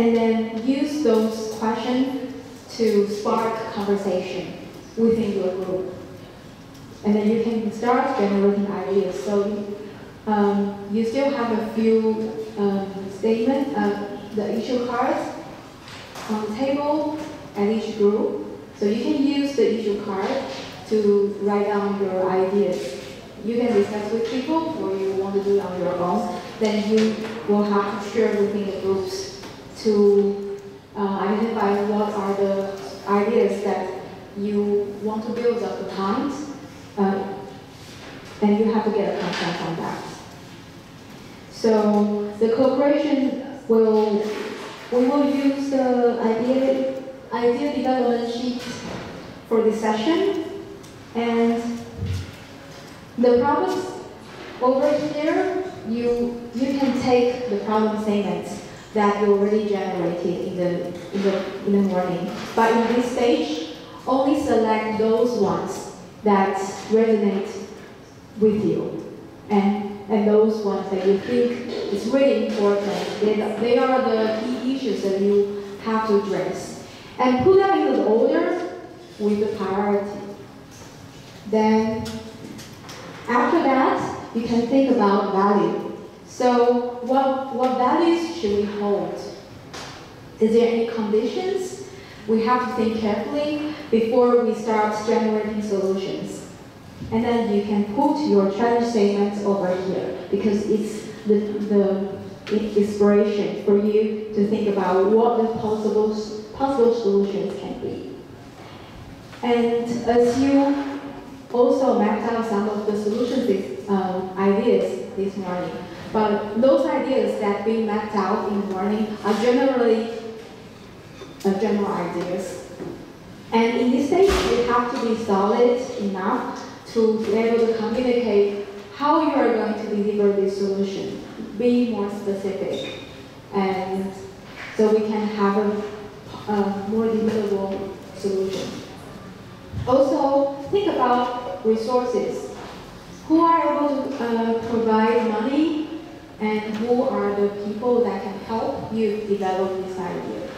And then use those questions to spark conversation within your group. And then you can start generating ideas. So um, you still have a few um, statements, uh, the issue cards on the table at each group. So you can use the issue card to write down your ideas. You can discuss with people or you want to do it on your own. Then you will have to share within the groups to uh, identify what are the ideas that you want to build up upon. Uh, and you have to get a consensus on that. So the cooperation will, we will use the idea, idea development sheet for this session. And the problems over here, you, you can take the problem statements that you already generated in the, in the, in the morning. But in this stage, only select those ones that resonate with you. And, and those ones that you think is really important. They, they are the key issues that you have to address. And put them in the order with the priority. Then, after that, you can think about value. So what, what values should we hold? Is there any conditions? We have to think carefully before we start generating solutions. And then you can put your challenge statements over here because it's the, the inspiration for you to think about what the possible, possible solutions can be. And as you also mapped out some of the solutions um, ideas this morning, but those ideas that being mapped out in the morning are generally uh, general ideas. And in this stage, you have to be solid enough to be able to communicate how you are going to deliver this solution. Be more specific. And so we can have a, a more deliverable solution. Also, think about resources. Who are able to uh, provide money and who are the people that can help you develop this idea?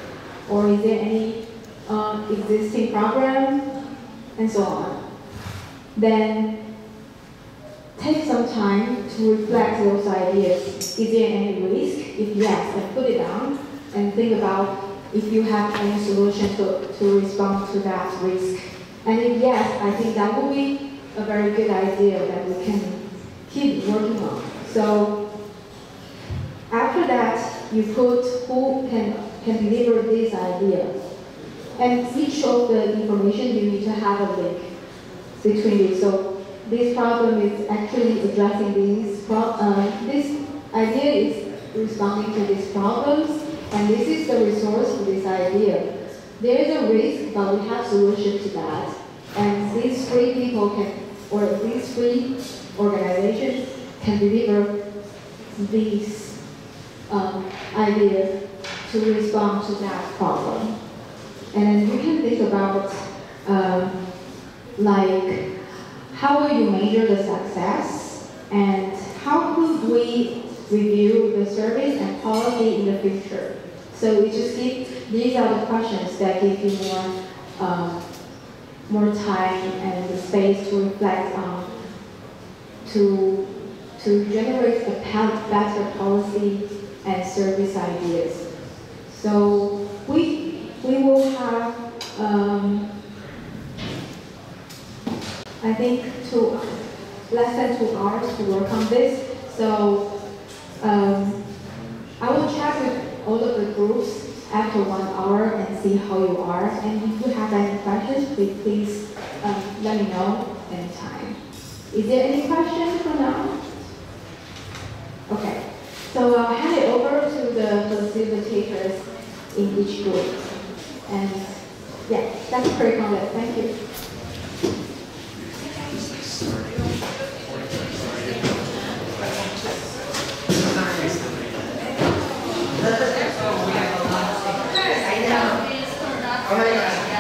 Or is there any um, existing program and so on? Then take some time to reflect those ideas. Is there any risk? If yes, then put it down and think about if you have any solution to, to respond to that risk. And if yes, I think that would be a very good idea that we can keep working on. So after that, you put who can, can deliver this idea. And each of the information, you need to have a link between these. So this problem is actually addressing these uh, this idea is responding to these problems, and this is the resource for this idea. There is a risk, but we have solution to that. And these three people can, or these three organizations can deliver these um, idea to respond to that problem. And you can think about um, like how will you measure the success and how could we review the service and policy in the future. So we just give, these are the questions that give you more, um, more time and the space to reflect on, to, to generate a better policy and service ideas. So we, we will have, um, I think, two, less than two hours to work on this. So um, I will check with all of the groups after one hour and see how you are. And if you have any questions, please, please um, let me know anytime. Is there any question for now? Okay so I'll hand it over to the facilitators in each group. And yeah, that's pretty much it. Thank you. Oh, Prioritize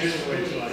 there-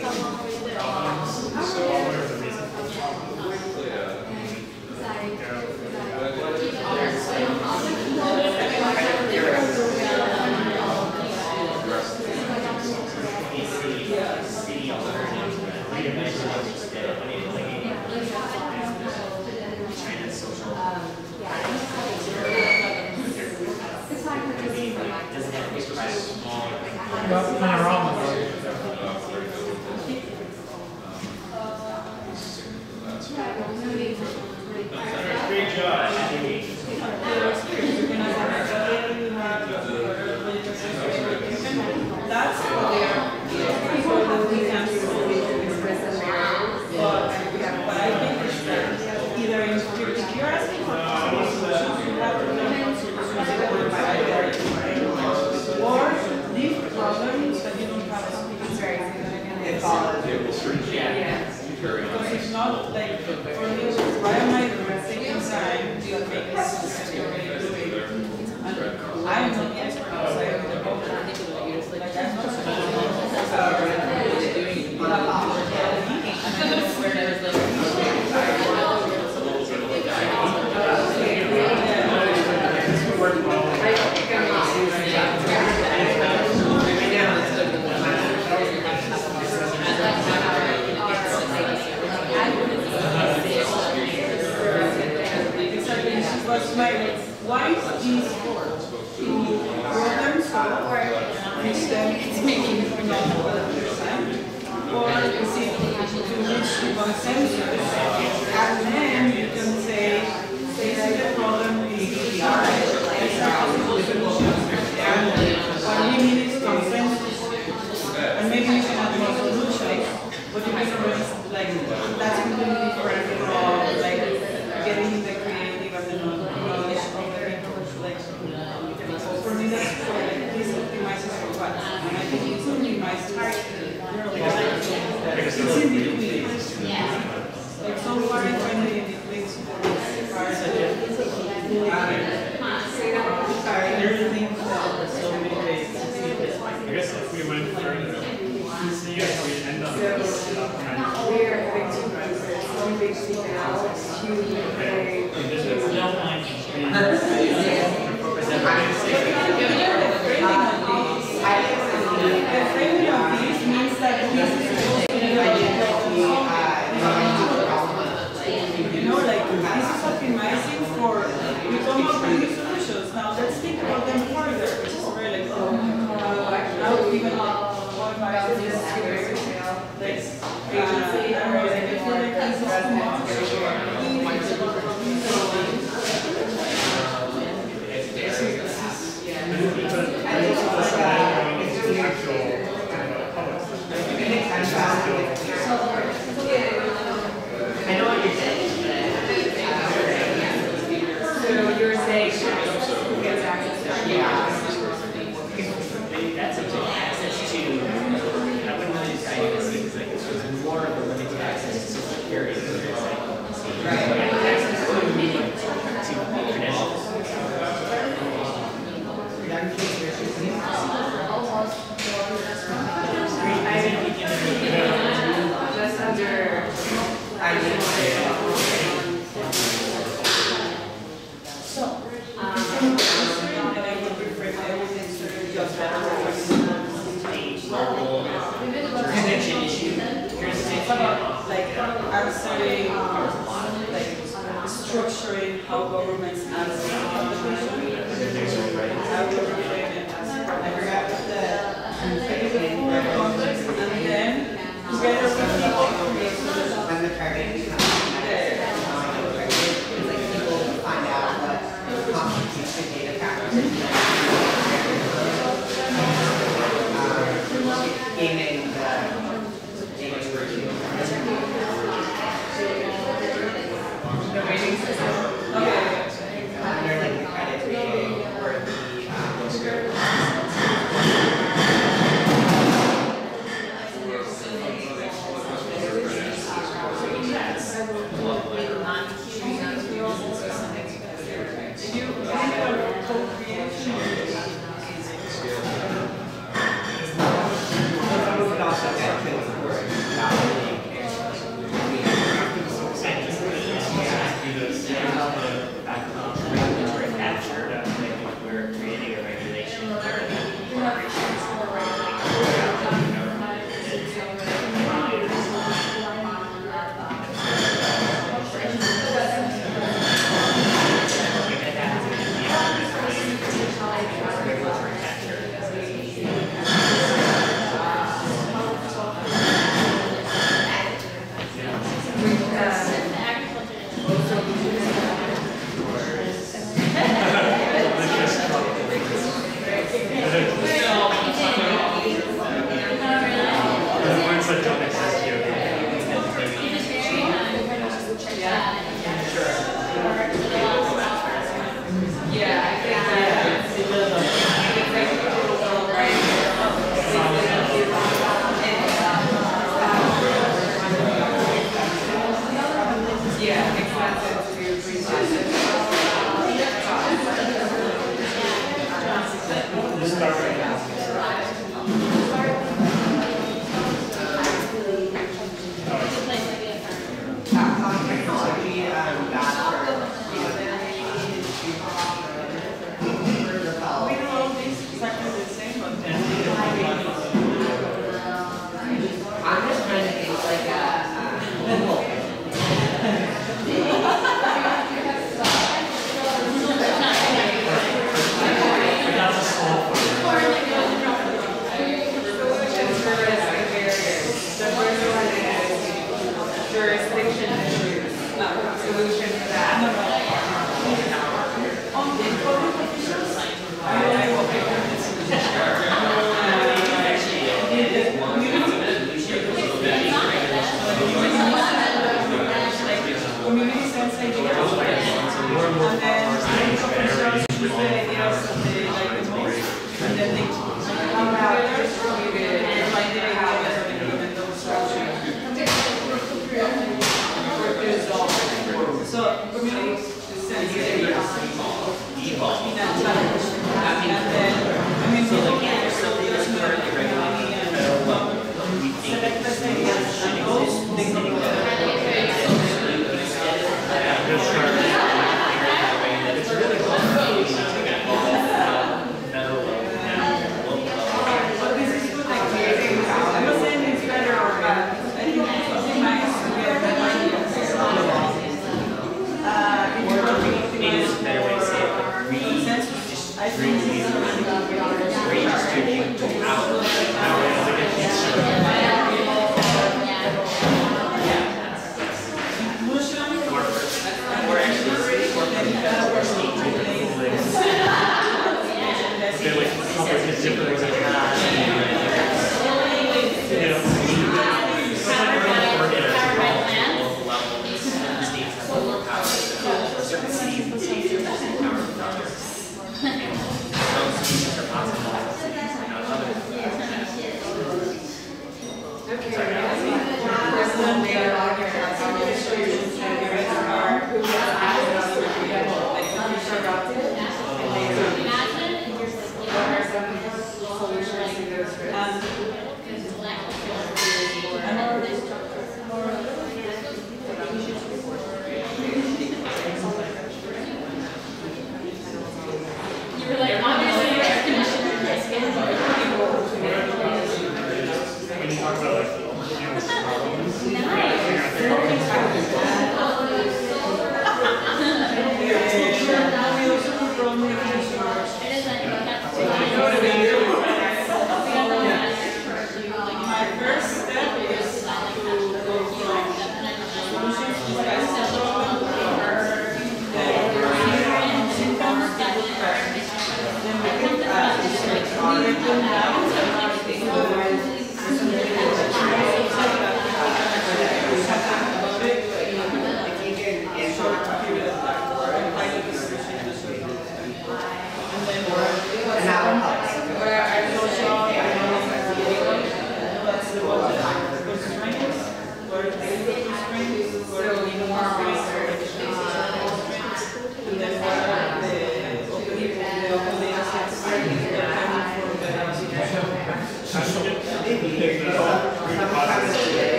Obrigada.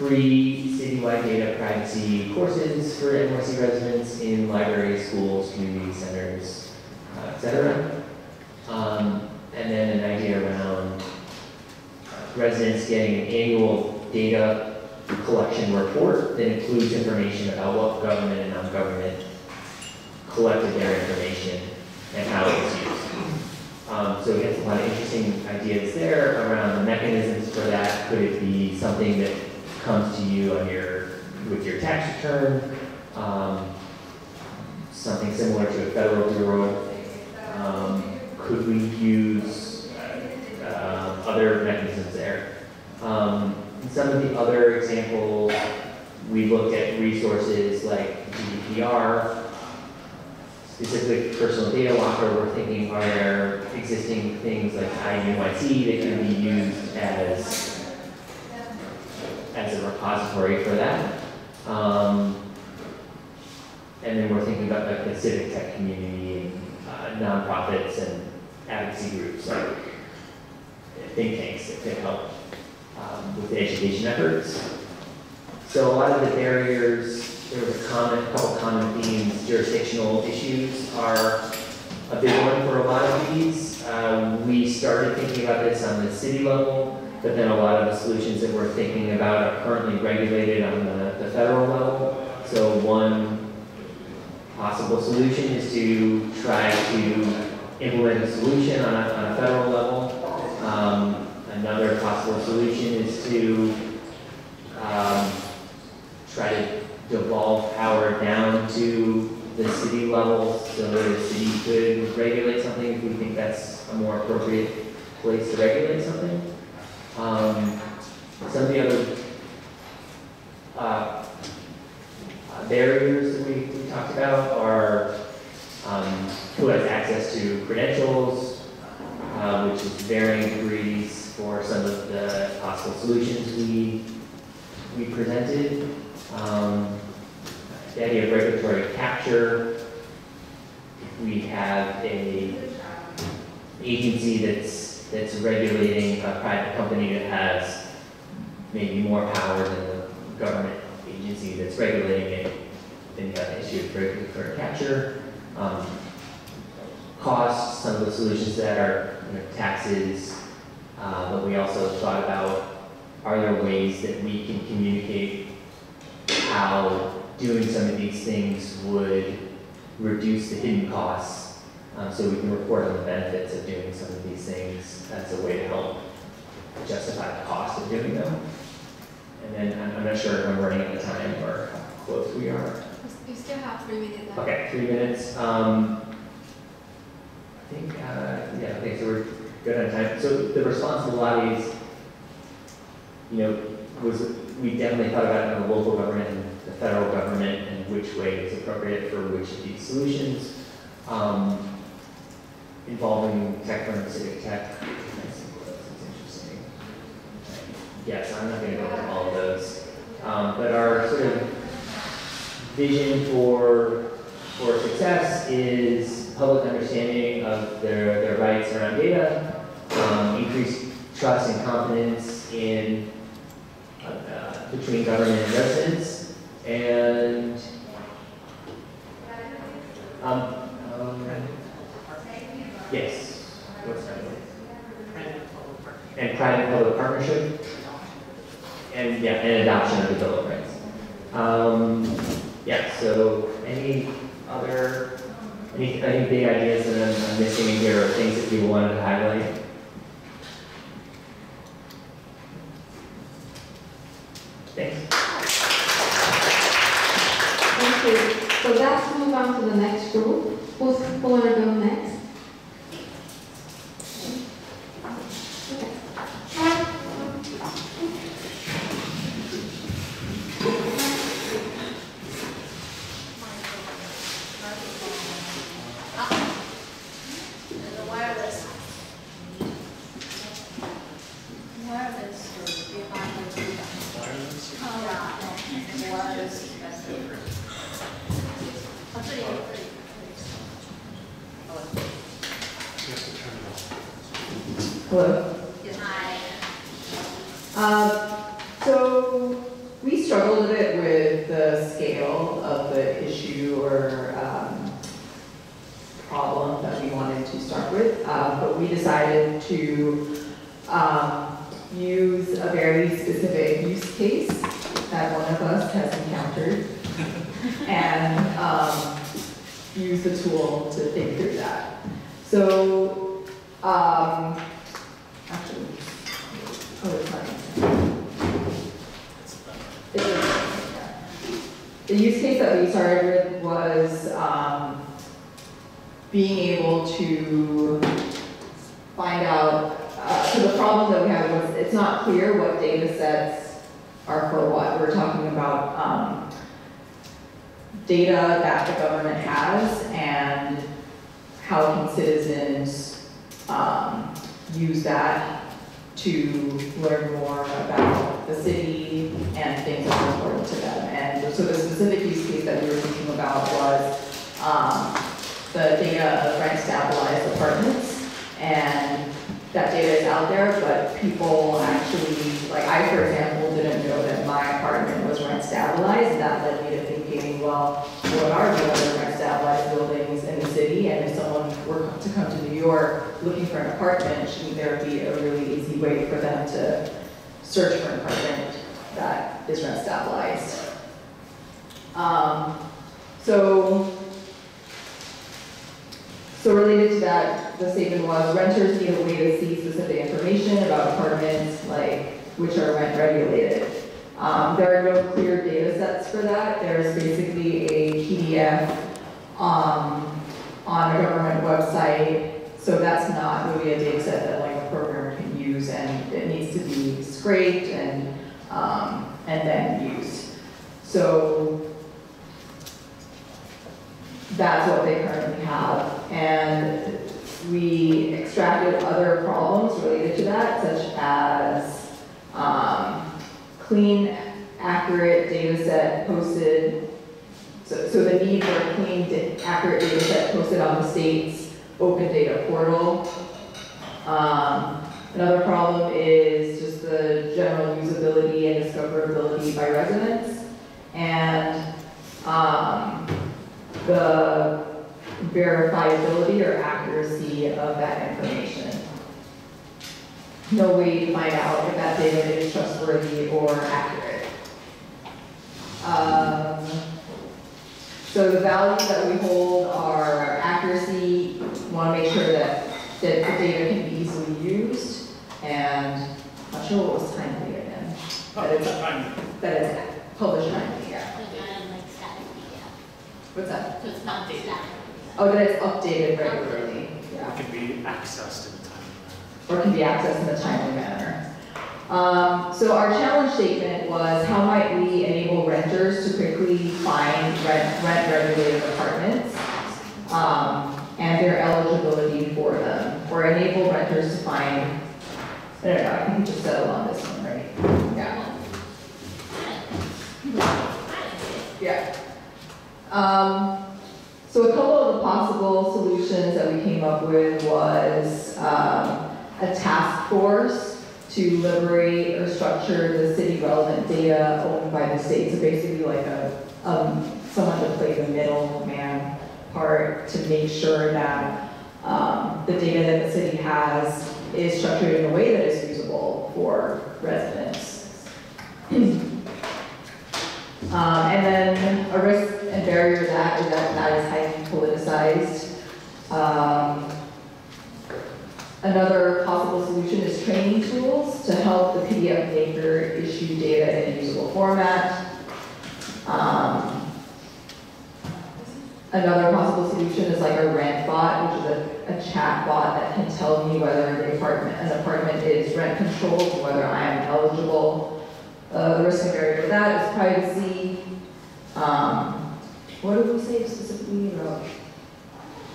Free citywide data privacy courses for NYC residents in libraries, schools, community centers, uh, et cetera. Um, and then an idea around residents getting an annual data collection report that includes information about what government and non-government collected their information and how it was used. Um, so we have a lot of interesting ideas there around the mechanisms for that. Could it be something that comes to you on your with your tax return? Um, something similar to a federal bureau. Um, could we use uh, other mechanisms there? Um, some of the other examples, we looked at resources like GDPR, specific personal data locker, we're thinking are there existing things like IUIC that can be used as, as a repository for that. Um, and then we're thinking about like the civic tech community and uh, nonprofits and advocacy groups like think tanks that can help um, with the education efforts. So a lot of the barriers, there was a common, couple common themes, jurisdictional issues are a big one for a lot of these. Um, we started thinking about this on the city level, but then a lot of the solutions that we're thinking about are currently regulated on the, the federal level. So one possible solution is to try to implement a solution on a, on a federal level. Um, another possible solution is to um, try to devolve power down to the city level so that the city could regulate something if we think that's a more appropriate place to regulate something. Um, some of the other uh, uh, barriers that we we, talked about are, um, who has access to credentials, uh, which is varying degrees for some of the possible solutions we, we presented. Um, the idea of regulatory capture, we have a agency that's, that's regulating a private company that has maybe more power than the government agency that's regulating it, then you have an issue of regulatory capture. Um, costs, some of the solutions that are, you know, taxes, uh, but we also thought about, are there ways that we can communicate how doing some of these things would reduce the hidden costs, um, so we can report on the benefits of doing some of these things as a way to help justify the cost of doing them. And then I'm, not sure if I'm running out of time or how close we are. You still have three minutes left. Okay, three minutes. Um, I think, uh, yeah, okay, so we're good on time. So the responsible lobbies, you know, was, we definitely thought about it in the local government and the federal government and which way is appropriate for which of these solutions. Um, involving tech firms, civic tech, that's interesting. Yes, I'm not gonna go into all of those. Um, but our sort of vision for, for success is public understanding of their, their rights around data, um, increased trust and confidence in, uh, between government and residents, and, um, yes, what's that? And private-public partnership, and, yeah, and adoption of the Bill of Rights. Um, yeah, so any other, any, any big ideas that I'm, I'm missing in here or things that you wanted to highlight? Thanks. Thank you. So let's move on to the next group. Who's, who wanna go next? Hello. Hi. Um, so we struggled a bit with the scale of the issue or um, problem that we wanted to start with, uh, but we decided to um, use a very specific use case that one of us has encountered and um, use the tool to think through that. So, um, actually, The use case that we started with was um, being able to find out, uh, so the problem that we had was it's not clear what data sets are for what. We're talking about um, data that the government has and how can citizens um, use that to learn more about the city and things that are important to them. And so the specific use case that we were thinking about was um, the data of rent stabilized apartments. And that data is out there, but people actually, like I, for example, didn't know that my apartment was rent stabilized. That led me to thinking, well, what are the other rent stabilized buildings in the city? And if someone were to come to New York looking for an apartment, shouldn't there be a really easy way for them to search for an apartment that is rent stabilized? Um, so, so related to that, the statement was renters need a way to see specific information about apartments, like which are rent regulated. Um, there are no clear data sets for that. There's basically a PDF um, on a government website. So that's not really a data set that like a programmer can use and it needs to be scraped and, um, and then used. So that's what they currently have. And we extracted other problems related to that, such as um, clean, accurate data set posted. So, so the need for a clean, accurate data set posted on the state's open data portal. Um, another problem is just the general usability and discoverability by residents. And um, the verifiability or accuracy of that information. No way to find out if that data is trustworthy or accurate. Um, so the values that we hold are accuracy, want to make sure that, that the data can be easily used, and I'm not sure what was timely again. That it's, that it's published timely, yeah. So like static media. What's that? So it's not static. Oh, that it's updated regularly, yeah. It can be accessed in a timely or can be accessed in a timely manner. Um, so our challenge statement was how might we enable renters to quickly find rent, rent regulated apartments um, and their eligibility for them, or enable renters to find. I don't know. I think we just settled on this one, right? Yeah. Yeah. Um, so a couple of the possible solutions that we came up with was um, a task force to liberate or structure the city relevant data owned by the state. So basically like a, um, someone to play the middleman part to make sure that um, the data that the city has is structured in a way that is usable for residents. Um, and then a risk and barrier to that is that that is highly politicized. Um, another possible solution is training tools to help the PDF maker issue data in a usable format. Um, another possible solution is like a rent bot, which is a, a chat bot that can tell me whether the apartment, an apartment is rent controlled, whether I am eligible uh, the risk and barrier to that is privacy. Um, what did we say specifically about?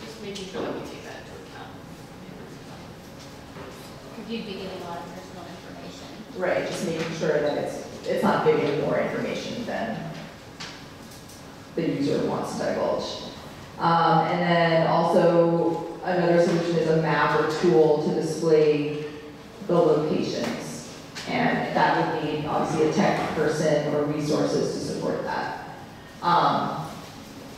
Just making sure that we take that into account. Because you'd be getting a lot of personal information. Right, just making sure that it's, it's not giving more information than the user wants to divulge. Um, and then also, another solution is a map or tool to display the locations. And that would need obviously a tech person or resources to support that. Um,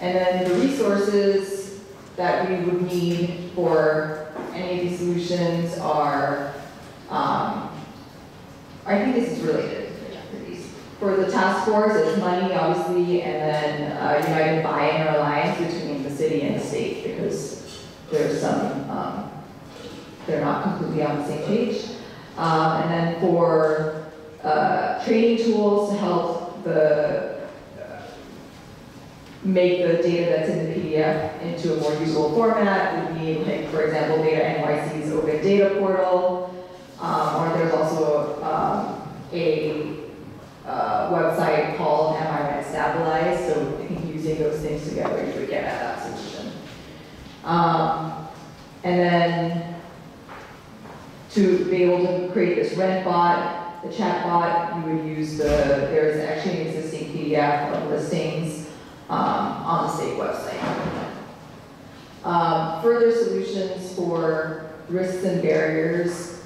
and then the resources that we would need for any of these solutions are, um, I think this is related. For the task force, it's money, obviously, and then uh, united buy-in or alliance between the city and the state, because there's some, um, they're not completely on the same page. Um, and then for uh, training tools to help the uh, make the data that's in the PDF into a more usable format would be, like, for example, Data NYC's open data portal, um, or there's also um, a uh, website called I Rent so using those things together, you would get at that solution. Um, and then to be able to create this rent bot, the chat bot, you would use the, there's actually an existing PDF of listings um, on the state website. Um, further solutions for risks and barriers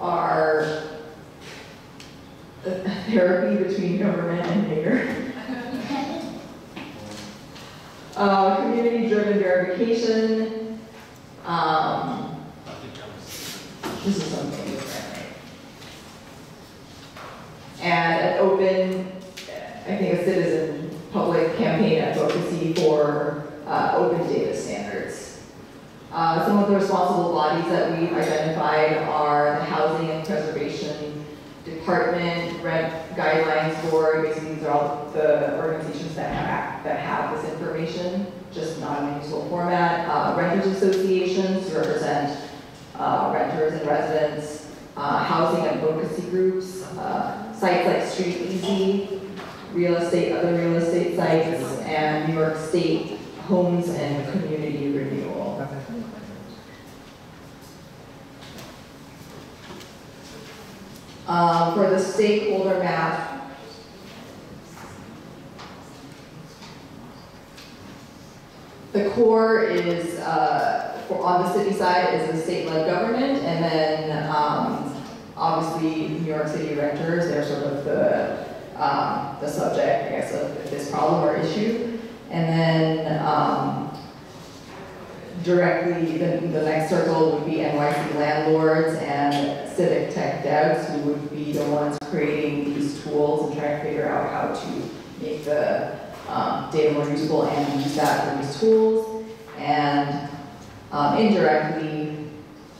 are therapy between government and mayor. Uh, community-driven verification. Um, this is something different. And an open, I think a citizen public campaign advocacy for uh, open data standards. Uh, some of the responsible bodies that we've identified are the Housing and Preservation Department, Rent Guidelines Board, basically these are all the organizations that have, that have this information, just not in a useful format. Uh, renters associations represent uh, renters and residents, uh, housing advocacy groups, uh, sites like StreetEasy, real estate, other real estate sites, and New York State homes and community renewal. Um, for the stakeholder map, the core is, uh, for, on the city side is the state-led government, and then, um, obviously, New York City renters, they're sort of the, um, the subject, I guess, of this problem or issue. And then, um, directly, the, the next circle would be NYC landlords and civic tech devs, who would be the ones creating these tools and trying to figure out how to make the, um, data more usable and use that for these tools. And, um, indirectly,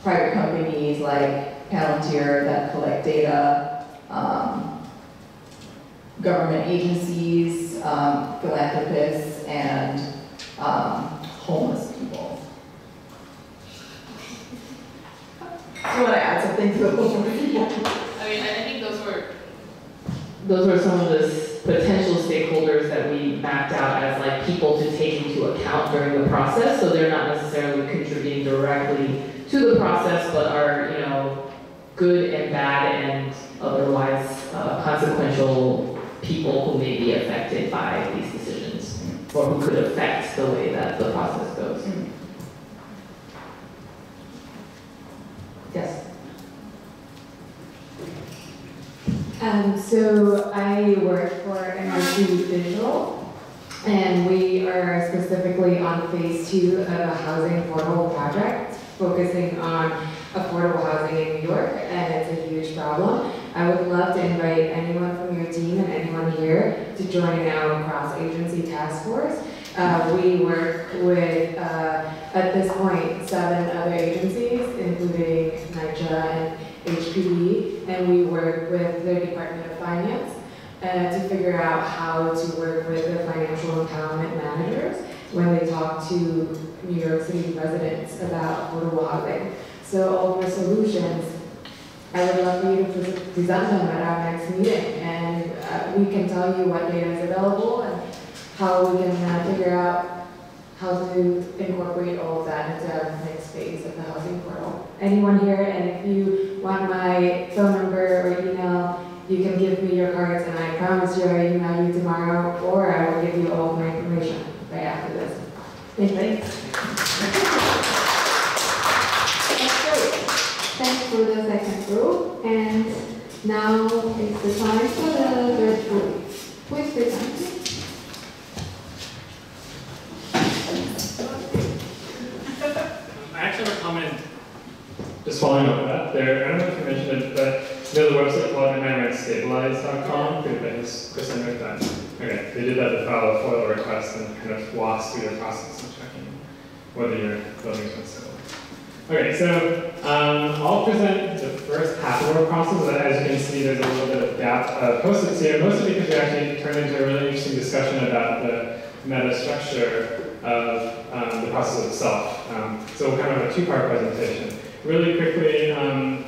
private companies like Palantir that collect data, um, government agencies, um, philanthropists, and, um, homeless people. Do you want to add something to the homeless people? I mean, I think those were, those were some of the potential stakeholders that we mapped out as like people to take into account during the process, so they're not necessarily contributing directly to the process, but are, you know, good and bad and otherwise uh, consequential people who may be affected by these decisions, or who could affect the way that the process goes. Yes. Um, so I work for NYC Digital, and we are specifically on phase two of a housing affordable project, focusing on affordable housing in New York, and it's a huge problem. I would love to invite anyone from your team and anyone here to join our cross-agency task force. Uh, we work with, uh, at this point, seven other agencies, including NYCHA and HPD, and we work with the Department of Finance uh, to figure out how to work with the financial empowerment managers when they talk to New York City residents about affordable housing. So all our solutions, I would love for you to present them at our next meeting, and uh, we can tell you what data is available and how we can uh, figure out how to incorporate all of that into our next phase of the housing portal. Anyone here, and if you want my phone number or email, you can give me your cards, and I promise you I'll email you tomorrow, or I will give you all my information right after this. Thank you. That's great. Thanks for the second group, and now it's the time for the third group. Please present. I actually have a comment, just following up on that, there, I don't know if you mentioned it, but there's a website good advice, Chris, I know that. Okay, they did that to file a FOIL request and kind of walks through the process of checking whether your building's been. Okay, so, um, I'll present the first half of our process, but as you can see, there's a little bit of gap, uh, post-its here, mostly because we actually turned into a really interesting discussion about the meta structure of um, the process itself. Um, so kind of a two-part presentation. Really quickly, um,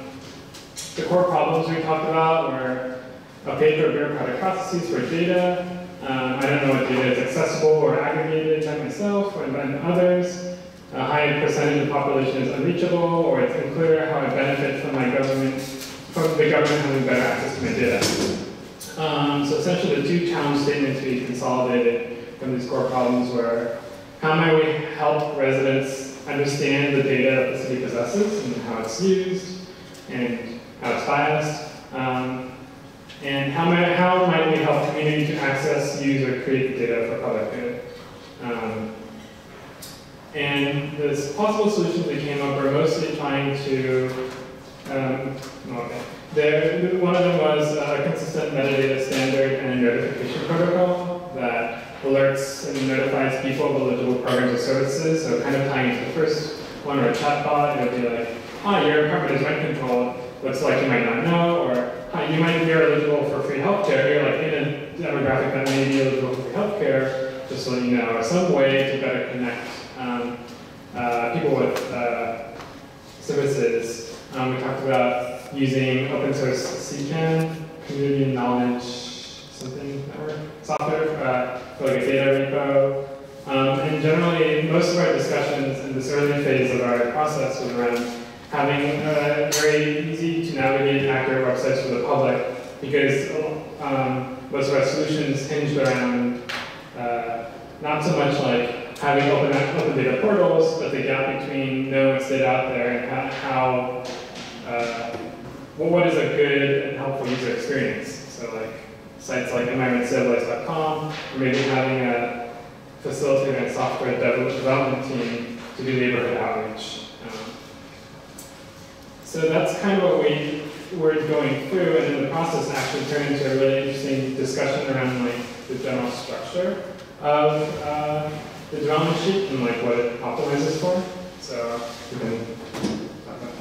the core problems we talked about were opaque or bureaucratic processes for data. Um, I don't know what data is accessible or aggregated by myself or by others. A high percentage of the population is unreachable, or it's unclear how I benefit from my government, from the government having better access to my data. Um, so essentially, the two challenge statements we consolidated from these core problems were how might we help residents understand the data that the city possesses and how it's used and how it's biased? Um, and how might, how might we help community to access, use, or create the data for public good? Um, and the possible solutions we came up were mostly trying to, um, okay. There, one of them was a consistent metadata standard and a notification protocol that alerts and notifies people of eligible programs or services. So kind of tying into the first one or a chatbot, it would be like, hi, your apartment is rent controlled. Looks like you might not know, or hi, you might be eligible for free healthcare. You're like in a demographic that may be eligible for free healthcare, just so you know, or some way to better connect um, uh, people with uh, services. Um, we talked about using open source CKAN, community knowledge something network software uh, for like a data repo. Um, and generally, most of our discussions in this early phase of our process was around having uh, very easy to navigate accurate websites for the public because um, most of our solutions hinged around uh, not so much like having open, open data portals, but the gap between knowing what's out there and how, how uh, well, what is a good and helpful user experience. So like sites like environmentcivilize.com, or maybe having a facilitator and software development team to do neighborhood outreach. Um, so that's kind of what we were going through, and then the process actually turned into a really interesting discussion around like the general structure of uh, the development sheet and like what it optimizes for. So we can talk about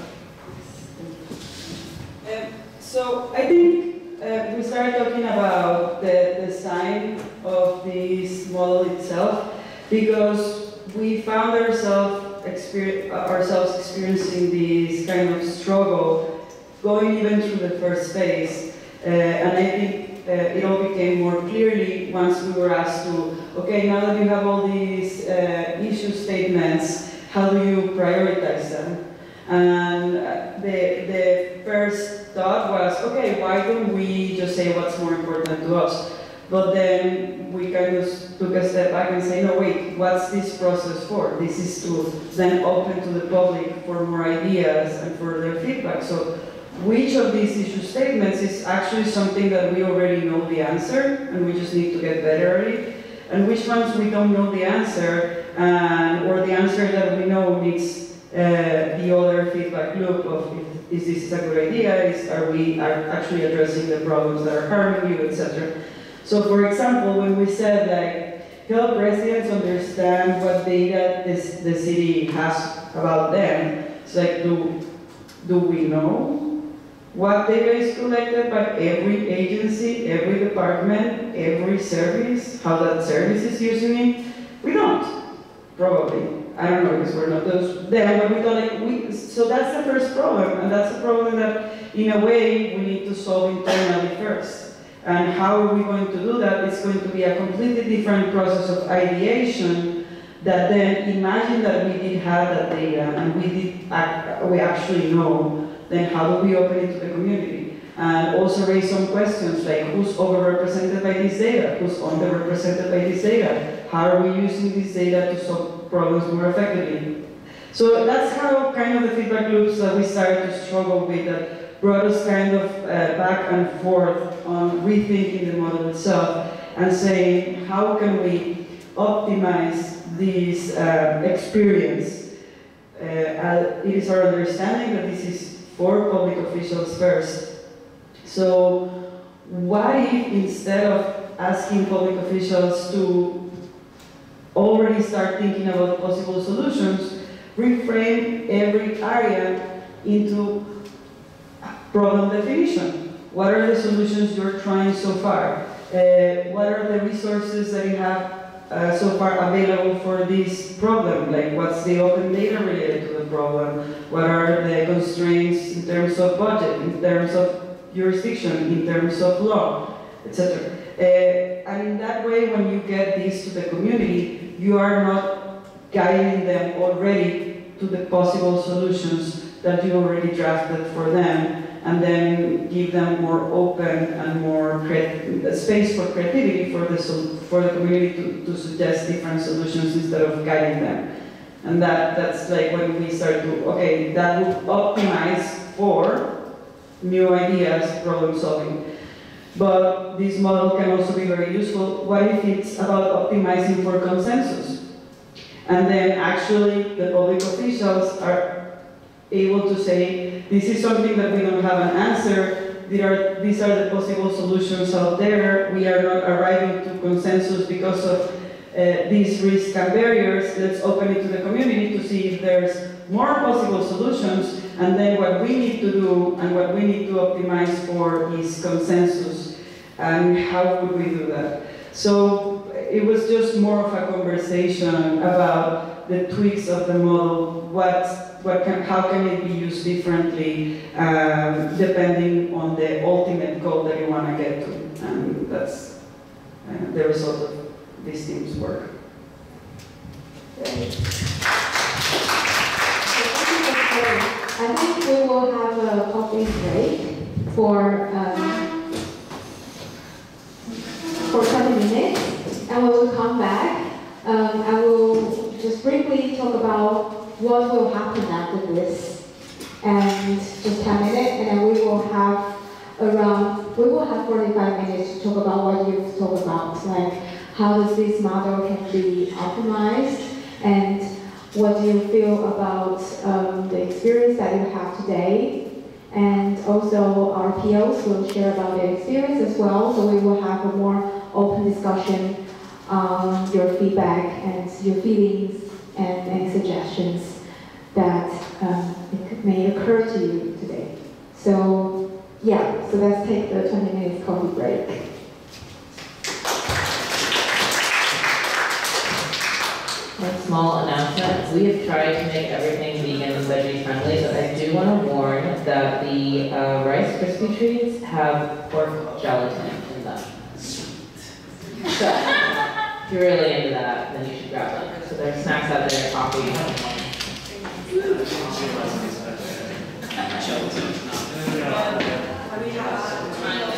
that. Um, so I think uh, we started talking about the design of this model itself because we found ourselves ourselves experiencing this kind of struggle going even through the first phase. Uh, and I think uh, it all became more clearly once we were asked to, okay, now that you have all these uh, issue statements, how do you prioritize them? And the, the first thought was, okay, why don't we just say what's more important to us? But then we kind of took a step back and say, no, wait, what's this process for? This is to then open to the public for more ideas and for their feedback. So which of these issue statements is actually something that we already know the answer and we just need to get better at it? And which ones we don't know the answer and, or the answer that we know needs Uh, the other feedback loop of is this a good idea, is, are we are actually addressing the problems that are harming you, etc. So for example, when we said like, help residents understand what data this, the city has about them, it's like, do, do we know what data is collected by every agency, every department, every service, how that service is using it? We don't, probably. I don't know because we're not those there, but we like we. So that's the first problem, and that's a problem that, in a way, we need to solve internally first. And how are we going to do that? It's going to be a completely different process of ideation. That then imagine that we did have that data and we did act, we actually know. Then how do we open it to the community? And also raise some questions like who's overrepresented by this data? Who's underrepresented by this data? How are we using this data to solve problems more effectively? So that's how kind of the feedback loops that we started to struggle with that brought us kind of uh, back and forth on rethinking the model itself and saying how can we optimize this uh, experience. Uh, it is our understanding that this is for public officials first. So why if instead of asking public officials to already start thinking about possible solutions, reframe every area into problem definition. What are the solutions you're trying so far? Uh, what are the resources that you have uh, so far available for this problem? Like what's the open data related to the problem? What are the constraints in terms of budget, in terms of jurisdiction, in terms of law, etc. Uh, and in that way, when you get this to the community, you are not guiding them already to the possible solutions that you already drafted for them, and then give them more open and more space for creativity for the, for the community to, to suggest different solutions instead of guiding them. And that, that's like when we start to, okay, that will optimize for new ideas, problem solving. But this model can also be very useful. What if it's about optimizing for consensus? And then actually the public officials are able to say, this is something that we don't have an answer, are, these are the possible solutions out there, we are not arriving to consensus because of uh, these risks and barriers, let's open it to the community to see if there's more possible solutions, and then what we need to do and what we need to optimize for is consensus. And how would we do that? So it was just more of a conversation about the tweaks of the model, what, what can, how can it be used differently, um, depending on the ultimate goal that you want to get to. And that's uh, the result of this teams' work. I think we will have a coffee break for, um, for 20 minutes, and we come back, um, I will just briefly talk about what will happen after this, and just 10 minutes, and then we will have around, we will have 45 minutes to talk about what you've talked about, like how does this model can be optimized, and what do you feel about um, the experience that you have today? And also our POs will share about their experience as well, so we will have a more open discussion on your feedback and your feelings and any suggestions that um, may occur to you today. So yeah, so let's take the 20 minutes coffee break. One small announcement, we have tried to make everything vegan and veggie friendly, but I do want to warn that the uh, Rice Krispie treats have pork gelatin in them. So, if you're really into that, then you should grab them. So there's snacks out there, coffee. Yes,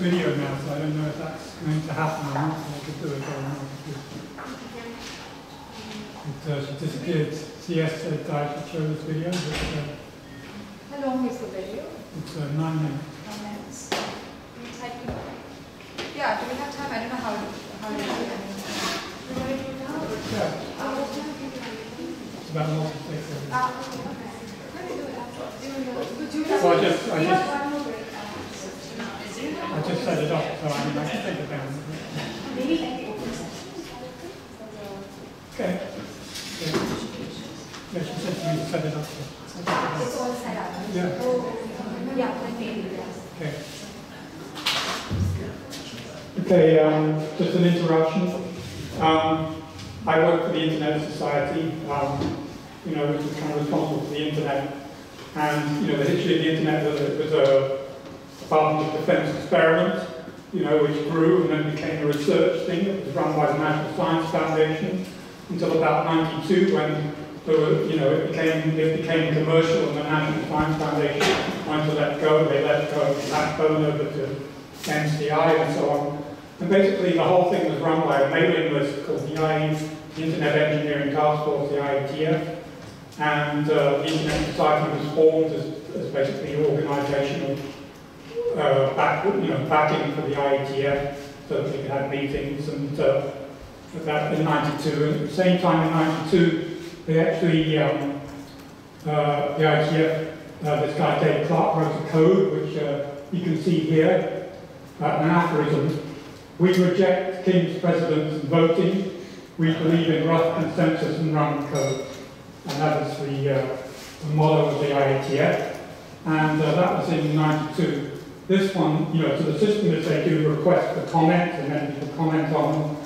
video now, so I don't know if that's going to happen or not, so I could do it or not. But, uh, she disappeared. CS said I should show this video, but uh, How long is the video? it's uh, nine minutes. Nine minutes. Yeah, do we have time? I don't know how, how to do it. Yeah. about multi-stakeholder. Uh, So I just, I just, I just set it up, so I mean, I can take it down. Okay. Yeah, Yeah, she said you set it up. so- It's all set up. Yeah. Yeah, Okay. Um, just an interruption. Um, I work for the Internet Society, um, you know, which is kind of responsible for the Internet. And, you know, the history of the Internet was a, was a Department of Defense experiment, you know, which grew and then became a research thing that was run by the National Science Foundation until about 92 when there were, you know, it became, it became commercial and the National Science Foundation wanted to let go. They let go the backbone over to MCI and so on. And basically the whole thing was run by a mailing list called the IE, the Internet Engineering Task Force, the IETF. And the Society was formed as, as basically an organisation uh, back, you know, backing for the IETF so that we could have meetings and uh, that in 92. And at the same time in 92, they actually, um, uh, the IETF, uh, this guy Dave Clark wrote a code which uh, you can see here, uh, an aphorism. We reject kings, presidents, and voting. We believe in rough consensus and running code. And that is the, uh, motto of the IETF. And uh, that was in 92. This one, you know, so the system is they do request for comment and then people comment on them.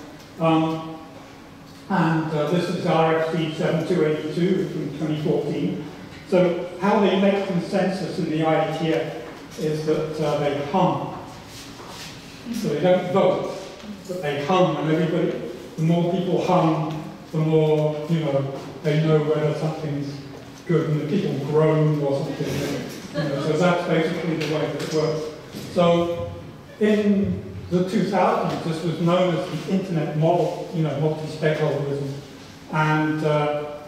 Um, and uh, this is RFC 7282 from 2014. So how they make consensus in the IETF is that uh, they hum. So they don't vote, but they hum, and everybody, the more people hum, the more, you know, they know whether something's good, and the people groan or something. You know, so that's basically the way that it works. So in the 2000s, this was known as the internet model, you know, multi-stakeholderism. And, uh,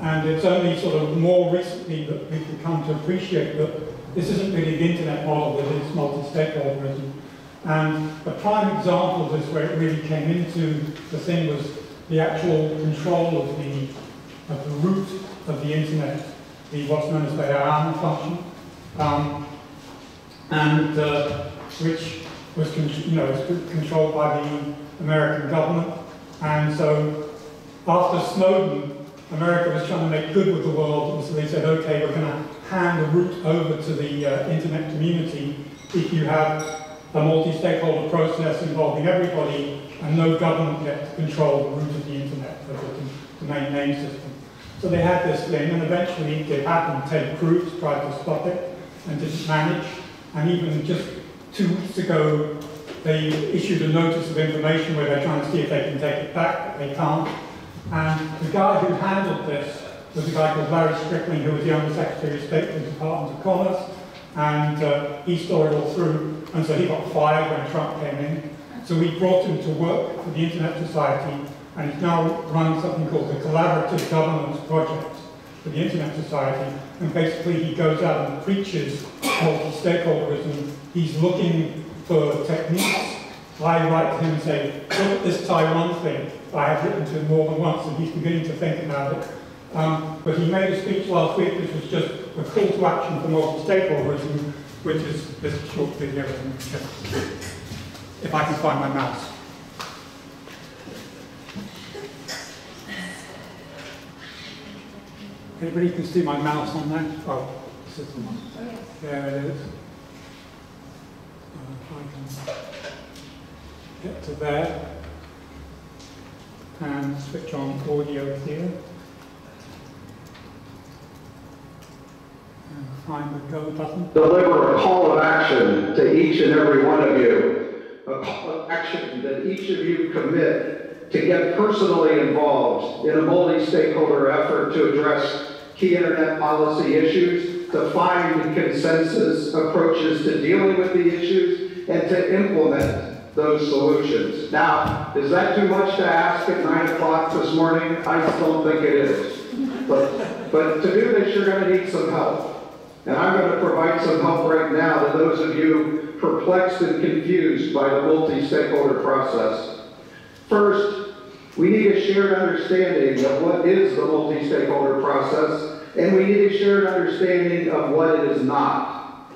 and it's only sort of more recently that we've come to appreciate that this isn't really the internet model, it is multi-stakeholderism. And a prime example of this where it really came into the thing was the actual control of the, of the root of the internet, the what's known as the IANA function, um, and uh, which was you know was controlled by the American government. And so after Snowden, America was trying to make good with the world, and so they said, okay, we're going to hand the root over to the uh, internet community if you have a multi-stakeholder process involving everybody and no government yet to control the root of the internet, the, the main name system. So they had this thing, and eventually it happened. Ted Cruz tried to stop it and didn't manage. And even just two weeks ago, they issued a notice of information where they're trying to see if they can take it back, but they can't. And the guy who handled this was a guy called Larry Strickling, who was the Under Secretary of State for the Department of Commerce, and uh, he saw it all through, and so he got fired when Trump came in. So we brought him to work for the Internet Society, and he's now running something called the Collaborative Governance Project for the Internet Society, and basically he goes out and preaches multi-stakeholderism. He's looking for techniques. I write to him and say, look at this Taiwan thing. I have written to him more than once, and he's beginning to think about it. Um, but he made a speech last week which was just a call to action for multi-stakeholderism, which is this short video. If I can find my mouse. Anybody can see my mouse on that? Oh, this is the one. There it is. Uh, I can get to there and switch on audio here. And find the go button. deliver a call of action to each and every one of you. A call of action that each of you commit to get personally involved in a multi-stakeholder effort to address key internet policy issues, to find consensus approaches to dealing with the issues, and to implement those solutions. Now, is that too much to ask at nine o'clock this morning? I don't think it is. But, but to do this, you're gonna need some help. And I'm going to provide some help right now to those of you perplexed and confused by the multi-stakeholder process. First, We need a shared understanding of what is the multi-stakeholder process, and we need a shared understanding of what it is not.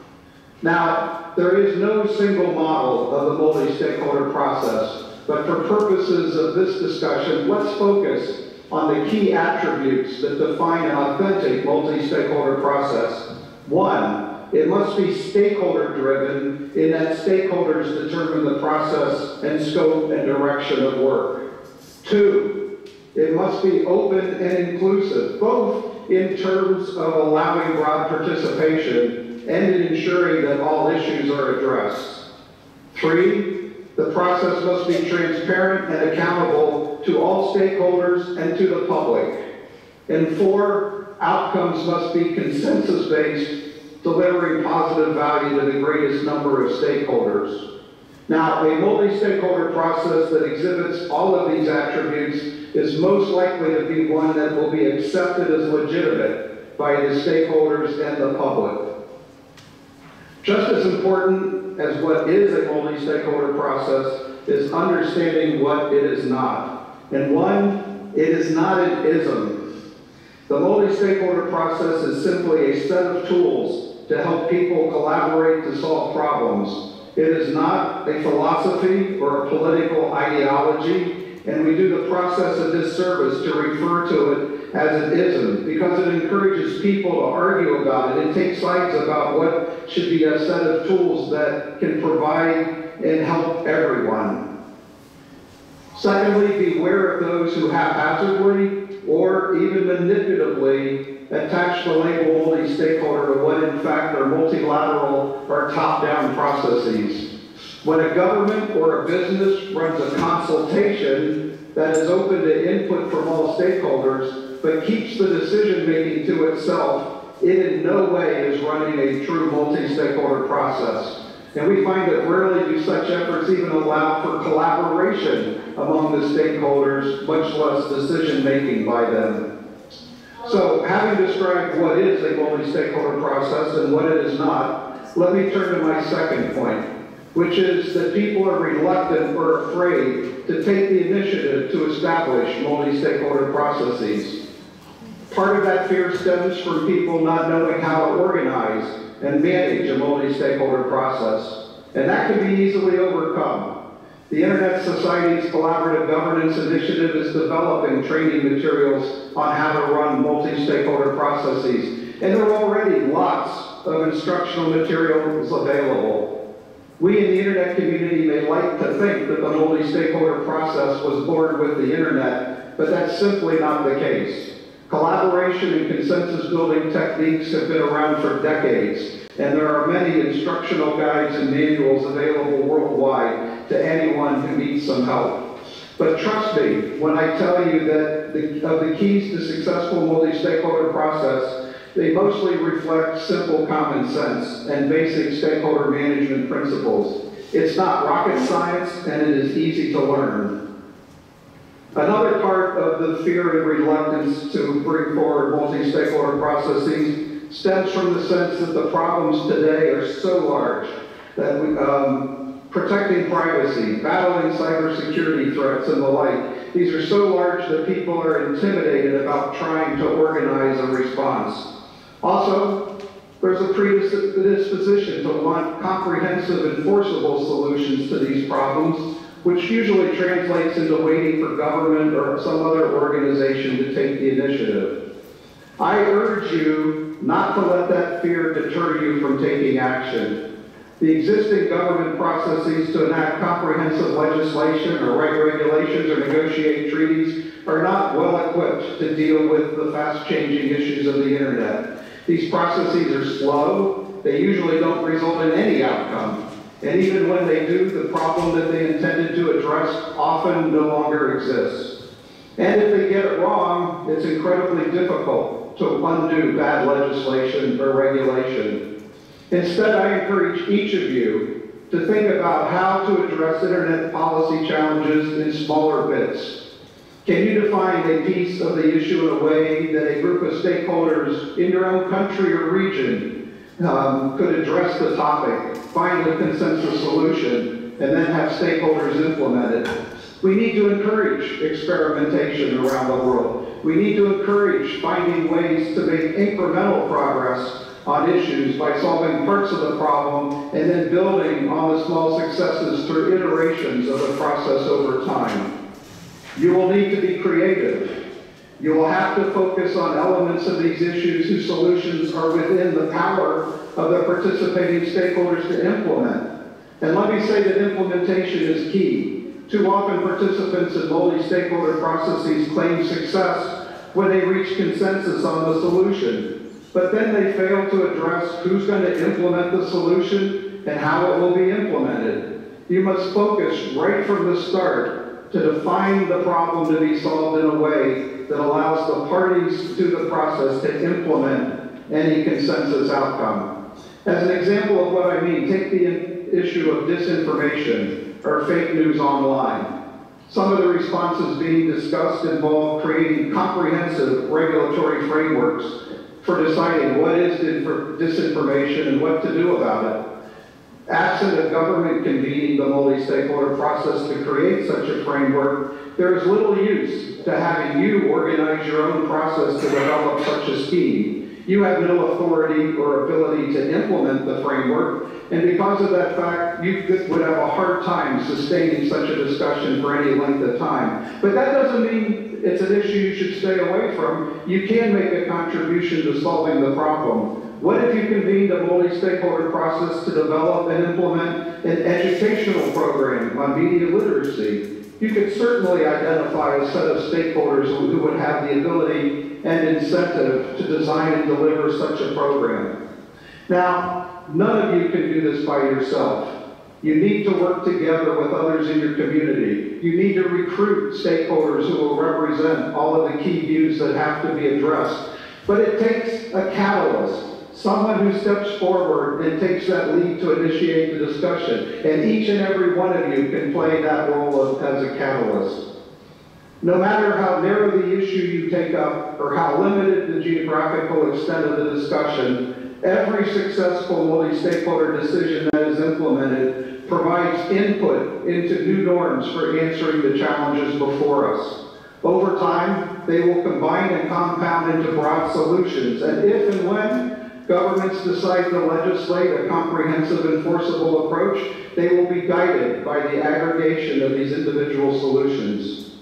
Now, there is no single model of the multi-stakeholder process, but for purposes of this discussion, let's focus on the key attributes that define an authentic multi-stakeholder process. One, it must be stakeholder-driven in that stakeholders determine the process and scope and direction of work. Two, it must be open and inclusive, both in terms of allowing broad participation and in ensuring that all issues are addressed. Three, the process must be transparent and accountable to all stakeholders and to the public. And four, outcomes must be consensus-based, delivering positive value to the greatest number of stakeholders. Now, a multi-stakeholder process that exhibits all of these attributes is most likely to be one that will be accepted as legitimate by the stakeholders and the public. Just as important as what is a multi-stakeholder process is understanding what it is not. And one, it is not an ism. The multi-stakeholder process is simply a set of tools to help people collaborate to solve problems. It is not a philosophy or a political ideology, and we do the process a disservice to refer to it as an ism because it encourages people to argue about it and take sides about what should be a set of tools that can provide and help everyone. Secondly, beware of those who haphazardly or even manipulatively attach the label multi-stakeholder to what in fact are multilateral or top-down processes. When a government or a business runs a consultation that is open to input from all stakeholders, but keeps the decision-making to itself, it in no way is running a true multi-stakeholder process. And we find that rarely do such efforts even allow for collaboration among the stakeholders, much less decision-making by them. So having described what is a multi-stakeholder process and what it is not, let me turn to my second point, which is that people are reluctant or afraid to take the initiative to establish multi-stakeholder processes. Part of that fear stems from people not knowing how to organize and manage a multi-stakeholder process, and that can be easily overcome. The Internet Society's Collaborative Governance Initiative is developing training materials on how to run multi-stakeholder processes, and there are already lots of instructional materials available. We in the Internet community may like to think that the multi-stakeholder process was born with the Internet, but that's simply not the case. Collaboration and consensus building techniques have been around for decades, and there are many instructional guides and manuals available worldwide to anyone who needs some help. But trust me when I tell you that the, of the keys to successful multi-stakeholder process, they mostly reflect simple common sense and basic stakeholder management principles. It's not rocket science, and it is easy to learn. Another part of the fear and reluctance to bring forward multi-stakeholder processes stems from the sense that the problems today are so large that we, um, protecting privacy, battling cybersecurity threats and the like, these are so large that people are intimidated about trying to organize a response. Also, there's a predisposition to want comprehensive enforceable solutions to these problems which usually translates into waiting for government or some other organization to take the initiative. I urge you not to let that fear deter you from taking action. The existing government processes to enact comprehensive legislation or write regulations or negotiate treaties are not well equipped to deal with the fast-changing issues of the internet. These processes are slow, they usually don't result in any outcome, and even when they do, the problem that they intended to address often no longer exists. And if they get it wrong, it's incredibly difficult to undo bad legislation or regulation. Instead, I encourage each of you to think about how to address internet policy challenges in smaller bits. Can you define a piece of the issue in a way that a group of stakeholders in your own country or region um, could address the topic, find a consensus solution, and then have stakeholders implement it. We need to encourage experimentation around the world. We need to encourage finding ways to make incremental progress on issues by solving parts of the problem and then building on the small successes through iterations of the process over time. You will need to be creative. You will have to focus on elements of these issues whose solutions are within the power of the participating stakeholders to implement. And let me say that implementation is key. Too often participants in multi-stakeholder processes claim success when they reach consensus on the solution. But then they fail to address who's going to implement the solution and how it will be implemented. You must focus right from the start to define the problem to be solved in a way that allows the parties to the process to implement any consensus outcome. As an example of what I mean, take the issue of disinformation or fake news online. Some of the responses being discussed involve creating comprehensive regulatory frameworks for deciding what is disinformation and what to do about it. Absent of government convening the multi-stakeholder process to create such a framework, there is little use to having you organize your own process to develop such a scheme. You have no authority or ability to implement the framework, and because of that fact, you would have a hard time sustaining such a discussion for any length of time. But that doesn't mean it's an issue you should stay away from. You can make a contribution to solving the problem. What if you convened a multi-stakeholder process to develop and implement an educational program on media literacy? You could certainly identify a set of stakeholders who would have the ability and incentive to design and deliver such a program. Now, none of you can do this by yourself. You need to work together with others in your community. You need to recruit stakeholders who will represent all of the key views that have to be addressed. But it takes a catalyst, someone who steps forward and takes that lead to initiate the discussion. And each and every one of you can play that role of, as a catalyst. No matter how narrow the issue you take up or how limited the geographical extent of the discussion, every successful multi-stakeholder decision that is implemented provides input into new norms for answering the challenges before us. Over time, they will combine and compound into broad solutions, and if and when governments decide to legislate a comprehensive enforceable approach, they will be guided by the aggregation of these individual solutions.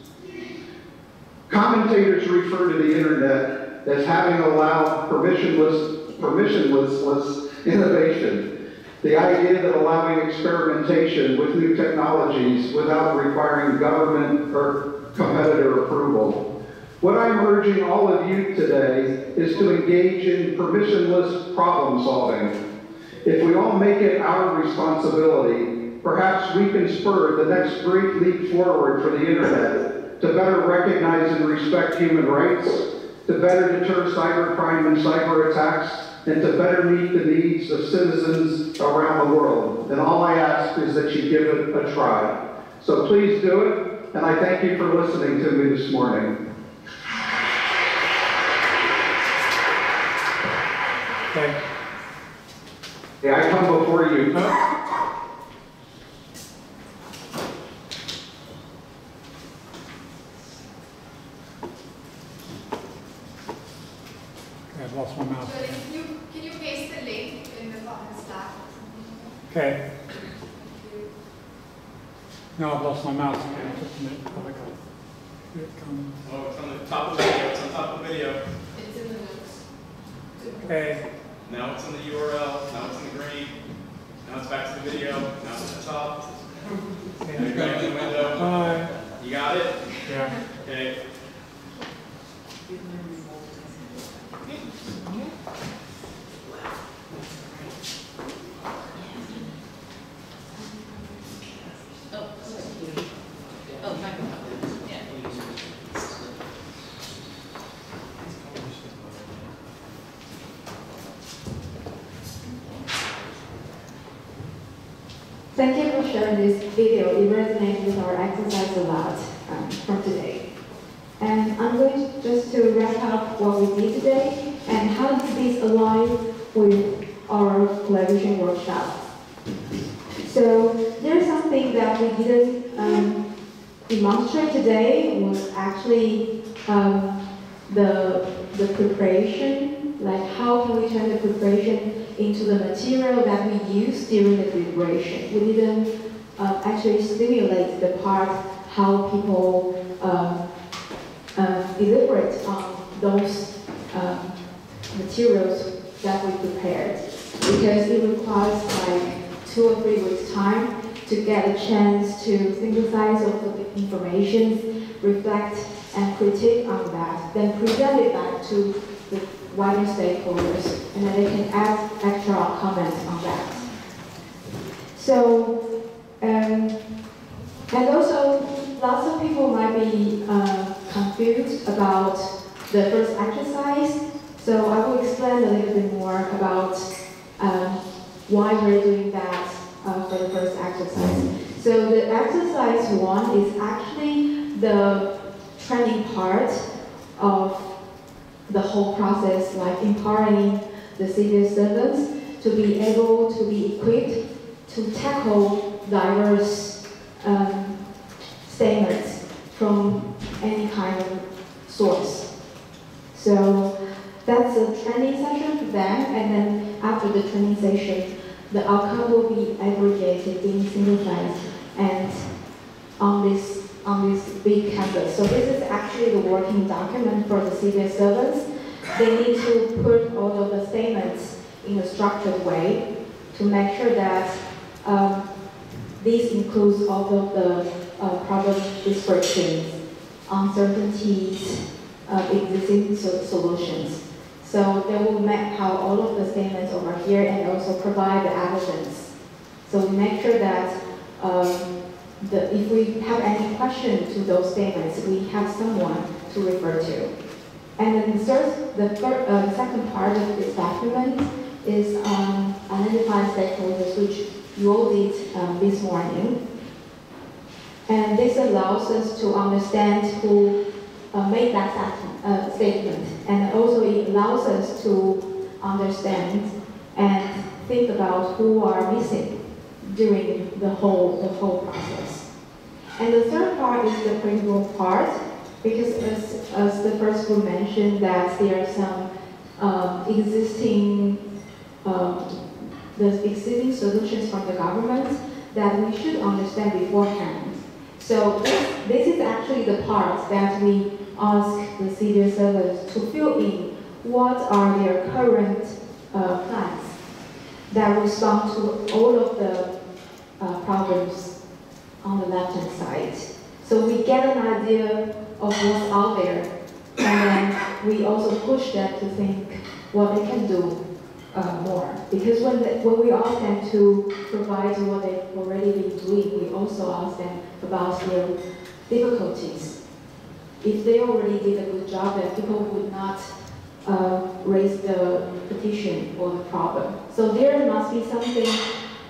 Commentators refer to the internet as having allowed permissionless, permissionless innovation. The idea that allowing experimentation with new technologies without requiring government or competitor approval. What I'm urging all of you today is to engage in permissionless problem solving. If we all make it our responsibility, perhaps we can spur the next great leap forward for the internet to better recognize and respect human rights, to better deter cybercrime and cyber attacks, and to better meet the needs of citizens around the world. And all I ask is that you give it a try. So please do it, and I thank you for listening to me this morning. Okay. Yeah, I come before you. Okay, I've my mouse. Can you, can you paste the link in the comment Slack? Okay. No, I've lost my mouse again. Just a minute. Oh, I got it. Here it comes. Oh, it's on the top of the video, it's on top of the video. It's in the notes. Okay. Now it's on the URL, now it's in the green, now it's back to the video, now it's at the top. Now you're back in the window. Hi. You got it? Yeah. Okay. Oh, oh, microphone, yeah. Thank you for sharing this video. It resonates with our exercise a lot um, from today. And I'm going to, just to wrap up what we did today and how does this align with our collaboration workshop. So there's something that we didn't um, demonstrate today was actually um, the, the preparation, like how can we turn the preparation into the material that we use during the deliberation. We didn't uh, actually stimulate the part how people um, uh, deliberate on those um, materials that we prepared because it requires like two or three weeks time to get a chance to synthesize all the information, reflect and critique on that, then present it back to the wider stakeholders, and then they can add extra comments on that. So, um, and also, lots of people might be uh, confused about the first exercise. So I will explain a little bit more about um, why we're doing that uh, for the first exercise. So the exercise one is actually the training part of the whole process, like empowering the civil servants to be able to be equipped to tackle diverse um, statements from any kind of source. So that's a training session for them, and then after the training session, the outcome will be aggregated, in single synthesized, and on this on this big canvas. So this is actually the working document for the civil servants. They need to put all of the statements in a structured way to make sure that um, this includes all of the uh, problem descriptions, uncertainties, uh, existing so solutions. So they will map out all of the statements over here and also provide the evidence. So we make sure that um, the, if we have any question to those statements, we have someone to refer to. And then the, third, the, third, uh, second part of this document is um, identify stakeholders, which all did um, this morning. And this allows us to understand who uh, made that uh, statement. And also it allows us to understand and think about who are missing during the whole, the whole process. And the third part is the critical part, because as, as the first group mentioned that there are some um, existing um, the existing solutions from the government that we should understand beforehand. So this, is actually the part that we ask the civil servants to fill in what are their current uh, plans that respond to all of the uh, problems on the left-hand side. So we get an idea of what's out there, and then we also push them to think what they can do uh, more. Because when, the, when we ask them to provide what they've already been doing, we also ask them about their difficulties. If they already did a good job, then people would not uh, raise the petition or the problem. So there must be something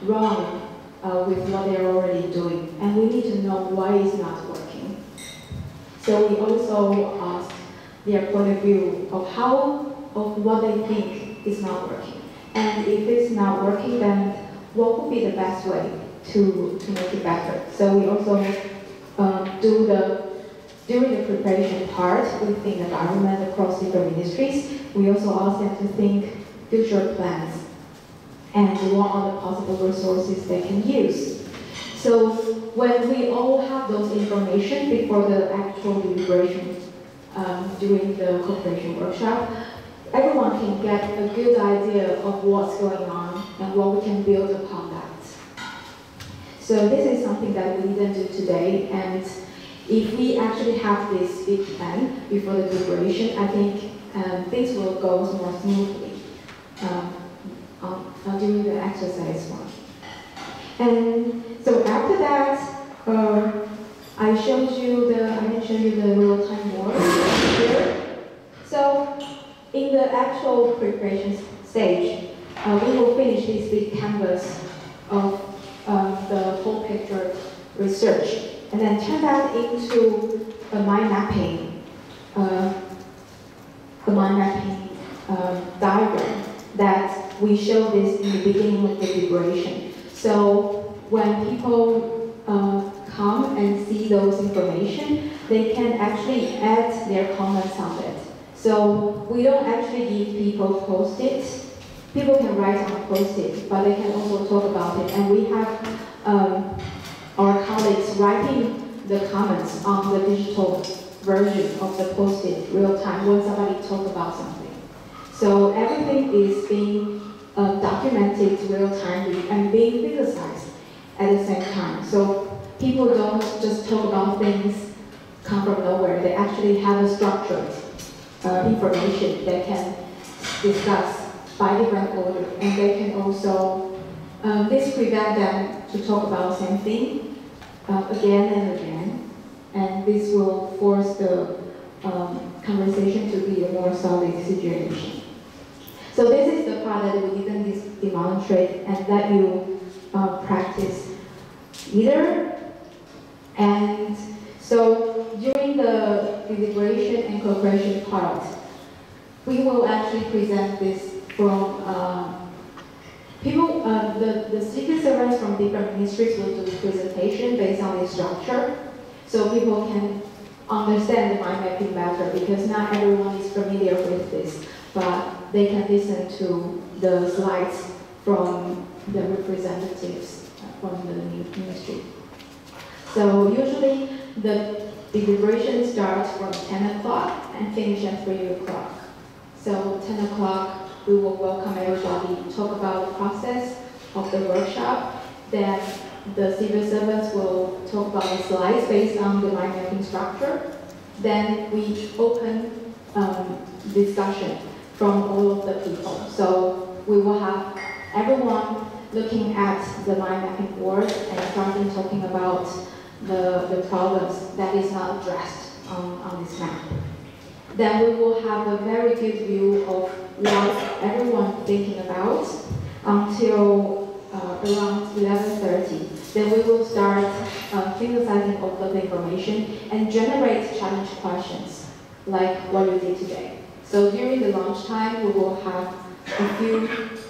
wrong uh, with what they're already doing, and we need to know why it's not working. So we also ask their point of view of how, of what they think is not working. And if it's not working, then what would be the best way to, to make it better? So we also uh, do the, during the preparation part within the government across different ministries, we also ask them to think future plans and what are the possible resources they can use. So when we all have those information before the actual deliberation um, during the cooperation workshop, everyone can get a good idea of what's going on and what we can build upon that. So this is something that we didn't do today, and if we actually have this big plan before the deliberation, I think um, things will go more smoothly. Um, uh, during the exercise one. And so after that, uh, I showed you the, I mentioned you the real-time board here. So in the actual preparation stage, uh, we will finish this big canvas of um, the whole picture research and then turn that into a mind mapping, uh, a mind mapping uh, diagram that we show this in the beginning of the deliberation. So when people uh, come and see those information, they can actually add their comments on it. So we don't actually give people post-it. People can write on post-it, but they can also talk about it. And we have um, our colleagues writing the comments on the digital version of the post-it real time when somebody talk about something. So everything is being uh, documented real time and being visualized at the same time. So people don't just talk about things come from nowhere. They actually have a structured uh, information they can discuss by the different order, and they can also um, this prevent them to talk about the same thing uh, again and again, and this will force the um, conversation to be a more solid situation. So this is the part that we didn't demonstrate and that you uh, practice either. And so during the deliberation and cooperation part, we will actually present this from uh, people, uh, the, the secret servants from different ministries will do presentation based on this structure. So people can understand the mind mapping better because not everyone is familiar with this, but they can listen to the slides from the representatives from the ministry. So usually the deliberation starts from 10 o'clock and finish at 3 o'clock. So 10 o'clock, we will welcome everybody, talk about the process of the workshop. Then the civil servants will talk about the slides based on the mind mapping structure. Then we open um, discussion from all of the people. So we will have everyone looking at the mind mapping board and starting talking about the, the problems that is not addressed on, on this map. Then we will have a very good view of what everyone thinking about until uh, around 11.30. Then we will start uh, synthesizing all of the information and generate challenge questions like what you did today. So during the lunchtime, we will have a few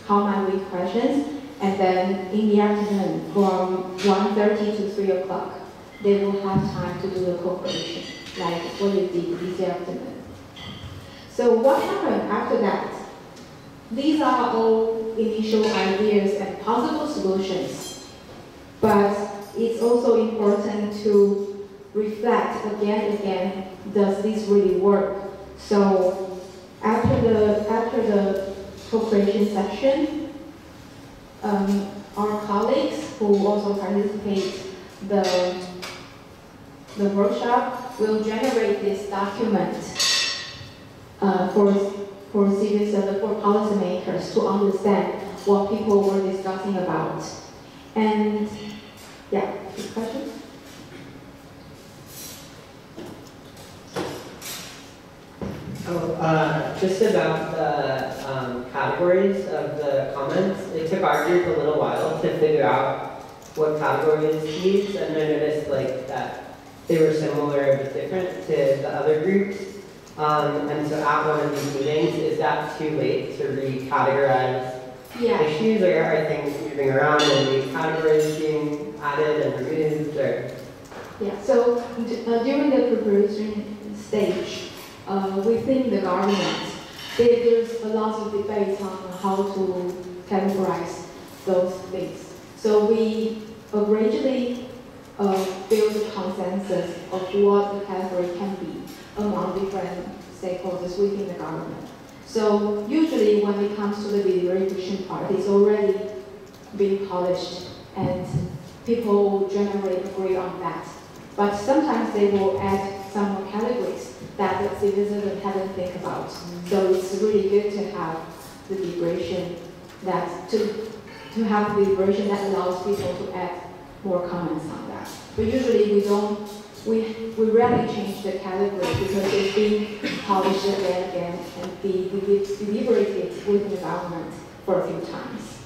how might we questions, and then in the afternoon from 1.30 to 3 o'clock, they will have time to do the cooperation, like what you did this afternoon. So what happened after that? These are all initial ideas and possible solutions, but it's also important to reflect again and again, does this really work? So after the, after the cooperation session, um, our colleagues who also participate the, the workshop will generate this document uh, for, for civil servants, for policymakers to understand what people were discussing about. And yeah, question? Oh, uh, just about the um, categories of the comments. It took our group a little while to figure out what categories to use, and I noticed like that they were similar but different to the other groups. Um, and so at one of these meetings, is that too late to recategorize yeah. issues, or are things moving around and new categories being added and removed, or? Yeah. So uh, during the preparation stage, uh, within the government, there, there's a lot of debate on how to categorize those things. So we originally uh, built a consensus of what the category can be among different stakeholders within the government. So usually when it comes to the deliberation part, it's already being polished and people generally agree on that. But sometimes they will add some more categories that the citizen haven't think about. So it's really good to have the deliberation that to to have the deliberation that allows people to add more comments on that. But usually we don't we we rarely change the category because it's being polished again and again and be deliberated within the government for a few times.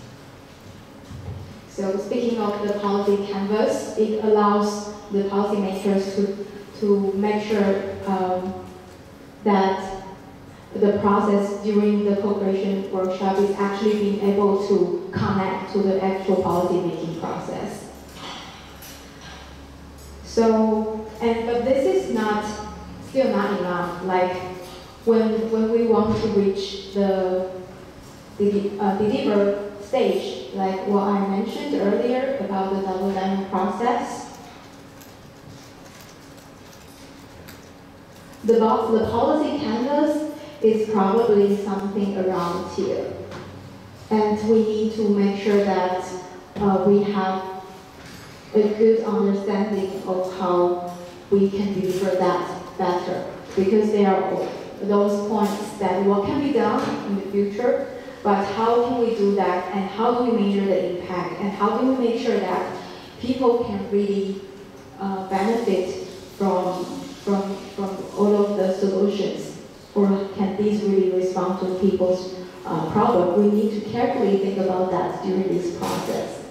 So speaking of the policy canvas, it allows the policymakers to to make sure um, that the process during the cooperation workshop is actually being able to connect to the actual policy making process. So, and but this is not still not enough. Like when when we want to reach the the uh, deliver stage, like what I mentioned earlier about the double diamond process. The, box, the policy canvas is probably something around here. And we need to make sure that uh, we have a good understanding of how we can deliver that better. Because there are those points that what can be done in the future, but how can we do that and how do we measure the impact and how do we make sure that people can really uh, benefit from, from, from all of the solutions? Or can these really respond to people's uh, problem? We need to carefully think about that during this process.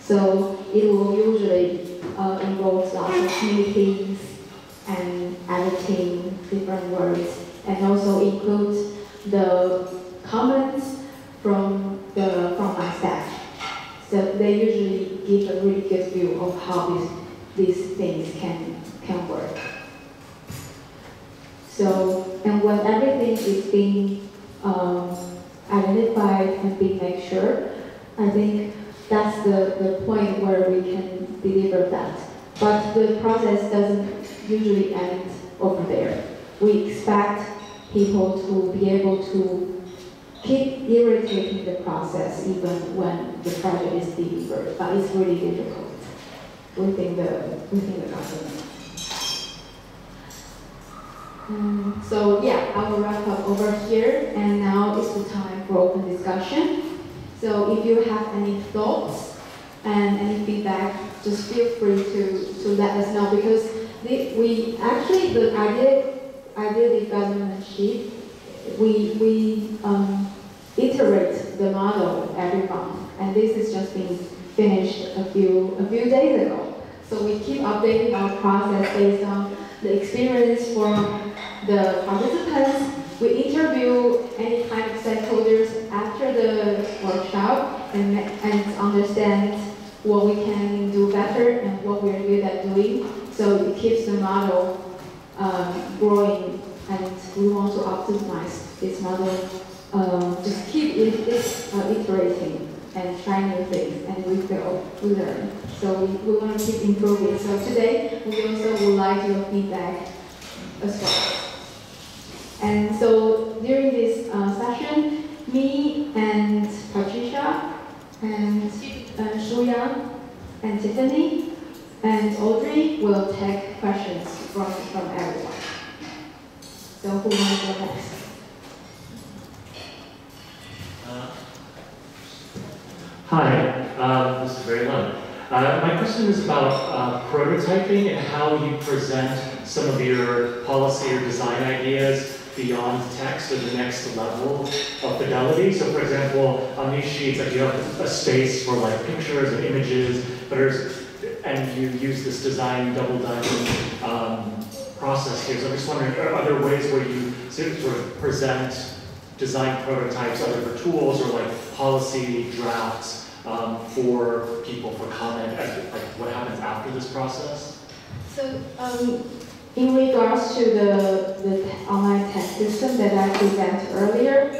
So it will usually uh, involve lots of meetings and editing different words, and also include the comments from the from my staff. So they usually give a really good view of how these these things can can work. So and when everything is being um, identified and being made sure, I think that's the, the point where we can deliver that. But the process doesn't usually end over there. We expect people to be able to keep irritating the process even when the project is delivered, but it's really difficult within the, within the government. Um, so yeah, I will wrap up over here, and now is the time for open discussion. So if you have any thoughts and any feedback, just feel free to, to let us know because the, we actually the idea idea development sheet we we um, iterate the model every month, and this is just being finished a few a few days ago. So we keep updating our process based on the experience from the participants. We interview any kind of stakeholders after the workshop and, and understand what we can do better and what we're good at doing. So it keeps the model um, growing and we want to optimize this model. Um, just keep it, it uh, iterating and try new things and we fail, we learn. So we, we want to keep improving. So today we also would like your feedback as well. And so during this uh, session, me and Patricia and uh, Shuya and Tiffany and Audrey will take questions from, from everyone. So who wants to go next? Hi, um, this is Barry Lund. Uh, my question is about uh, prototyping and how you present some of your policy or design ideas beyond text to the next level of fidelity. So for example, on these sheets, like you have a space for like pictures and images, but there's, and you use this design double diamond um, process here. So I'm just wondering, are there ways where you sort of present design prototypes, either for tools or like policy drafts um, for people for comment, like what happens after this process? So um, in regards to the, the online test system that I presented earlier,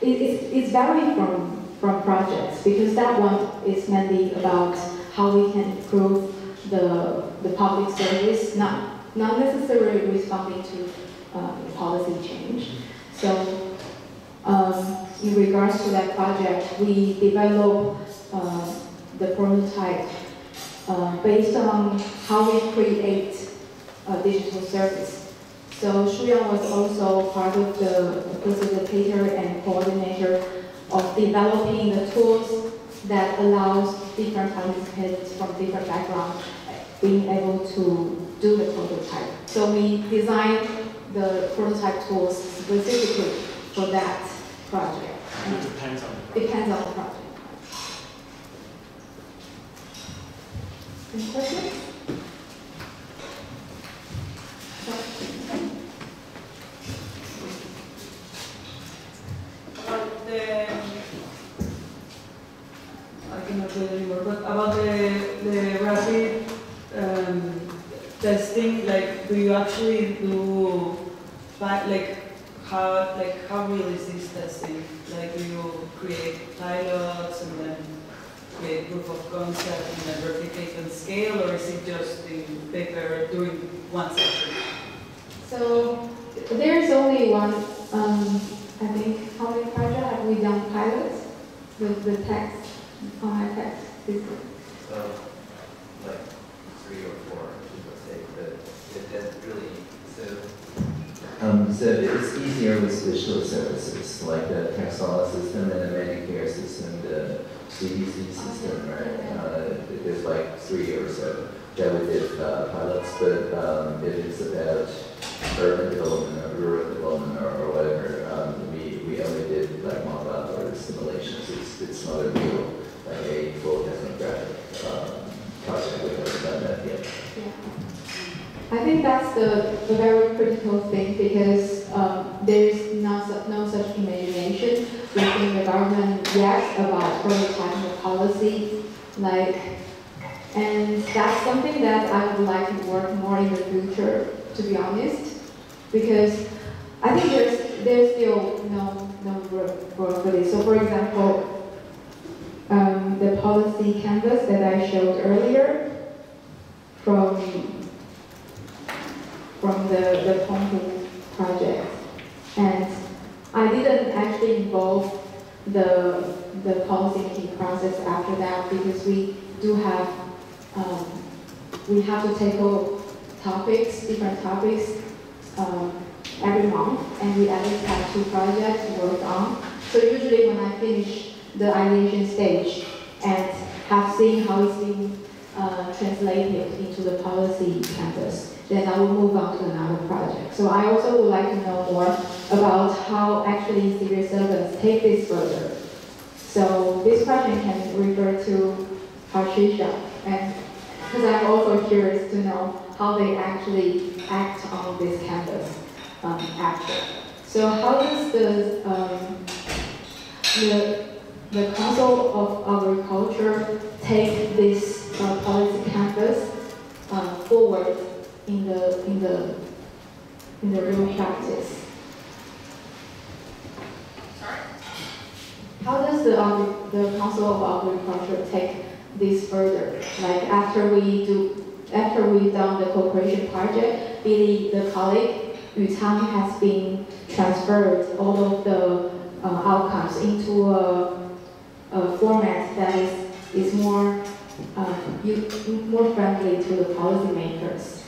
it, it's, it's varying from, from projects because that one is mainly about how we can improve the, the public service, not, not necessarily responding to um, policy change. So um, in regards to that project, we develop uh, the prototype uh, based on how we create a digital service. So Shuyang was also part of the facilitator and coordinator of developing the tools that allows different participants from different backgrounds being able to do the prototype. So we designed the prototype tools specifically for that project. And it depends on the Depends on the project. Any questions? About the, I cannot do anymore, but about the, the rapid um, testing, like, do you actually do like, how, like, how real is this testing? Like, do you create pilots and then create proof of concept and then replicate and scale, or is it just in paper doing one session? So there's only one, um, I think, how many projects have we done pilots? with the text, on my text system. So, like, three or four, people say, but it, that really, so. Um, so it's easier with digital services, like the Textile system and the Medicare system, the CDC system, right? Uh, there's like three or so that we did uh, pilots, but um, if it's about urban development or rural development or, or whatever, um, we, we only did like mock-up or simulations. It's, it's not a real, like a full ethnographic um, project. We haven't done that yet. Yeah. I think that's the, the very critical thing because um, there's not, su- no such imagination within the government yet about prototyping the policy. Like, and that's something that I would like to work more in the future, to be honest, because I think there's there's still no no room for, this. So, for example, um, the policy canvas that I showed earlier from from the, the Tonghu project. And I didn't actually involve the, the policy making process after that because we do have, um, we have to take tackle topics, different topics, um, every month, and we least have two projects to work on. So usually when I finish the ideation stage and have seen how it's uh, translated into the policy canvas, then I will move on to another project. So I also would like to know more about how actually civil servants take this further. So this question can refer to Patricia, and because I'm also curious to know how they actually act on this canvas um, after. So how does the um, the the Council of Agriculture take this uh, policy canvas uh, forward in the in the in the real practice. How does the the Council of Agriculture take this further? Like after we do after we've done the cooperation project, Billy, the colleague, Yutang has been transferred all of the uh, outcomes into a, a format that is is more uh, you, more friendly to the policymakers.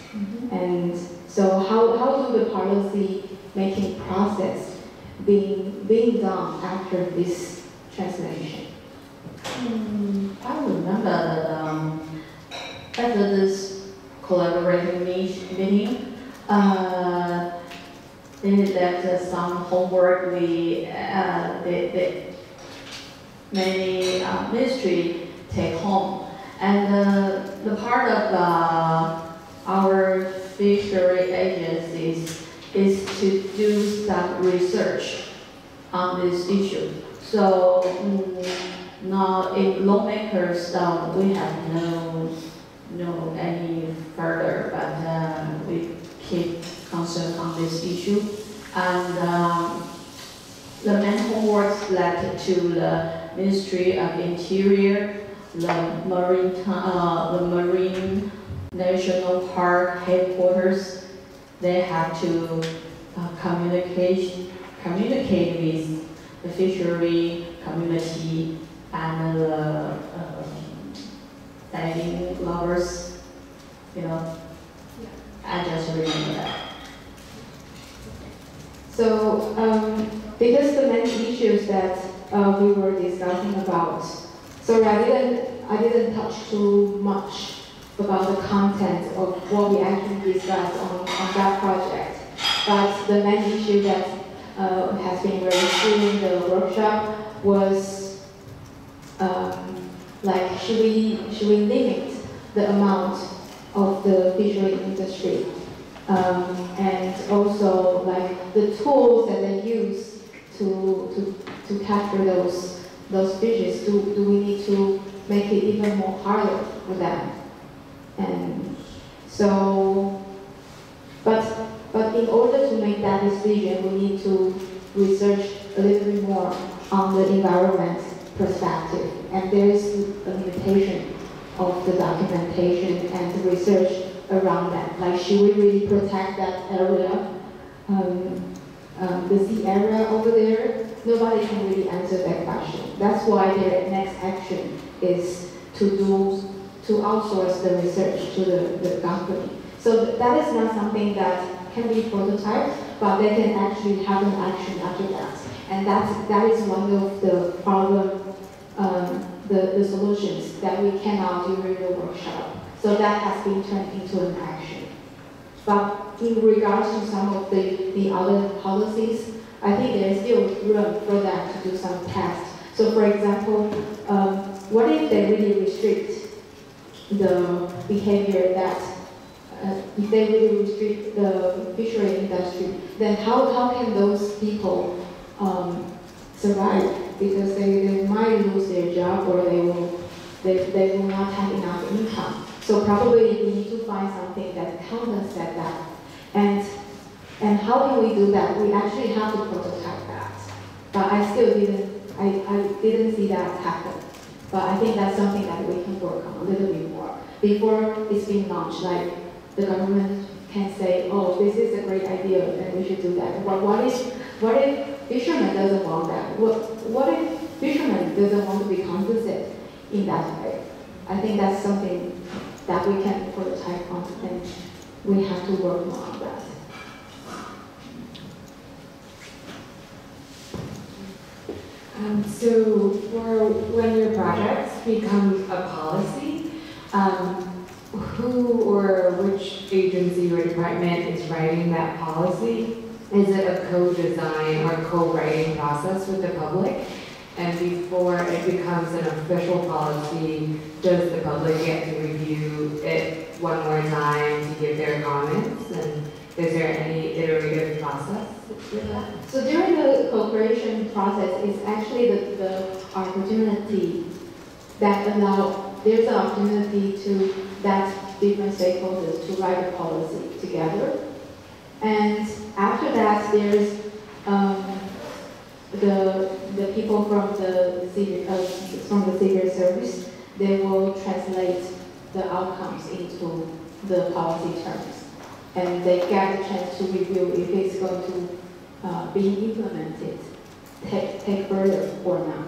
And so how, how do the policy making process being, being done after this translation? Hmm, I remember that um, after this collaborating meet- meeting, uh, they left us some homework. We uh, the, the many uh, ministry take home, and uh, the part of uh, our fishery agencies is to do some research on this issue. So mm, now in lawmakers, um, we have no, no any further, but um, we keep concern on this issue. And um, the main homework led to the Ministry of Interior, the Marine, uh, the Marine National Park headquarters. They have to uh, communicate, communicate with the fishery community and the diving lovers, you know. I just remember that. So, um, because the main issues that uh, we were discussing about, sorry, I didn't, I didn't touch too much about the content of what we actually discussed on, on that project. But the main issue that uh, has been raised during the workshop was um, like, should we, should we limit the amount of the fishery industry? Um, and also like the tools that they use to, to, to capture those, those fishes, do, do we need to make it even more harder for them? And so, but, but in order to make that decision, decision, we need to research a little bit more on the environment perspective. And there is a limitation of the documentation and the research around that. Like, should we really protect that area? Um, um, the sea area over there, nobody can really answer that question. That's why their next action is to do, to outsource the research to the, the company. So that is not something that can be prototyped, but they can actually have an action after that. And that's, that is one of the problem, um, the, the solutions that we came out during the workshop. So that has been turned into an action. But in regards to some of the, the other policies, I think there is still room for them to do some tests. So for example, um, what if they really restrict the behavior that, uh, if they really restrict the fishery industry, then how, how can those people um, survive? Because they, they might lose their job or they will, they, they will not have enough income. So probably we need to find something that compensates that. And, and how can we do that? We actually have to prototype that. But I still didn't, I, I didn't see that happen. But I think that's something that we can work on a little bit more. Before it's been launched, like the government can say, oh, this is a great idea and we should do that. But what if, what if fishermen doesn't want that? What, what if fishermen doesn't want to be compensated in that way? I think that's something that we can prototype on and we have to work more on that. Um, so for when your projects become a policy, um, who or which agency or department is writing that policy? Is it a co-design or co-writing process with the public? And before it becomes an official policy, does the public get to review it one more time to give their comments? And is there any iterative process with that? So during the cooperation process, it's actually the, the opportunity that allow, there's an opportunity to, that different stakeholders to write a policy together. And after that, there's, um, the, the people from the uh, from the civil service, they will translate the outcomes into the policy terms. And they get a chance to review if it's going to uh, be implemented, take, take further or not.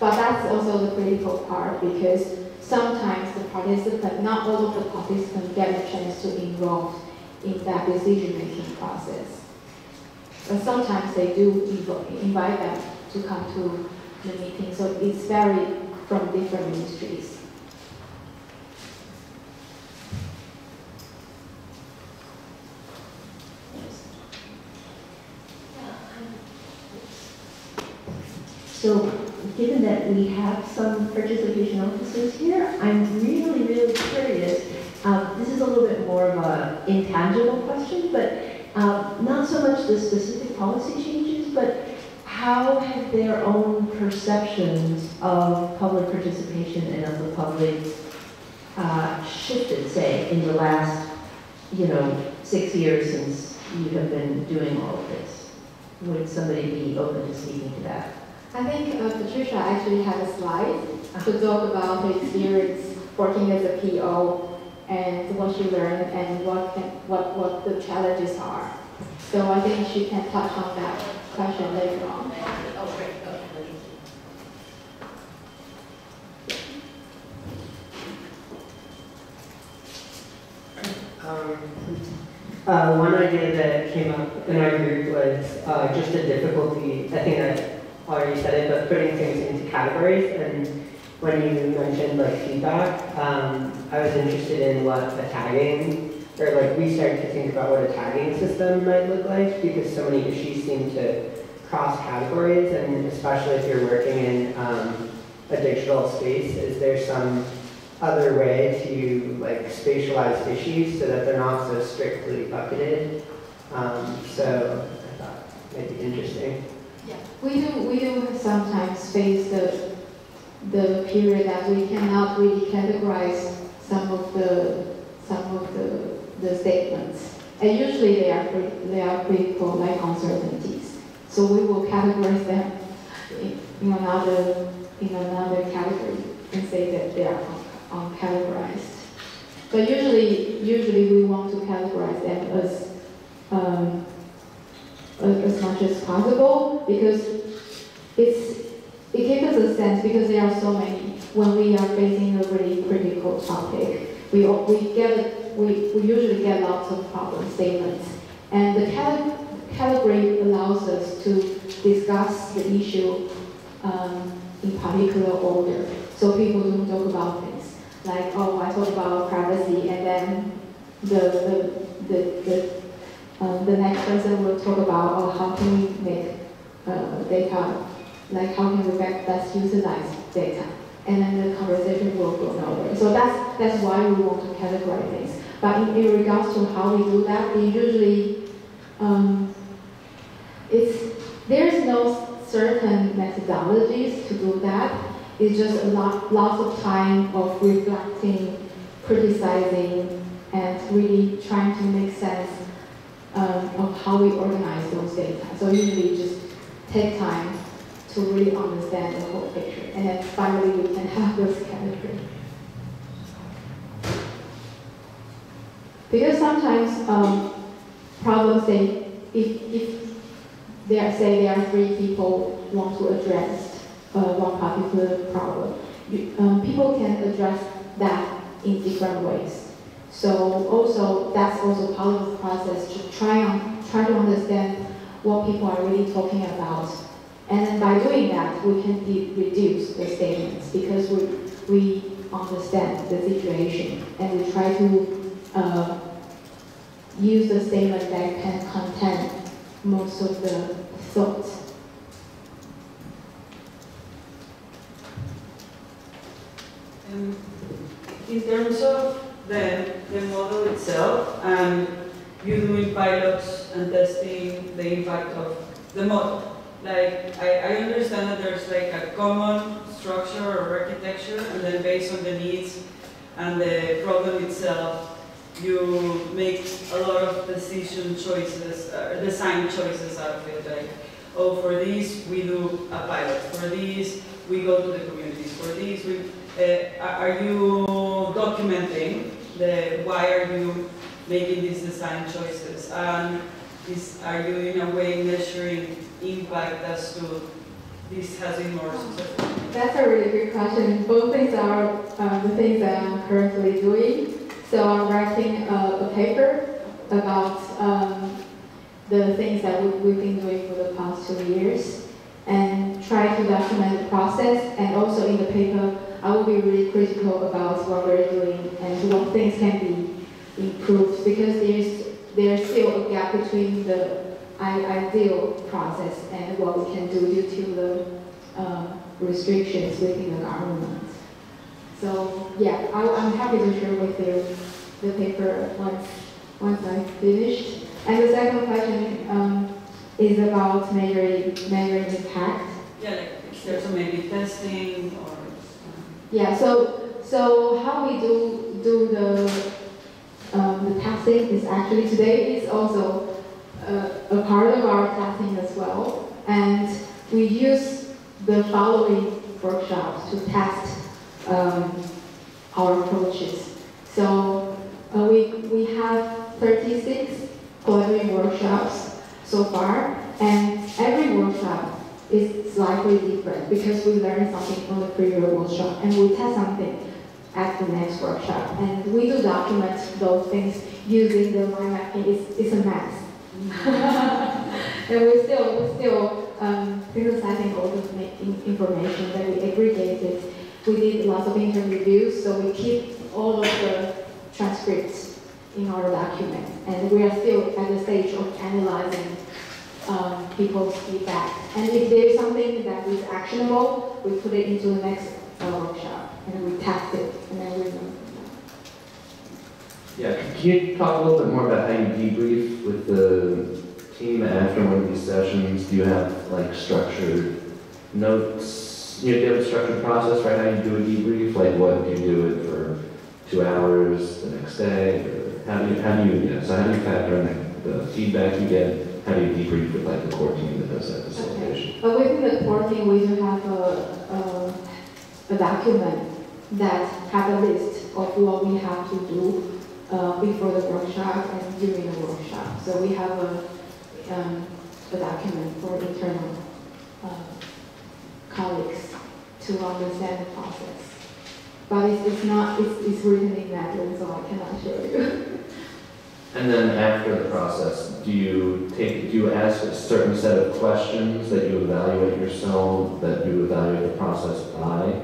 But that's also the critical part because sometimes the participant, not all of the participants get a chance to involve in that decision-making process. But sometimes they do invite them to come to the meeting, so it's varied from different ministries. So given that we have some participation officers here, I'm really, really curious. Uh, this is a little bit more of an intangible question, but uh, not so much the specific policy changes, but how have their own perceptions of public participation and of the public uh, shifted, say, in the last, you know, six years since you have been doing all of this? Would somebody be open to speaking to that? I think uh, Patricia actually had a slide to talk about her experience working as a PO and what she learned and what can, what what the challenges are. So I think she can touch on that question later on. Um, uh, one idea that came up in our group was uh, just the difficulty, I think I already said it, but putting things into categories. And when you mentioned like feedback, um, I was interested in what a tagging, or like we started to think about what a tagging system might look like because so many issues seem to cross categories, and especially if you're working in um, a digital space, is there some other way to like spatialize issues so that they're not so strictly bucketed? Um, so I thought might be interesting. Yeah, we do, we do sometimes face the, the period that we cannot really categorize some of the, some of the, the statements. And usually they are, they are critical, like uncertainties. So we will categorize them in in another, in another category and say that they are un- uncategorized. But usually, usually we want to categorize them as, um, as much as possible because it's, it gives us a sense because there are so many. When we are facing a really critical topic, we, we get, we, we usually get lots of problem statements. And the cate- category allows us to discuss the issue um, in particular order. So people don't talk about things like, oh, I talk about privacy, and then the the the, the, um, the next person will talk about, oh, how can we make uh, data, like how can we best utilize data, and then the conversation will go nowhere. So that's that's why we want to categorize things. But in, in regards to how we do that, we usually um, it's there's no certain methodologies to do that. It's just a lot, lots of time of reflecting, criticizing, and really trying to make sense um, of how we organize those data. So usually just take time to really understand the whole picture, and then finally we can have those categories. Because sometimes um, problems say if, if there say there are three people want to address uh, one particular problem, you, um, people can address that in different ways. So also that's also part of the process to try and try to understand what people are really talking about, and then by doing that we can reduce the statements because we we understand the situation and we try to uh, use the statement that can contain most of the thoughts. Um, In terms of the, the model itself, and you doing pilots and testing the impact of the model. Like, I, I understand that there's like a common structure or architecture, and then based on the needs and the problem itself, you make a lot of decision choices, uh, design choices out of it. Like, oh, for these we do a pilot. For these we go to the communities. For these we, uh, are are you documenting the why are you making these design choices? And is are you in a way measuring impact as to this has been more successful? That's a really good question. Both things are uh, the things that I'm currently doing. So I'm writing a, a paper about um, the things that we, we've been doing for the past two years and try to document the process. And also in the paper, I will be really critical about what we're doing and what things can be improved because there's there's still a gap between the ideal process and what we can do due to the um, restrictions within the government. So yeah, I, I'm happy to share with you the paper once once I finished. And the second question um, is about measuring measuring impact. Yeah, like is there some maybe testing or? Yeah, so so how we do do the um, the testing is actually today is also a part of our testing as well, and we use the following workshops to test um, our approaches. So uh, we we have 36 collaborating workshops so far, and every workshop is slightly different because we learn something from the previous workshop and we test something at the next workshop. And we do document those things using the mind mapping. It's, it's a mess. and we're still, we're still um, synthesizing all the ma- information that we aggregated. We did lots of interviews, so we keep all of the transcripts in our document. And we are still at the stage of analyzing um, people's feedback. And if there is something that is actionable, we put it into the next uh, workshop and we test it and then we. Yeah, can you talk a little bit more about how you debrief with the team after one of these sessions? Do you have like structured notes? You know, do you have a structured process, right? How you do a debrief? Like what, do you do it for two hours the next day? Or how do you, how do you, you know, so how do you factor in the, the feedback you get? How do you debrief with like the core team that does that facilitation? But within the core team, we do have a, a, a document that have a list of what we have to do uh, before the workshop and during the workshop. So we have a, um, a document for internal uh, colleagues to understand the process. But it's, it's not, it's, it's written in Mandarin, so I cannot show you. And then after the process, do you take, do you ask a certain set of questions that you evaluate yourself, that you evaluate the process by?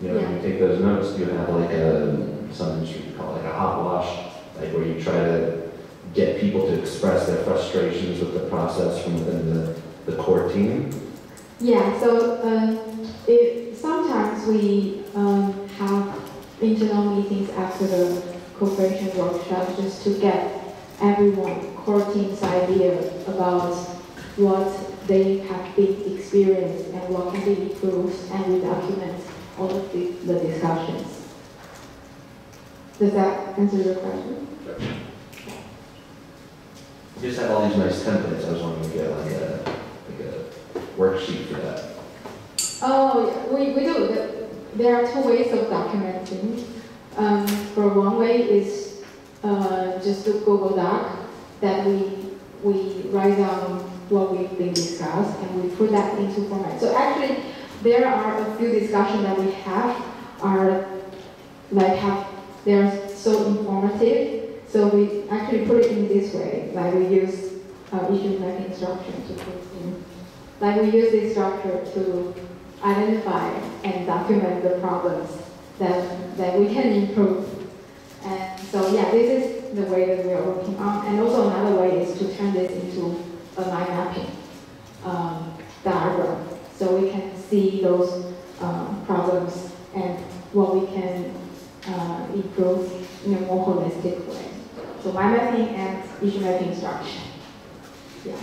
You know, Yeah. you take those notes, do you have like a, some industry call it like a hot wash, like where you try to get people to express their frustrations with the process from within the, the core team? Yeah, so um, it, sometimes we um, have internal meetings after the cooperation workshop just to get everyone, core team's idea about what they have been experienced and what can be improved, and we document all of the, the discussions. Does that answer your question? You just have all these nice templates, I was wondering if you had like a, like a worksheet for that. Oh, we, we do. There are two ways of documenting. Um, for one way is uh, just a Google Doc that we, we write down what we've been discussed and we put that into format. So actually, there are a few discussions that we have are like have, they're so informative. So we actually put it in this way, like we use uh, issue mapping instruction to put in. Like we use this structure to identify and document the problems that, that we can improve. And so, yeah, this is the way that we are working on. And also another way is to turn this into a mind mapping um, diagram. So we can see those um, problems and what we can uh, grows in a more holistic way. So mind mapping and issue mapping structure. Yeah.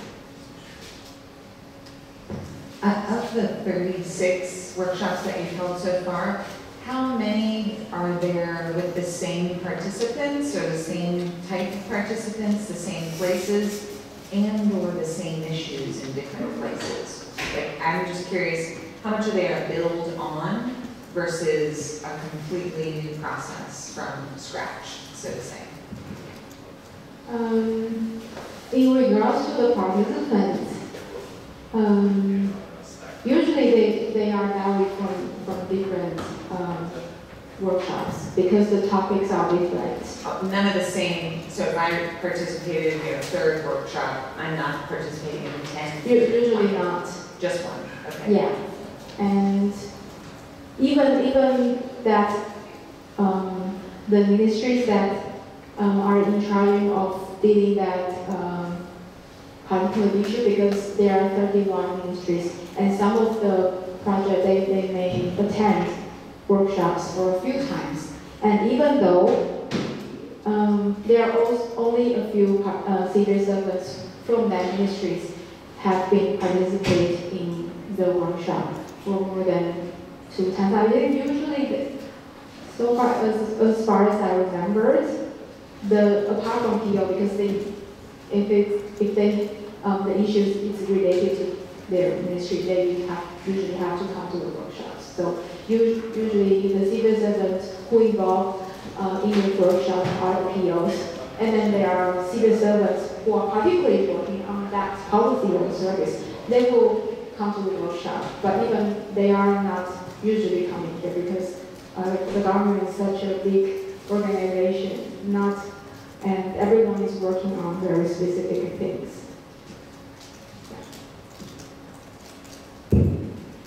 Uh, Of the 36 workshops that you've held so far, how many are there with the same participants or the same type of participants, the same places, and/or the same issues in different places? Like, I'm just curious, how much of they are built on versus a completely new process from scratch, so to say? Um, in regards to the participants, um, usually they, they are varied from, from different um, workshops because the topics are different. None of the same, so if I participated in your third workshop, I'm not participating in the 10th? Usually not. Just one, okay. Yeah, and even even that um, the ministries that um, are in charge of dealing that um, particular issue because there are 31 ministries and some of the project they, they may attend workshops for a few times. And even though um, there are only a few uh, civil servants from that ministries have been participating in the workshop for more than I think usually, so far as, as far as I remembered, the apart from PO because they, if if they um, the issues is related to their ministry, they have usually have to come to the workshops. So us- usually the civil servants who involved uh, in the workshop are the POs, and then there are civil servants who are particularly working on that policy or service. They will come to the workshop, but even they are not usually coming here because uh, the government is such a big organization, not, and everyone is working on very specific things.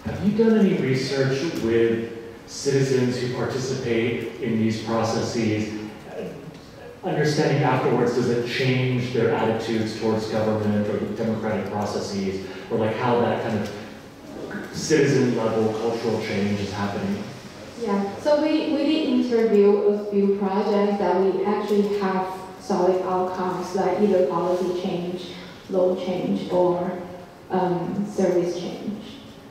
Have you done any research with citizens who participate in these processes? Understanding afterwards, does it change their attitudes towards government or democratic processes? Or like how that kind of citizen level cultural change is happening? Yeah, so we, we did interview a few projects that we actually have solid outcomes, like either policy change, law change, or um, service change.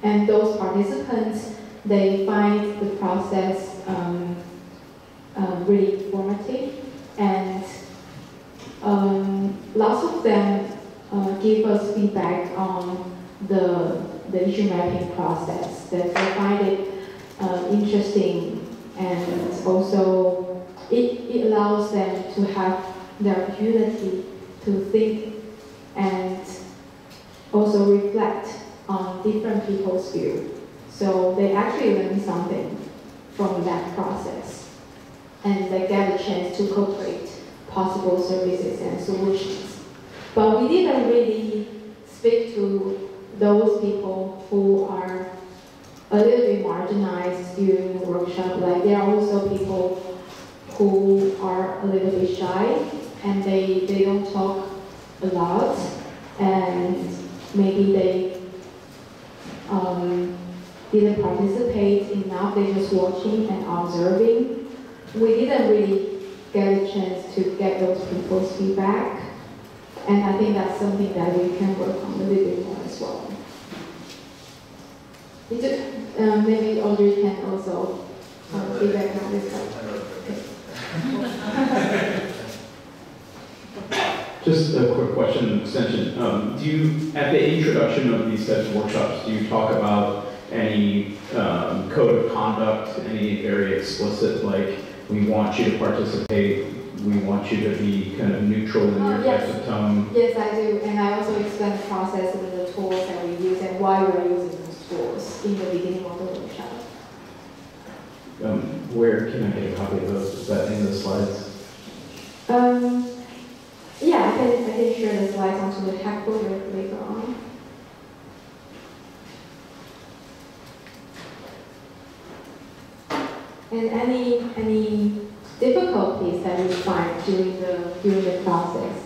And those participants, they find the process um, um, really informative and lots of them uh, give us feedback on the, the issue mapping process, that they find it uh, interesting and also it, it allows them to have the opportunity to think and also reflect on different people's view. So they actually learn something from that process. And they get a chance to co-create possible services and solutions. But we didn't really speak to those people who are a little bit marginalized during the workshop. Like there are also people who are a little bit shy and they, they don't talk a lot and maybe they um, didn't participate enough, they're just watching and observing. We didn't really get a chance to get those people's feedback. And I think that's something that we can work on a little bit more as well. Is it, um, maybe Audrey can also uh, feedback on this Just a quick question, and extension. Um, do you, at the introduction of these types of workshops, do you talk about any um, code of conduct, any very explicit, like, we want you to participate, we want you to be kind of neutral in Oh, your yes. types of tone? Yes, I do, and I also explain the process and the tools that we use and why we're using those tools in the beginning of the workshop. Um, where can I get a copy of those? Is that in the slides? Um, yeah, I can, I can share the slides onto the Hackfoldr later on. And any, any difficulties that you find during the, during the process?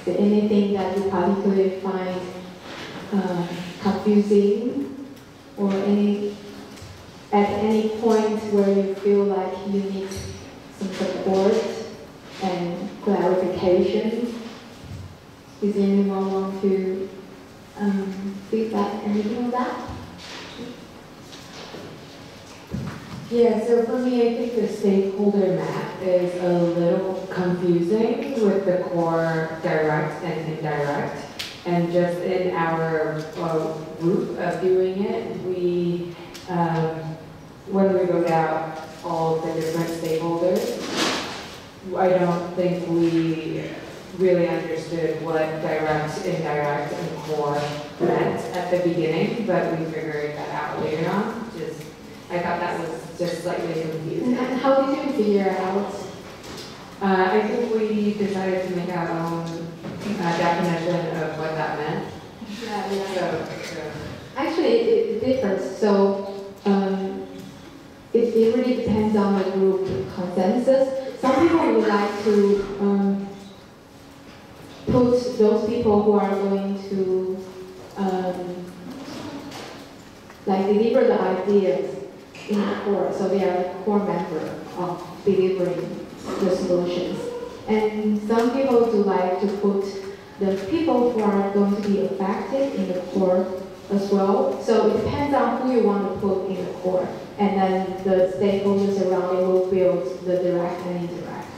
Is there anything that you particularly find um, confusing or any, at any point where you feel like you need some support and clarification? Does anyone want to um, feedback anything on that? Yeah, so for me, I think the stakeholder map is a little confusing with the core direct and indirect. And just in our uh, group of doing it, we, um, when we wrote out all the different stakeholders, I don't think we really understood what direct, indirect, and core meant at the beginning, but we figured that out later on. Just, I thought that was just slightly confusing. And how did you figure out? Uh, I think we decided to make our own uh, definition of what that meant. Yeah, yeah. So, so Actually, it, it differs. So um, it, it really depends on the group consensus. Some people would like to um, put those people who are going to um, like deliver the ideas in the core, so they are a core member of delivering the solutions. And some people do like to put the people who are going to be affected in the core as well. So it depends on who you want to put in the core. And then the stakeholders around it will build the direct and indirect.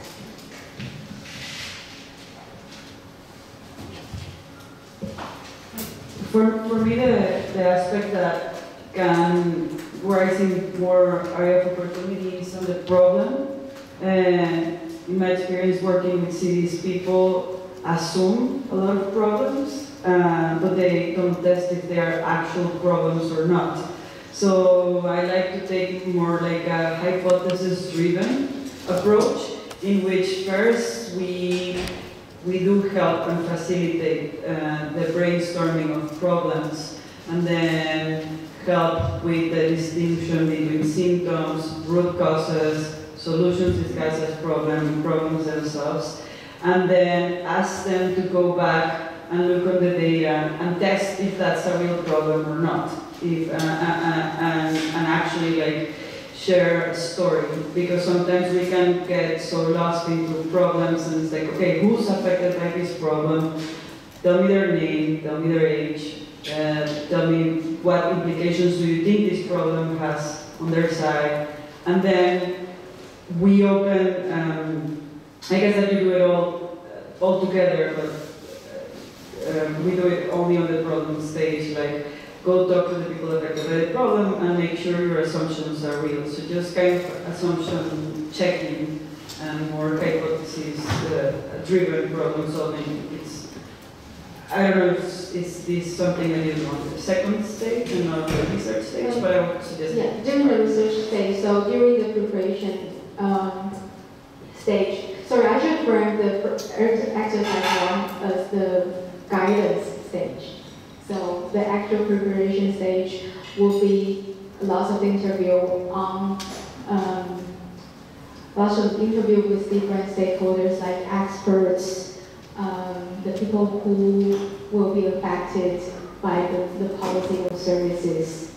For, for me, the, the aspect that can, where I see more area of opportunity is on the problem. And in my experience working with cities, people assume a lot of problems, uh, but they don't test if they are actual problems or not. So I like to take more like a hypothesis-driven approach, in which first we we do help and facilitate uh, the brainstorming of problems and then help with the distinction between symptoms, root causes, solutions discussed as problem, problems themselves, and then ask them to go back and look at the data and test if that's a real problem or not, if, uh, uh, uh, and, and actually like share a story because sometimes we can get so lost into problems and it's like, okay, who's affected by this problem? Tell me their name, tell me their age, uh, tell me what implications do you think this problem has on their side. And then we open, um, I guess that you do it all, all together, but um, we do it only on the problem stage, like go talk to the people affected by the problem and make sure your assumptions are real. So just kind of assumption checking and more hypothesis uh, driven problem solving. It's I don't know if is this something that you want the second stage and not the research stage, but I would suggest Yeah, during the research stage, so during the preparation um, stage, sorry, I should frame the exercise one as the guidance stage. So the actual preparation stage will be lots of interview on, um, lots of interview with different stakeholders like experts, um, the people who will be affected by the, the policy or services,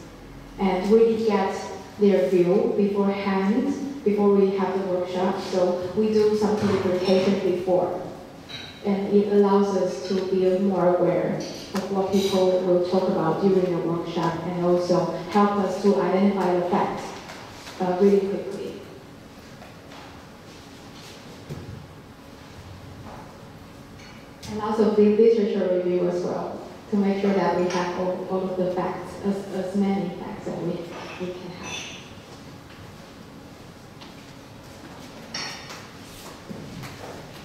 and really get their view beforehand, before we have the workshop. So we do some preparation before, and it allows us to be more aware of what people will talk about during the workshop, and also help us to identify the facts uh, really quickly. And also the literature review as well, to make sure that we have all, all of the facts, as, as many facts that we, we can have.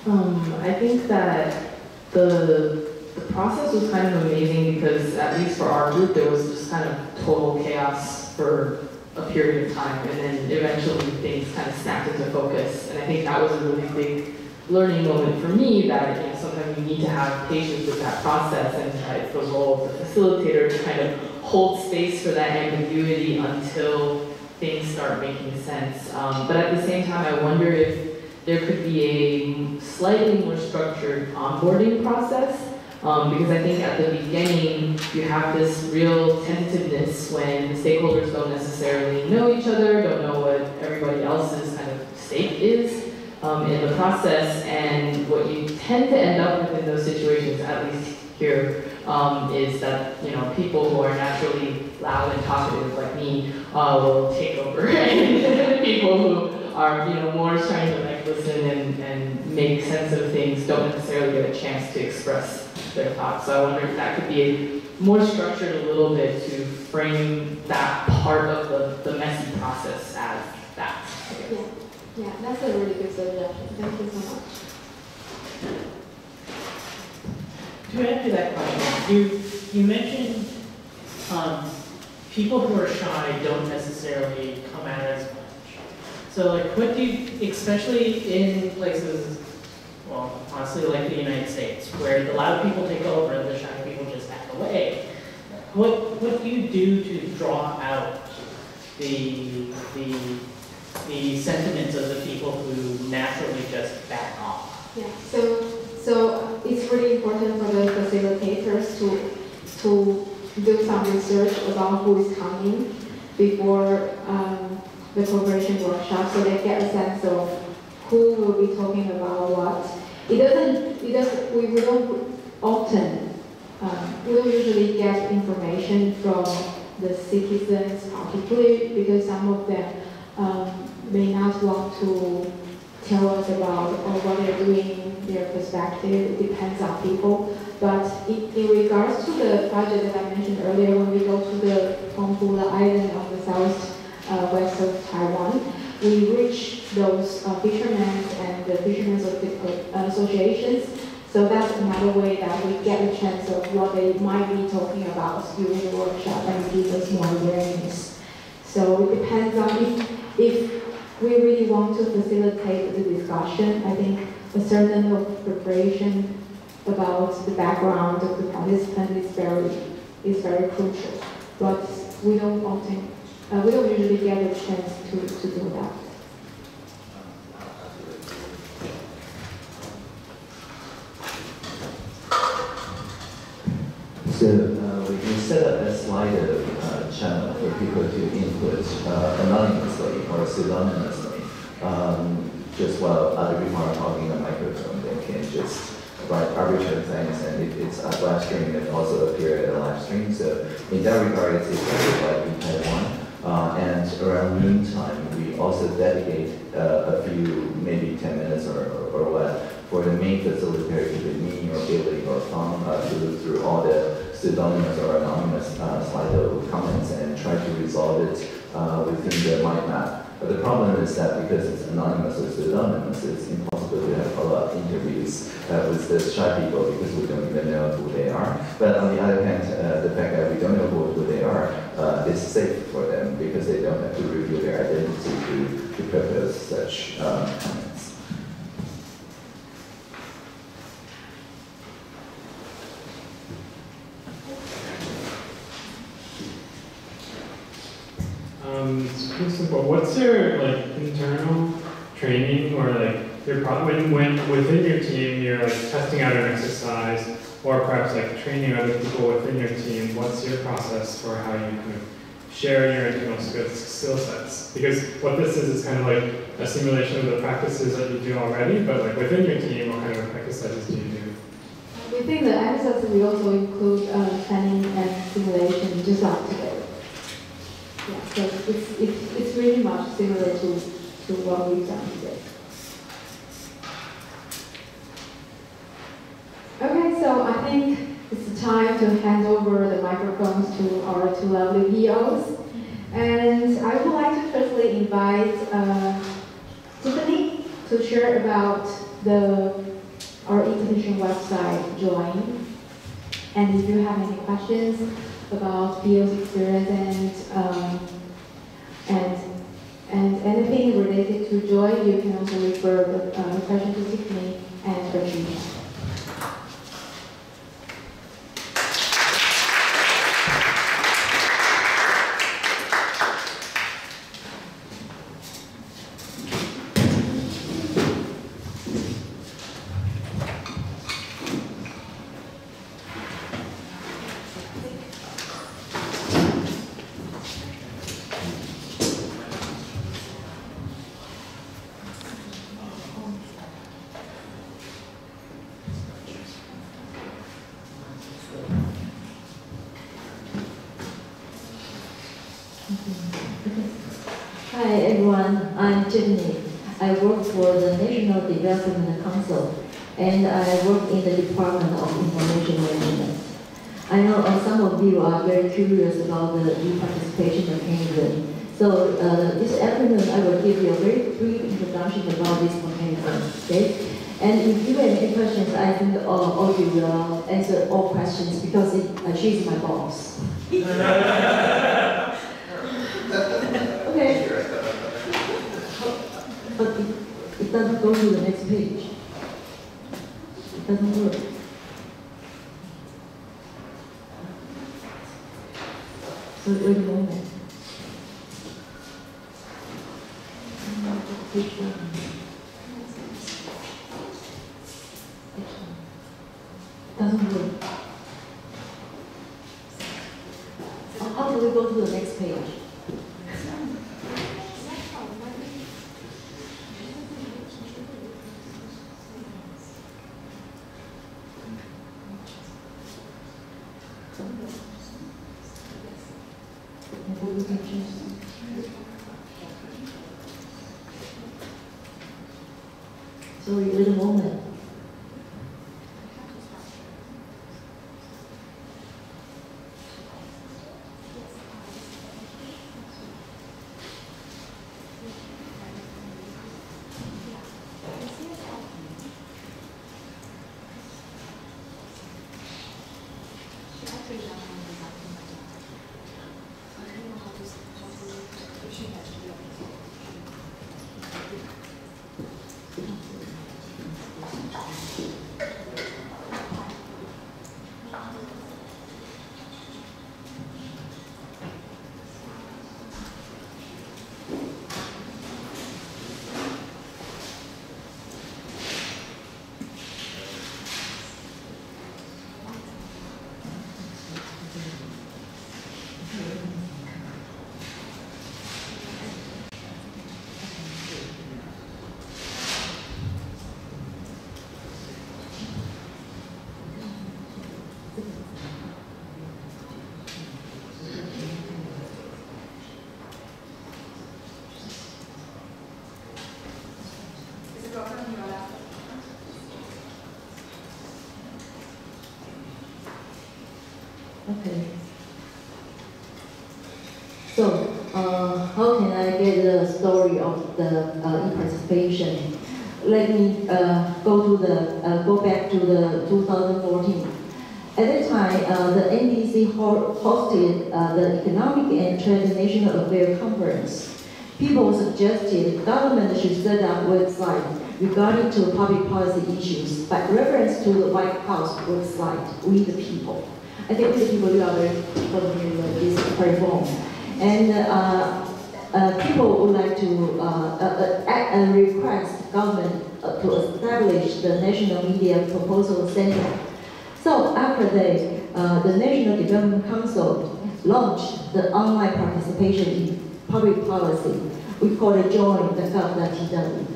Um, I think that the, the process was kind of amazing because at least for our group, there was just kind of total chaos for a period of time, and then eventually things kind of snapped into focus. And I think that was a really big learning moment for me that you know sometimes you need to have patience with that process, and it's the role of the facilitator to kind of hold space for that ambiguity until things start making sense. Um, but at the same time, I wonder if there could be a slightly more structured onboarding process. Um, because I think at the beginning, you have this real tentativeness when the stakeholders don't necessarily know each other, don't know what everybody else's kind of stake is um, in the process. And what you tend to end up with in those situations, at least here, um, is that you know people who are naturally loud and talkative like me uh, will take over, people who are you know more trying to like listen and, and make sense of things don't necessarily get a chance to express their thoughts. So I wonder if that could be more structured a little bit to frame that part of the, the messy process as that. Yeah, yeah, that's a really good suggestion. Thank you so much. To add to that question, you, you mentioned, um, people who are shy don't necessarily come out as much. So like, what do you, especially in places, well, honestly, like the United States, where the loud people take over and the shy people just back away, what, what do you do to draw out the, the, the sentiments of the people who naturally just back off? Yeah, so, so it's really important for the facilitators to, to do some research about who is coming before um, the cooperation workshop, so they get a sense of who will be talking about what. It doesn't, it doesn't, we, don't often, um, we usually get information from the citizens particularly because some of them um, may not want to tell us about or what they're doing, their perspective, it depends on people. But in, regards to the project that I mentioned earlier, when we go to the Tongfu, island on the south uh, west of Taiwan, we reach those uh, fishermen and the fishermen's uh, associations. So that's another way that we get a chance of what they might be talking about during the workshop and give us more awareness. So it depends on if, if we really want to facilitate the discussion. I think a certain of preparation about the background of the participant is very is very crucial. But we don't often uh, we don't usually get a chance to, to do that. So uh, we can set up a Slido uh, channel for people to input uh, anonymously or pseudonymously. Um, just while other people are talking on microphone, they can just write arbitrary things and it, it's a live stream and also appear at a live stream. So in that regard, it's like in Taiwan. Uh, and around noon time, we also dedicate uh, a few, maybe 10 minutes or, or, or what, for the main facilitator, to be me or Billy or Tom, uh, to look through all the pseudonymous or anonymous uh, Slido comments and try to resolve it uh, within the mind map. But the problem is that because it's anonymous or pseudonymous, it's impossible to have follow-up interviews uh, with the shy people because we don't even know who they are. But on the other hand, uh, the fact that we don't know who, who they are uh, is safe for them because they don't have to reveal their identity to, to propose such um, comments. Um, What's your like internal training or like your pro- when when within your team you're like testing out an exercise or perhaps like training other people within your team? What's your process for how you kind of share your internal skill sets? Because what this is is kind of like a simulation of the practices that you do already, but like within your team, what kind of exercises do you do? Within the exercises, we also include uh, planning and simulation just like today. Yeah, so it's, it's, it's really much similar to, to what we've done today. Okay, so I think it's time to hand over the microphones to our two lovely POs. And I would like to firstly invite uh, Tiffany to share about the our e-petition website, Join. And if you have any questions about PO's experience and, um, and, and anything related to Join, you can also refer the uh, question to Tiffany and Virginia. Hi everyone, I'm Tiffany. I work for the National Development Council and I work in the Department of Information Management. I know uh, some of you are very curious about the e-participation mechanism. So uh, this afternoon I will give you a very brief introduction about this mechanism. Okay? And if you have any questions, I think uh, Audrey will answer all questions because it, uh, she's my boss. Okay. But it, doesn't go to the next page. It doesn't work. So wait a moment. Page one. Page one. Doesn't work. How do we go to the next page? Maybe we. Sorry, a moment. Uh, how can I get the story of the uh, e-participation? Let me uh, go to the uh, go back to the 2014. At that time, uh, the NDC ho- hosted uh, the Economic and Transnational Affairs Conference. People suggested government should set up website regarding to public policy issues by reference to the White House website, We the People. I think We the People, you are very familiar with this platform. And uh, uh, people would like to uh, uh, uh, request government to establish the National Media Proposal Center. So after that, the National Development Council launched the online participation in public policy. We call it join the gov.tw.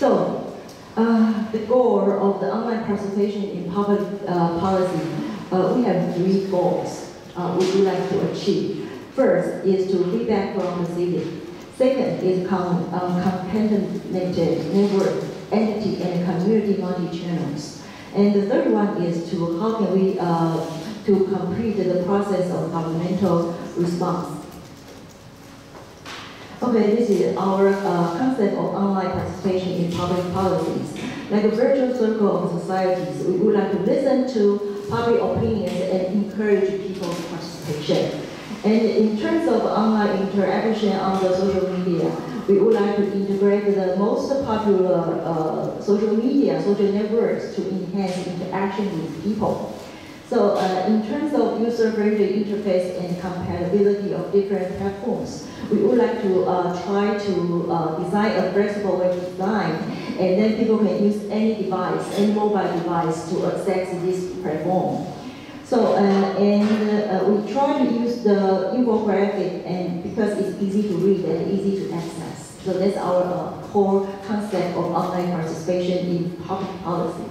So, uh, the goal of the online participation in public uh, policy, uh, we have three goals uh, we would like to achieve. First is to feedback from the city. Second is con- uh, concatenated network, entity, and community multi-channels. And the third one is to how can we uh, to complete the process of governmental response. Okay, this is our uh, concept of online participation in public policies. Like a virtual circle of societies, we would like to listen to public opinions and encourage people's participation. And in terms of online interaction on the social media, we would like to integrate the most popular uh, social media, social networks to enhance interaction with people. So uh, in terms of user-friendly interface and compatibility of different platforms, we would like to uh, try to uh, design a flexible web design, and then people can use any device, any mobile device to access this platform. So, uh, and uh, we try to use the infographic and because it's easy to read and easy to access. So that's our uh, core concept of online participation in public policy.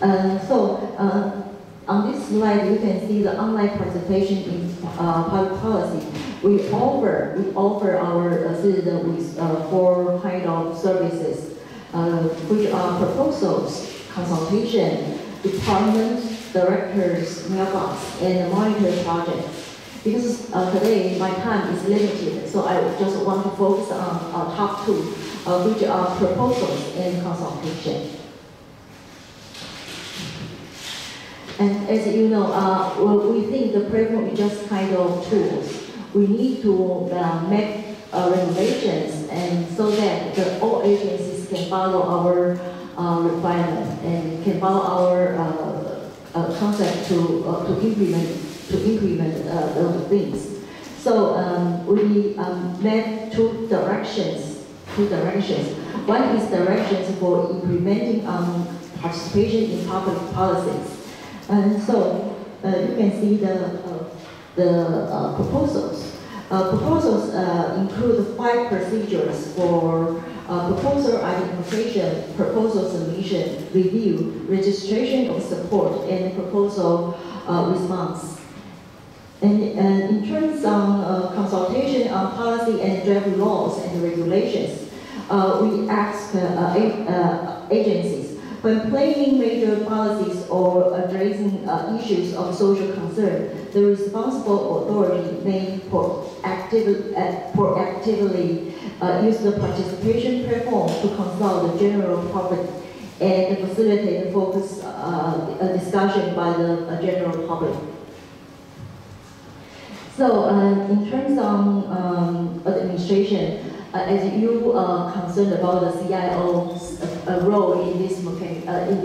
Uh, so, uh, on this slide, you can see the online participation in uh, public policy. We offer, we offer our uh, citizens with uh, four kind of services, uh, which are proposals, consultation, department, directors, mailbox, and monitor projects. Because uh, today my time is limited, so I just want to focus on uh, top two, uh, which are proposals and consultation. And as you know, uh, well, we think the platform is just kind of tools. We need to uh, make uh, regulations and so that the, all agencies can follow our uh, and can follow our uh, uh, concept to uh, to implement to implement those things. So um, we um, made two directions. Two directions. One is directions for implementing um, participation in public policies. And so you can see the, the uh, proposals. Uh, proposals uh, include five procedures for uh, proposal identification, proposal submission, review, registration of support, and proposal response. And, and in terms of consultation on policy and draft laws and regulations, we ask agencies when planning major policies or addressing uh, issues of social concern, the responsible authority may proactive, uh, proactively uh, use the participation platform to consult the general public and facilitate uh, discussion by the uh, general public. So uh, in terms of um, administration, Uh, as you are concerned about the CIO's uh, uh, role in this, uh, in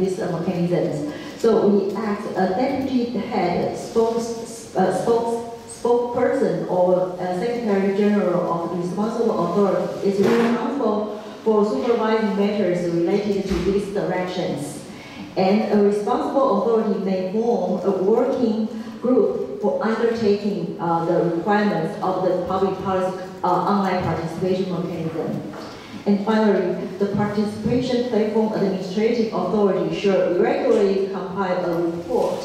so we act a deputy head, spokes, spokes, spokesperson, or secretary general of responsible authority is responsible for supervising matters related to these directions. And a responsible authority may form a working group for undertaking uh, the requirements of the public policy uh, online participation mechanism. And finally, the participation platform administrative authority should regularly compile a report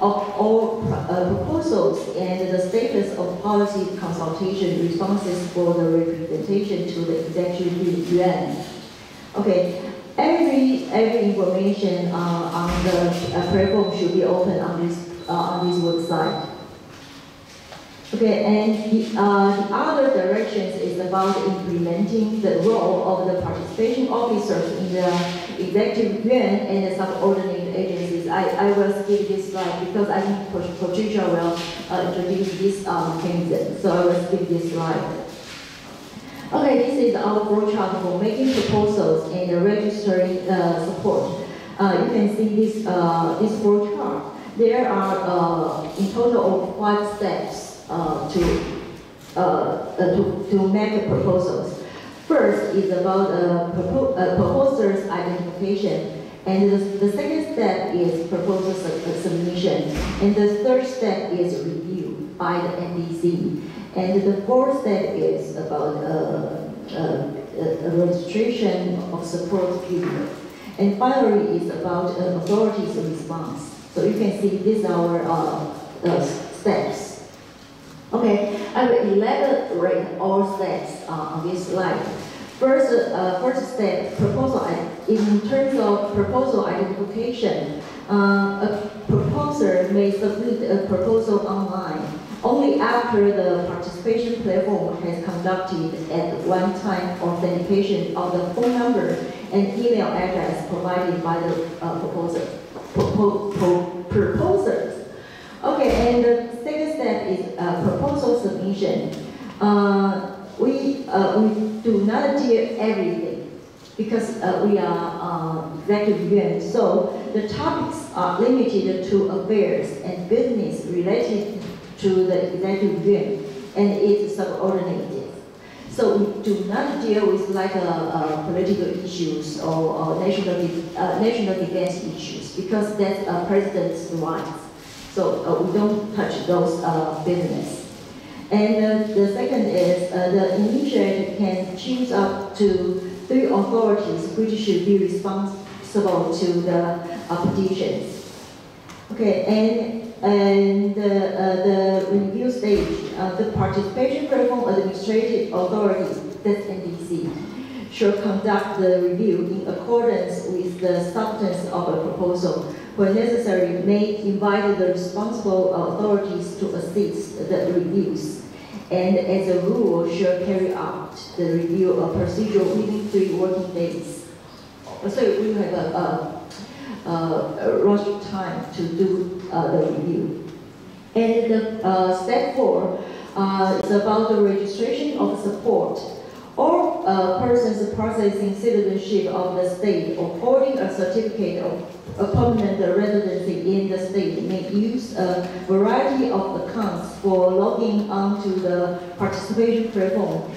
of all uh, proposals and the status of policy consultation responses for the representation to the executive yuan. Okay, every every information uh, on the uh, platform should be open on this uh, on this website. Okay, and the, uh, the other directions is about implementing the role of the participation officers in the executive yuan and the subordinate agencies. I, I will skip this slide because I think Patricia will uh, introduce this um, so I will skip this slide. Okay, this is our flow chart for making proposals and registering uh, support. Uh, you can see this, uh, this flow chart. There are uh, in total of five steps uh, to, uh, to, to make proposals. First is about uh, propo uh, proposer's identification, and the, the second step is proposal sub submission, and the third step is review by the NDC, and the fourth step is about uh, registration of support period, and finally is about authorities response. So you can see these are our steps. Okay, I will elaborate all steps uh, on this slide. First, uh, first step, proposal, in terms of proposal identification, uh, a proposer may submit a proposal online only after the participation platform has conducted at one time authentication of the phone number and email address provided by the uh, proposer. Propo pro proposers. Okay, and the second step is uh, proposal submission. Uh, we, uh, we do not do everything because uh, we are uh, executive yuan. So the topics are limited to affairs and business related to the executive yuan and its subordinated. So we do not deal with like uh, uh, political issues or, or national, de uh, national defense issues because that's uh, president's rights. So uh, we don't touch those uh, business. And the second is the initiator can choose up to three authorities which should be responsible to the petitions. Okay, and and uh, the review stage, the participation platform administrative authority, that's NDC, shall conduct the review in accordance with the substance of a proposal where necessary, may invite the responsible authorities to assist the reviews. And as a rule, shall carry out the review of procedure within three working days. So we have a, a, a rush time to do uh, the review. And the uh, step four uh, is about the registration of support All person's processing citizenship of the state or holding a certificate of a permanent residency in the state may use a variety of accounts for logging onto the participation platform.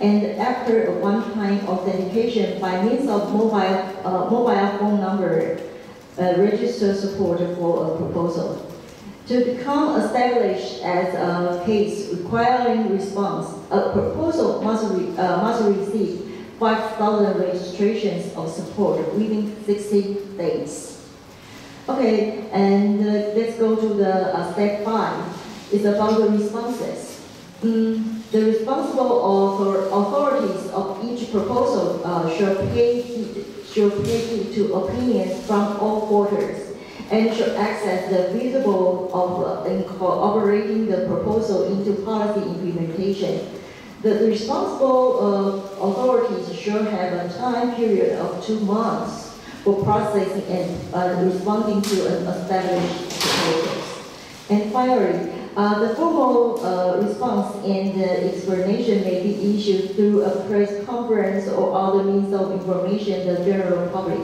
And after a one-time authentication by means of mobile, uh, mobile phone number, uh, register support for a proposal. To become established as a case requiring response, a proposal must, re, uh, must receive 5,000 registrations of support within 60 days. Okay, and uh, let's go to the uh, step five. It's about the responses. Mm, the responsible author authorities of each proposal uh, shall pay should pay to opinions from all quarters and should access the visible of incorporating the proposal into policy implementation. The responsible uh, authorities should have a time period of two months for processing and uh, responding to an established proposals. And finally, uh, the formal uh, response and explanation may be issued through a press conference or other means of information to the general public.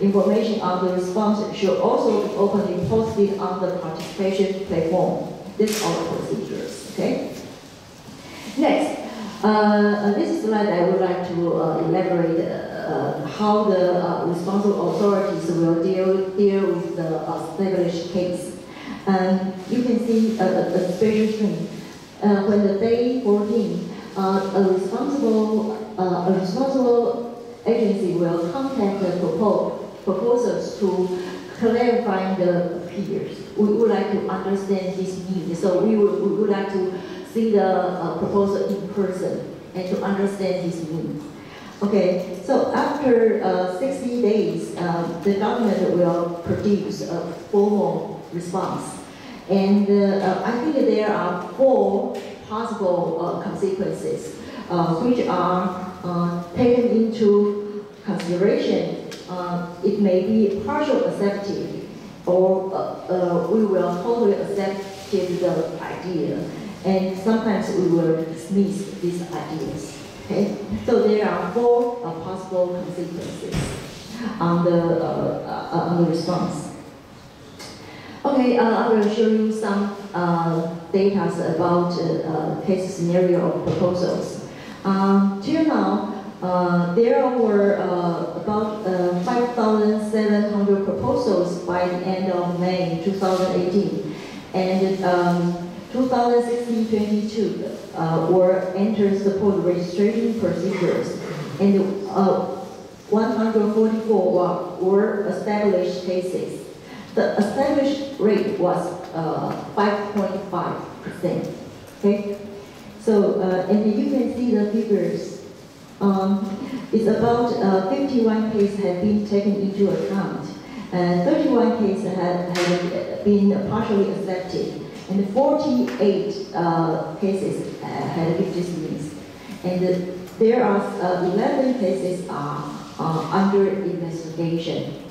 Information on the response should also be openly posted on the participation platform. These are the procedures, okay? Next, uh, this slide I would like to uh, elaborate uh, how the uh, responsible authorities will deal, deal with the established case. And you can see a, a, a special string. Uh, when the day 14, uh, a responsible, uh, a responsible agency will contact the propo- proposals to clarify the figures. We would like to understand this need, so we would, we would like to see the uh, proposal in person and to understand this need. Okay, so after uh, 60 days, uh, the government will produce a formal response. And uh, I think there are four possible uh, consequences, uh, which are uh, taken into consideration. Uh, it may be partial accepted, or uh, uh, we will totally accept the idea, and sometimes we will dismiss these ideas. Okay, so there are four uh, possible consequences on the uh, uh, on the response. Okay, uh, I will show you some uh, data about uh, case scenario proposals. Um, till now, uh, there were uh, about uh, 5,700 proposals by the end of May 2018, and um, 2016-22 uh, were entered support registration procedures, and uh, 144 were, were established cases. The established rate was uh, 5.5%. Okay, so uh, and you can see the figures. Um, it's about uh, 51 cases have been taken into account, and 31 cases have, have been partially accepted, and 48 uh, cases have been dismissed, and there are uh, 11 cases are uh, under investigation.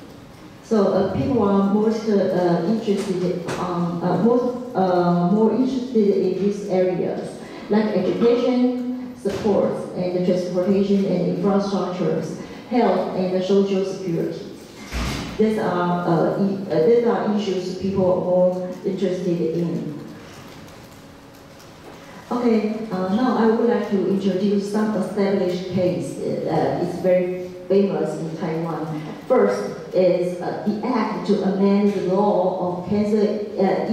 So uh, people are most uh, interested, um, uh, most, more interested in these areas, like education, supports, and transportation and infrastructures, health and social security. These are, uh, these are issues people are more interested in. Okay, uh, now I would like to introduce some established case that is very famous in Taiwan. First is uh, the act to amend the law of cancer uh,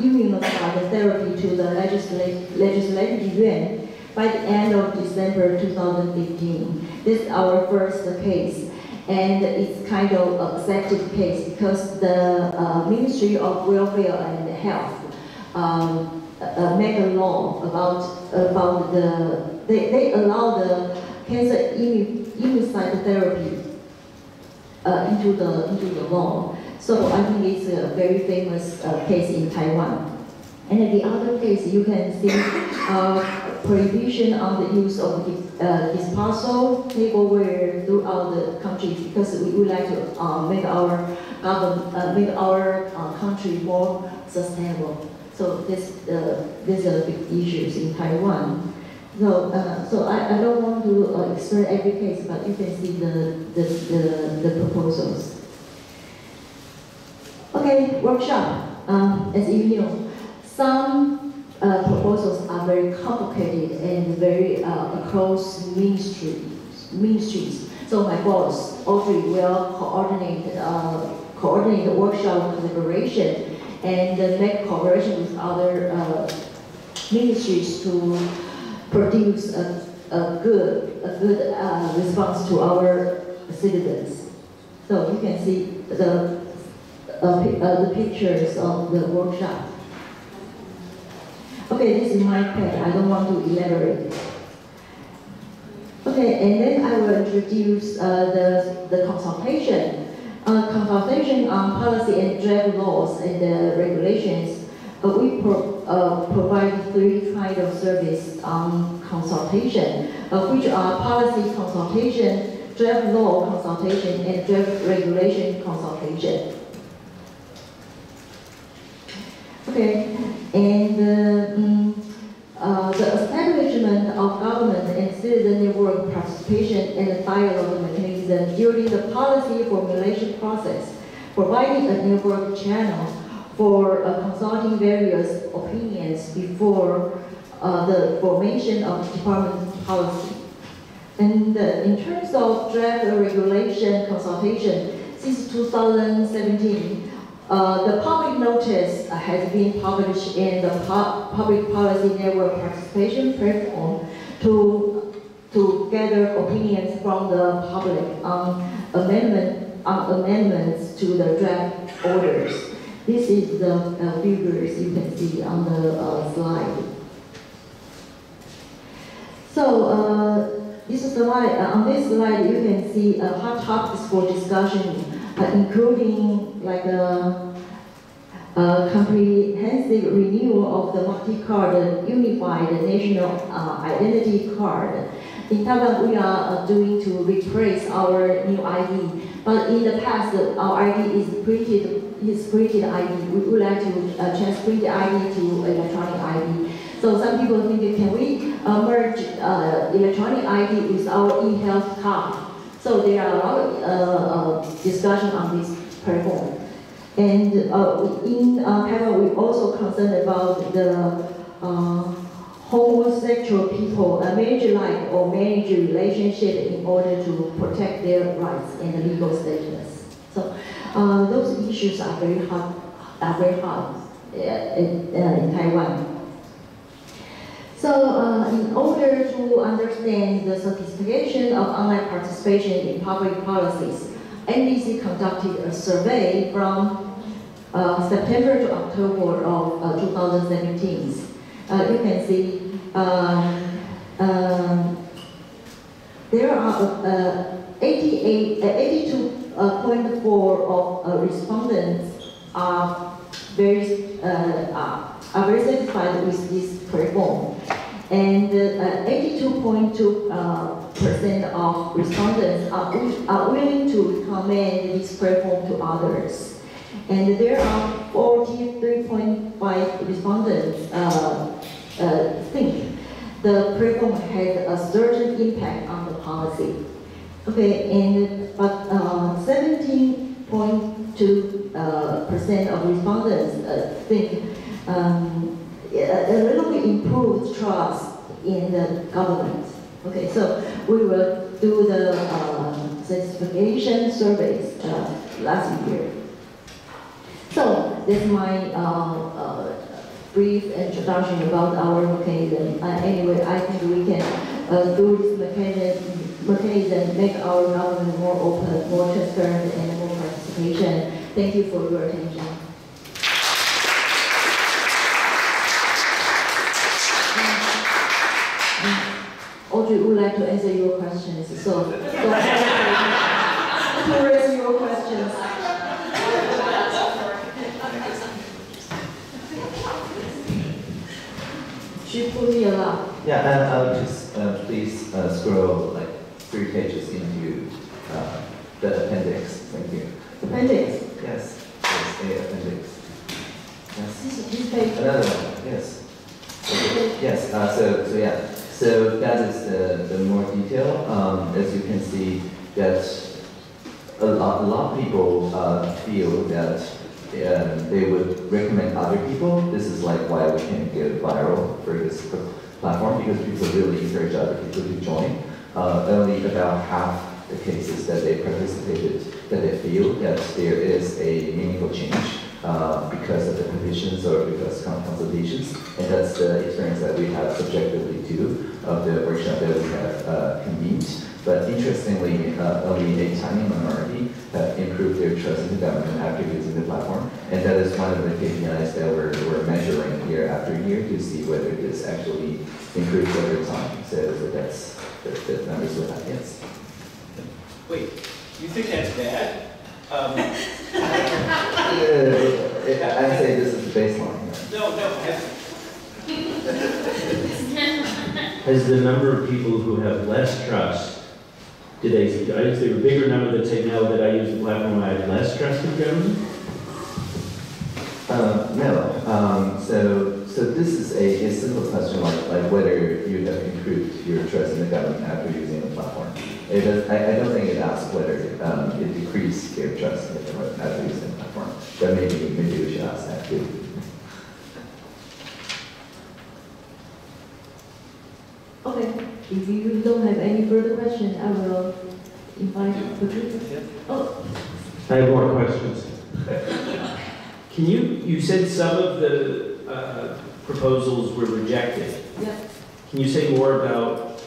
immunotherapy to the legislative, legislative yuan by the end of December 2015. This is our first case. And it's kind of accepted case because the uh, Ministry of Welfare and Health um, uh, made a law about about the they, they allow the cancer immunotherapy uh, into the into the law. So I think it's a very famous uh, case in Taiwan. And in the other case, you can see uh, prohibition on the use of uh, disposal tableware throughout the country because we would like to uh, make our government, uh, make our uh, country more sustainable. So this, uh, these are big issues in Taiwan. So, uh, so I, I don't want to uh, explain every case, but you can see the, the, the, the proposals. Okay, workshop. Um, as you know, some uh, proposals are very complicated and very uh, across ministries. So my boss, Audrey, will coordinate, uh, coordinate the workshop collaboration and make cooperation with other uh, ministries to produce a, a good, a good uh, response to our citizens. So you can see the, uh, the pictures of the workshop. Okay, this is my pen. I don't want to elaborate. Okay, and then I will introduce uh, the, the consultation. Uh, consultation on policy and draft laws and uh, regulations. Uh, we pro uh, provide three kind of service on consultation, uh, which are policy consultation, draft law consultation, and draft regulation consultation. Okay, and um, uh, the establishment of government and citizen network participation and dialogue mechanism during the policy formulation process, providing a network channel for uh, consulting various opinions before uh, the formation of department policy. And uh, in terms of draft regulation consultation, since 2017, Uh, the public notice has been published in the pu- Public Policy Network Participation Platform to, to gather opinions from the public on amendment, on amendments to the draft orders. This is the uh, figures you can see on the uh, slide. So, uh, this slide, uh, on this slide, you can see uh, hot topics for discussion, uh, including like a, a comprehensive renewal of the multi-card unified national identity card. In Taiwan, we are doing to replace our new ID, but in the past, our ID is printed, is printed ID. We would like to uh, change printed ID to electronic ID. So some people think, can we uh, merge uh, electronic ID with our e-health card? So there are a lot of uh, uh, discussion on this platform. And uh, in uh, Taiwan, we also concerned about the uh, homosexual people marriage life or marriage relationship in order to protect their rights and legal status. So uh, those issues are very hard, are very hot uh, in, uh, in Taiwan. So, uh, in order to understand the sophistication of online participation in public policies, NDC conducted a survey from uh, September to October of uh, 2017. Uh, you can see um, um, there are uh, 88, uh, 82.4 of uh, respondents are very uh, are very satisfied with this platform. And uh, 82.2 uh, percent of respondents are, are willing to recommend this platform to others. And there are 43.5 respondents uh, uh, think the platform had a certain impact on the policy. Okay, and but uh, 17.2 uh, percent of respondents uh, think um, a, a little bit improved trust in the government. Okay, so we will do the uh, certification surveys uh, last year. So that's my uh, uh, brief introduction about our mechanism. Uh, anyway, I think we can do this mechanism, mechanism, make our government more open, more transparent, and more participation. Thank you for your attention. Audrey would like to answer your questions, so, so to raise your questions. She put me a lot. Yeah, and uh, just uh, please uh, scroll like three pages into uh, the appendix. Thank you. Appendix? Yes, yes, a appendix. Yes. This, this page. Another one, yes. Okay. Yes, uh, so, so yeah, so that is the, the more detail. Um, as you can see, that a lot, a lot of people uh, feel that uh, they would recommend other people. This is like why we can't get viral for this platform because people really encourage other people to join. Uh, only about half the cases that they participated that they feel that there is a meaningful change uh, because of the conditions or because of consultations. And that's the experience that we have subjectively too of the workshop that we have uh, convened. But interestingly, uh, only a tiny minority have improved their trust in the government after using the platform. And that is one of the KPIs that we're, we're measuring year after year to see whether this actually improves over time. So, so that's the, the numbers we have, yes. Wait, you think that's bad? Um, Uh, I say this is the baseline. no, no, I- Has the number of people who have less trust, did they, is there a bigger number that say, no, that I use the platform, I have less trust in government? Uh, no. Um, so, so this is a, a simple question like, like whether you have improved your trust in the government after using the platform. It does, I, I don't think it asks whether um, it decreased your trust in the government after using the platform. But maybe, maybe we should ask that too. Okay, if you don't have any further questions, I will invite Patricia. Oh, I have more questions. Can you, you said some of the uh, proposals were rejected. Yeah. Can you say more about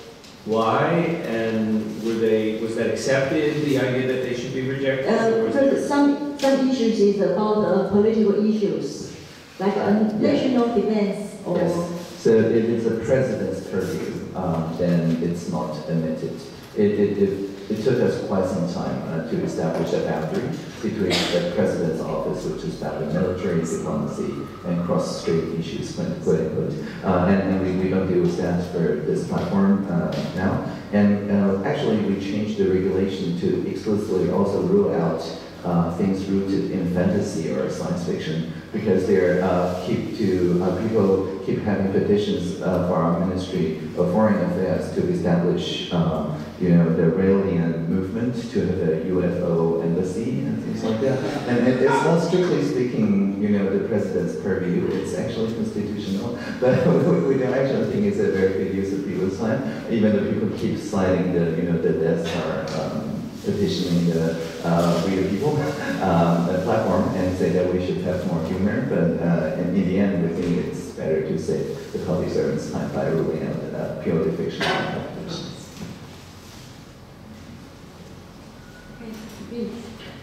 why and were they, was that accepted, the idea that they should be rejected? or Uh, was because some, some issues is about uh, political issues, like uh, national defense or. Yes. So it's a president's purview, um, then it's not admitted. It, it, it, it took us quite some time uh, to establish a boundary between the president's office, which is about the military diplomacy and cross-strait issues, quote quote unquote. Uh, and and we, we don't deal with that for this platform uh, now. And uh, actually, we changed the regulation to explicitly also rule out uh, things rooted in fantasy or science fiction because they're uh, keep to uh, people keep having petitions uh, for our Ministry of Foreign Affairs to establish, um, you know, the Raelian movement to have a UFO embassy and things like that. And it, it's not strictly speaking, you know, the president's purview. It's actually constitutional, but we don't actually think it's a very good use of people's time. Even though people keep citing the, you know, the Death Star. Um, petitioning the uh, We the People um, the platform and say that we should have more humor, but uh, in, in the end, we think it's better to save the public servants' time by ruling out uh, purely fictional petitions.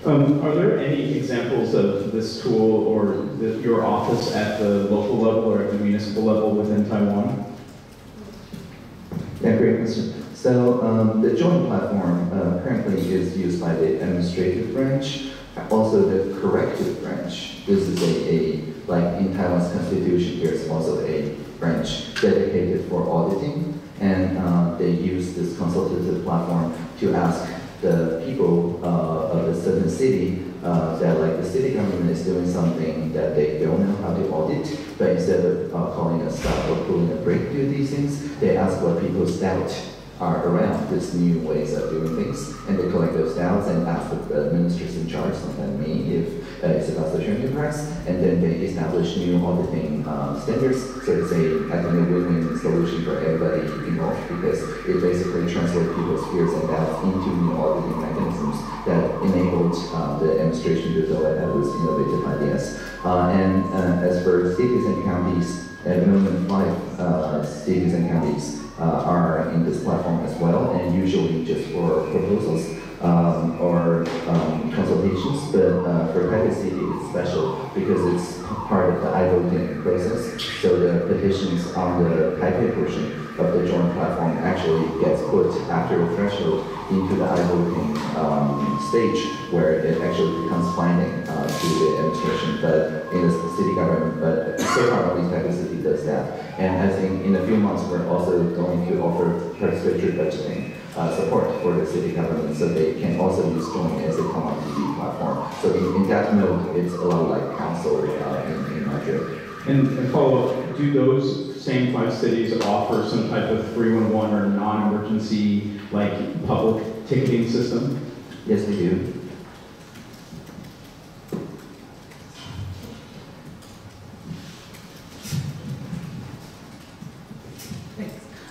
Um, are there any examples of this tool or the, your office at the local level or at the municipal level within Taiwan? Yeah, great question. So um, the Join platform uh, currently is used by the administrative branch, also the corrective branch. This is a, a like in Taiwan's constitution, there's also a branch dedicated for auditing, and uh, they use this consultative platform to ask the people uh, of a certain city uh, that like the city government is doing something that they don't know how to audit, but instead of uh, calling a stop or pulling a break to these things, they ask what people's doubt are around these new ways of doing things, and they collect those doubts and ask the ministers in charge, sometimes me, if uh, it's about social enterprise, and then they establish new auditing uh, standards. So it's a, I think, a win-win solution for everybody involved because it basically translates people's fears and doubts into new auditing mechanisms that enabled uh, the administration to develop with innovative ideas. Uh, and uh, as for cities and counties, at the moment, five uh, cities and counties are in this platform as well, and usually just for proposals um, or um, consultations. But uh, for City, it's special because it's part of the i-voting process. So the petitions on the Taipei portion of the Join platform actually gets put after the threshold into the i-voting um, stage where it actually becomes binding uh, to the administration, but in the city government, but so far only Taipei City does that. And I think in a few months, we're also going to offer participatory budgeting uh, support for the city government so they can also use Join as a common TV platform. So in, in that mode, it's a lot like Consul uh, in, in Madrid. And, and follow up, do those same five cities offer some type of 311 or non-emergency, like, public ticketing system? Yes, they do.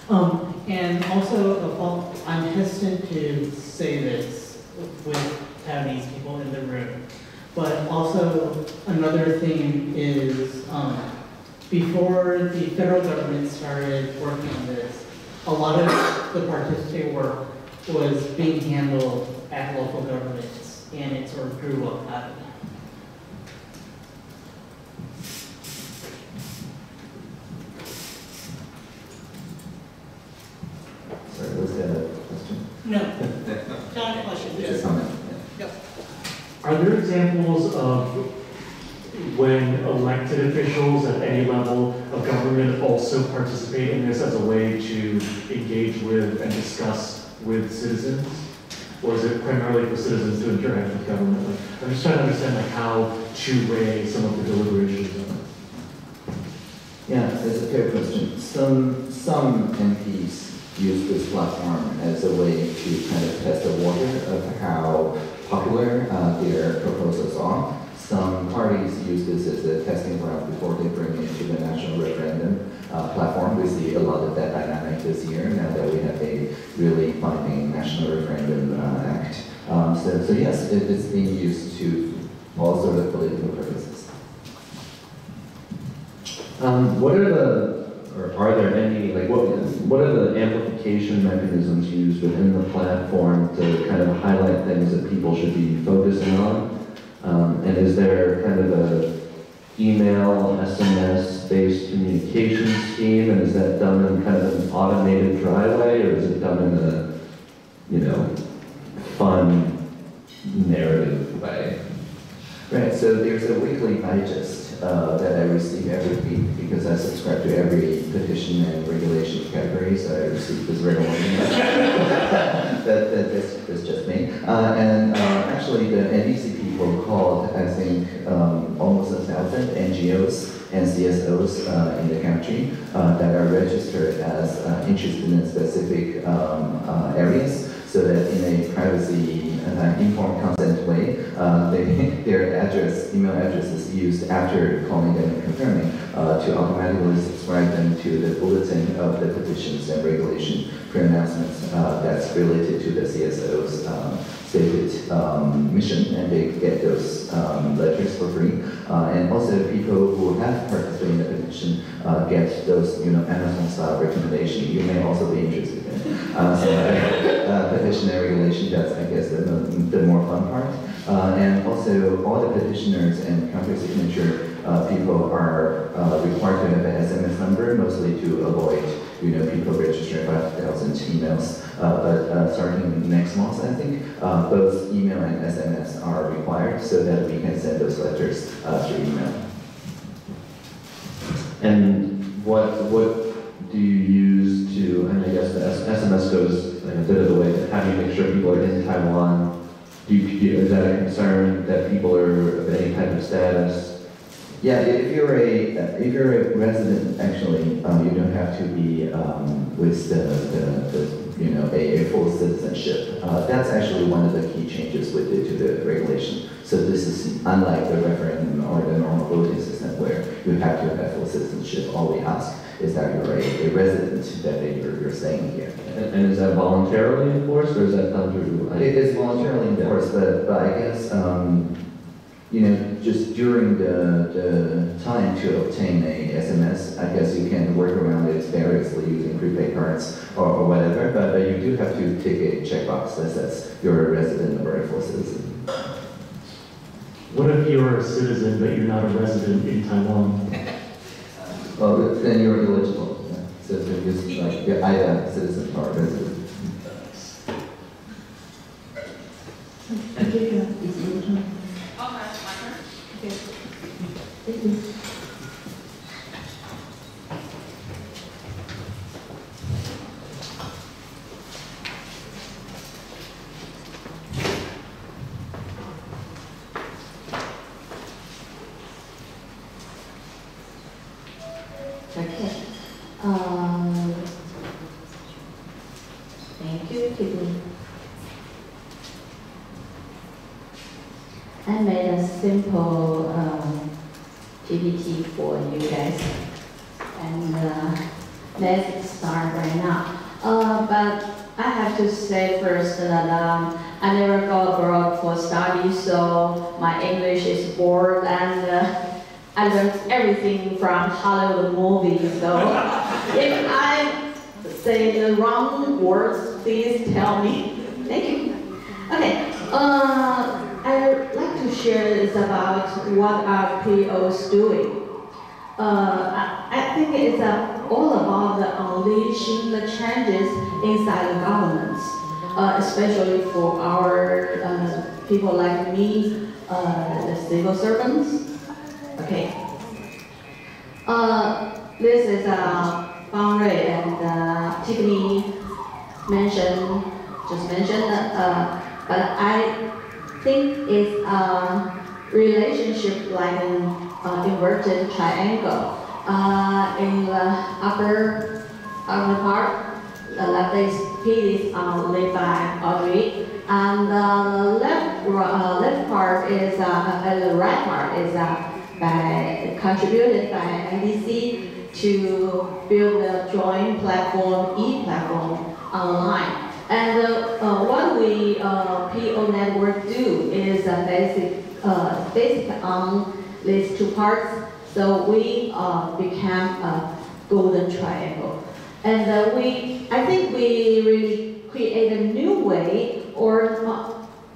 Um, and also, I'm hesitant to say this with having these people in the room, but also another thing is, um, before the federal government started working on this, a lot of the participant work was being handled at local governments, and it sort of grew up out of that. Sorry, was that a question? No. Not a question. Just a comment. Yep. Are there examples of when elected officials at any level of government also participate in this as a way to engage with and discuss with citizens? Or is it primarily for citizens to interact with government? Like, I'm just trying to understand like how two-way some of the deliberations. Yeah, that's a fair question. Some, some MPs use this platform as a way to kind of test the water of how popular uh, their proposals are. Some parties use this as a testing ground before they bring it to the national referendum uh, platform. We see a lot of that dynamic this year now that we have a really binding national referendum uh, act. Um, so, so yes, it, it's being used to all sort of political purposes. Um, what are the, or are there any, like, what, what are the amplification mechanisms used within the platform to kind of highlight things that people should be focusing on? Um, and is there kind of a email, SMS-based communication scheme, and is that done in kind of an automated dry way, or is it done in a, you know, fun narrative way? Right, so there's a weekly digest uh, that I receive every week because I subscribe to every petition and regulation category, so I receive this regularly. that, that, that's, that's just me. Uh, and uh, actually, the NDC people called, I think, um, almost a thousand NGOs and CSOs uh, in the country uh, that are registered as uh, interested in specific um, uh, areas so that in a privacy and informed consent way, uh, they, their address, email address is used after calling them and confirming uh, to automatically subscribe them to the bulletin of the petitions and regulation pre-announcements uh, that's related to the CSO's um, stated um, mission, and they get those um, letters for free. Uh, and also, people who have participated in the petition uh, get those, you know, Amazon-style recommendation. You may also be interested in. Uh, so, uh, petition and regulation, that's, I guess, the, the more fun part. Uh, and also, all the petitioners and counter signature uh, people are uh, required to have an SMS number, mostly to avoid, you know, people registering 5,000 emails. Uh, but uh, starting next month, I think, uh, both email and SMS are required so that we can send those letters through email. And what what do you use to, and I guess the SMS goes like, a bit of the way, how do you make sure people are in Taiwan? Do you- is that a concern that people are of any type of status? Yeah, if you're a if you're a resident, actually, um, you don't have to be um, with the, the, the you know a, a full citizenship. Uh, that's actually one of the key changes with the, to the regulation. So this is unlike the referendum or the normal voting system where you have to have full citizenship. All we ask is that you're a, a resident, that you're, you're staying here. And, and is that voluntarily enforced, or is that done through? It is voluntarily enforced, but, but I guess, um, you know, just during the, the time to obtain a SMS, I guess you can work around it variously using prepaid cards or, or whatever, but, but you do have to tick a checkbox that says you're a resident or a full citizen. What if you're a citizen but you're not a resident in Taiwan? Well, then you're eligible. yeah. So if you're just like, you're either a citizen or a resident. Patricia, it's your turn. Okay. Okay. Um, thank you, Tiffany. I made a simple um, PPT for you guys. And uh, let's start right now. Uh, but I have to say first that um, I never go abroad for study, so my English is poor and uh, I learned everything from Hollywood movies. So if I say the wrong words, please tell me. Thank you. Okay. Uh, I'd like to share about what are POs doing. Uh, I, think it's uh, all about the unleashing the changes inside the governments, uh, especially for our uh, people like me, uh, the civil servants. Okay. Uh, this is uh, Fang Rui and uh, Tiffany mentioned, just mentioned, uh, but I think it's a relationship like an uh, inverted triangle. Uh, in the upper, upper part, the left is P is uh, led by Audrey, and the left, uh, left part is, uh, the right part is uh, by, contributed by NDC to build a joint platform, e-platform online. And uh, uh, what we uh, PO network do is basic, basic on these two parts. So we became a golden triangle. And we, I think we really create a new way, or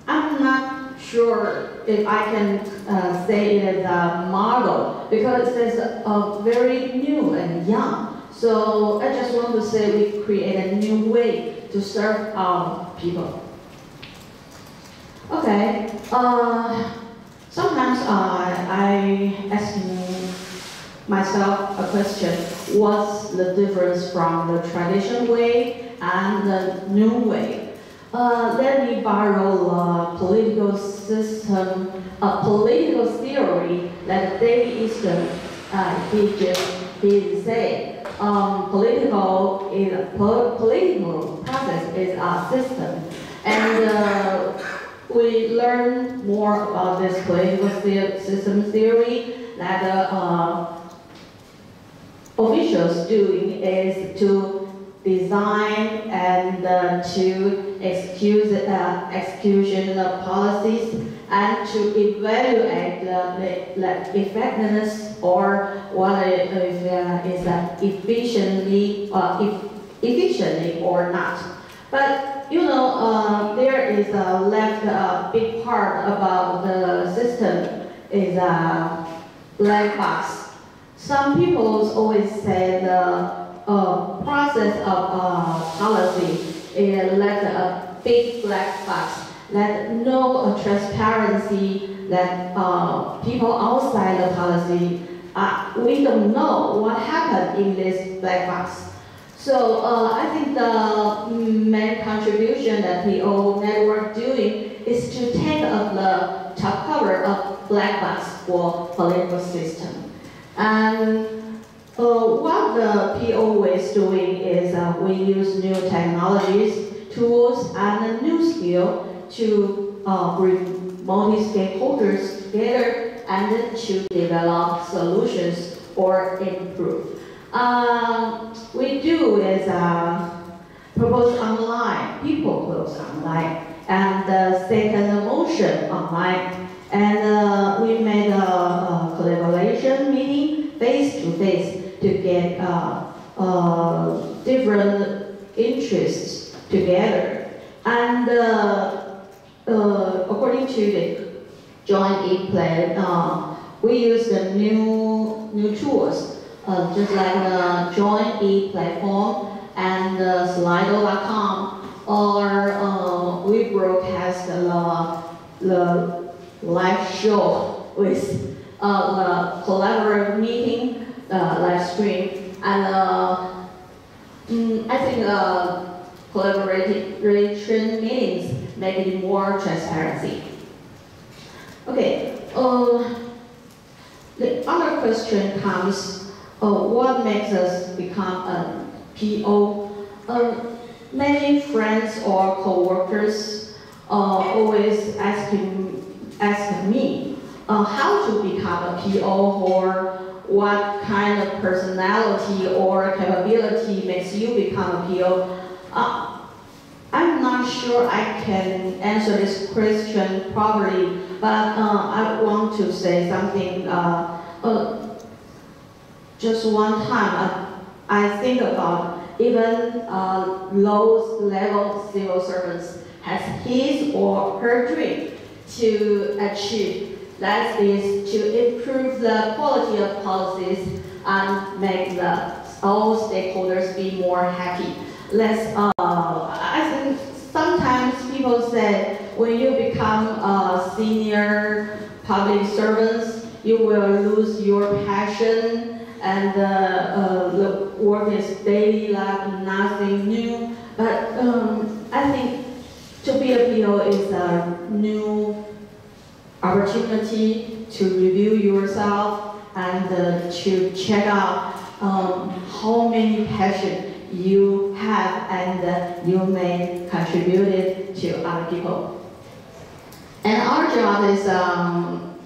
I'm not sure if I can uh, say it as a model, because it's uh, very new and young. So I just want to say we create a new way to serve our people. Okay. Uh, sometimes I ask myself a question: What's the difference from the traditional way and the new way? Uh, me borrow a political system, a political theory that David Easton uh, he just did say. Um, political is po political process is a system, and uh, we learn more about this political the system theory that uh, officials doing is to design and uh, to execute uh, execution of policies and to evaluate the, the effectiveness or what is, uh, is uh, efficiently uh, efficiently or not. But you know, uh, there is a left a big part about the system is a black box. Some people always say the uh, process of uh, policy is like a big black box, that no transparency, that uh, people outside the policy, uh, we don't know what happened in this black box. So uh, I think the main contribution that PO network doing is to take up the top cover of black box for political system. And what the PO is doing is uh, we use new technologies, tools, and a new skill to uh, bring multi-stakeholders together and to develop solutions or improve. Um, we do is uh, propose online, people close online, and uh, second motion online. And uh, we made a, a collaboration meeting face to face to get uh, uh, different interests together. And uh, uh, according to the joint e-plan, uh, we use the new, new tools, just like the joint e-platform and uh, Slido.com, or we broadcast the, the live show with uh, the collaborative meeting, live stream, and uh, mm, I think uh, collaboration meetings make it more transparency. Okay, uh, the other question comes, uh, what makes us become a PO? Uh, many friends or co-workers uh, always asking, ask me uh, how to become a PO or what kind of personality or capability makes you become a PO. Uh, I'm not sure I can answer this question properly, but uh, I want to say something. Uh, uh, just one time, uh, I think about even uh, low level civil servants has his or her dream to achieve. That is to improve the quality of policies and make the all stakeholders be more happy. Let's, uh, I think sometimes people say when you become a senior public servant, you will lose your passion and uh, uh, the work is daily life, nothing new. But um, I think to be a PO is a new opportunity to review yourself and uh, to check out um, how many passion you have and uh, you may contribute to other people. And our job is, um,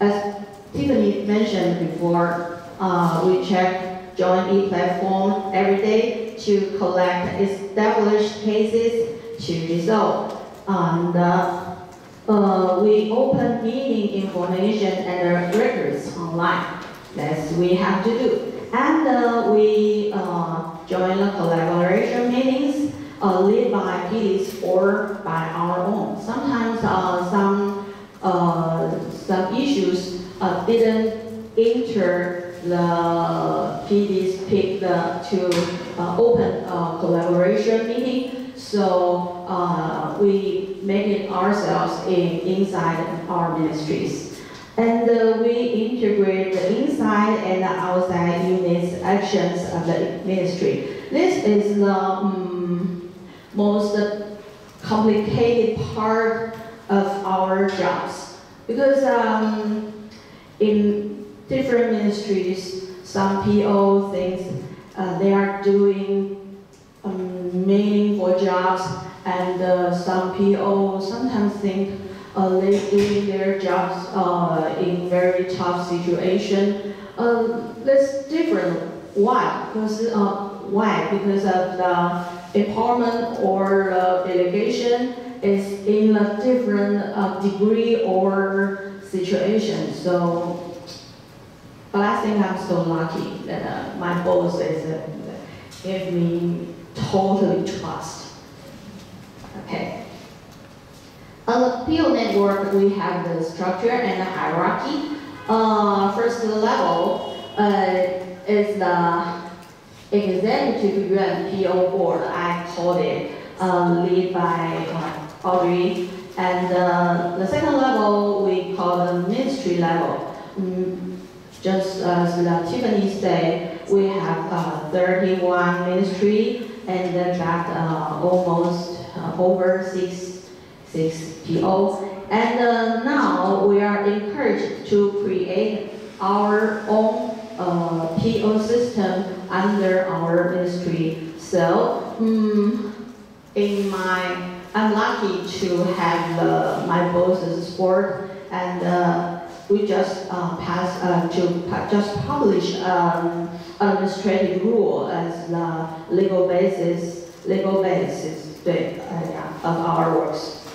as Tiffany mentioned before, uh, we check joint e-platform every day to collect established cases to resolve. And uh, we open meeting information and records online. That's we have to do. And uh, we uh, join the collaboration meetings uh, led by PDIS or by our own. Sometimes uh, some uh, some issues uh, didn't enter the PDIS pick the to open a collaboration meeting. So uh, we make it ourselves in, inside our ministries. And uh, we integrate the inside and the outside units actions of the ministry. This is the um, most complicated part of our jobs because um, in different ministries, some PO thinks uh, they are doing um, meaningful jobs, and uh, some PO sometimes think uh, they're doing their jobs uh, in very tough situation. Uh, that's different. Why? Because uh, why? Because of the empowerment or uh, delegation is in a different uh, degree or situation. So, but I think I'm so lucky that uh, my boss is uh, give me totally trust. Okay. On the PO network, we have the structure and the hierarchy. Uh, first level uh, is the executive yuan PO board. I called it, uh, lead by uh, Audrey. And uh, the second level we call the ministry level. Mm, just as the Tiffany said, we have uh, 31 ministry and then got uh, almost uh, over six, six PO. And uh, now we are encouraged to create our own uh, PO system under our ministry. So, mm, in my, I'm lucky to have uh, my boss's support and uh, we just passed to just publish um, administrative rule as the legal basis, legal basis 对, uh, of our works.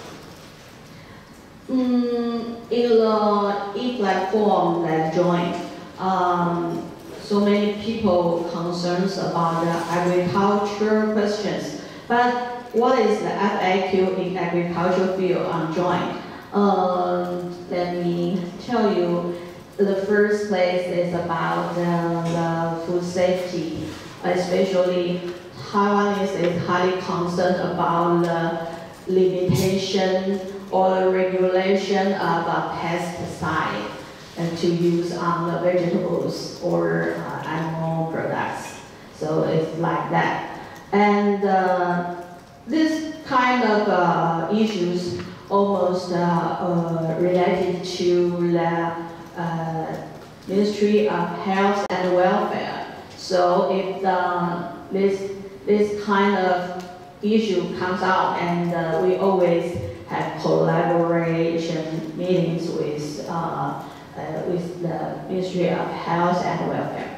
Mm, in the e-platform that Join, um, so many people concerns about the agriculture questions. But what is the FAQ in agriculture field on Join? Um, let me tell you, the first place is about the food safety, especially Taiwanese is highly concerned about the limitation or the regulation of a pesticide and to use on the vegetables or uh, animal products. So it's like that. And uh, this kind of uh, issues almost uh, uh, related to the uh, Ministry of Health and Welfare. So if the, this, this kind of issue comes out and uh, we always have collaboration meetings with, uh, uh, with the Ministry of Health and Welfare.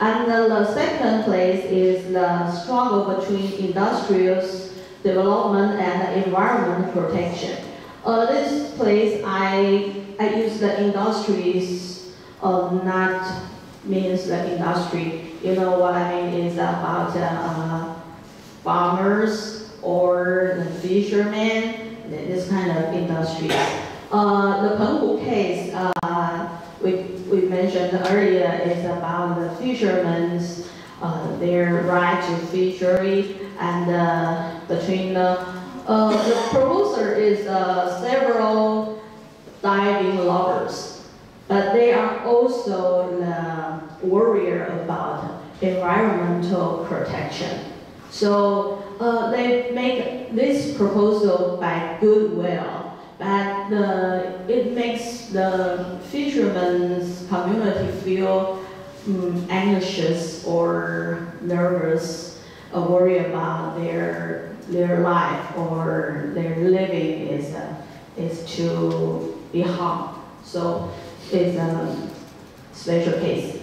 And the second place is the struggle between industrial development and environment protection. Uh, this place, I, I use the industries, uh, not means the industry. You know what I mean is about uh, farmers or the fishermen, this kind of industry. Uh, the Penghu case, uh, we, we mentioned earlier is about the fishermen's uh, their right to fishery and uh, between the uh, the proposer is uh, several diving lovers, but they are also the warrior about environmental protection. So uh, they make this proposal by goodwill, but the, it makes the fishermen's community feel um, anxious or nervous, uh, worry about their their life or their living is uh, is to be. So it's a special case.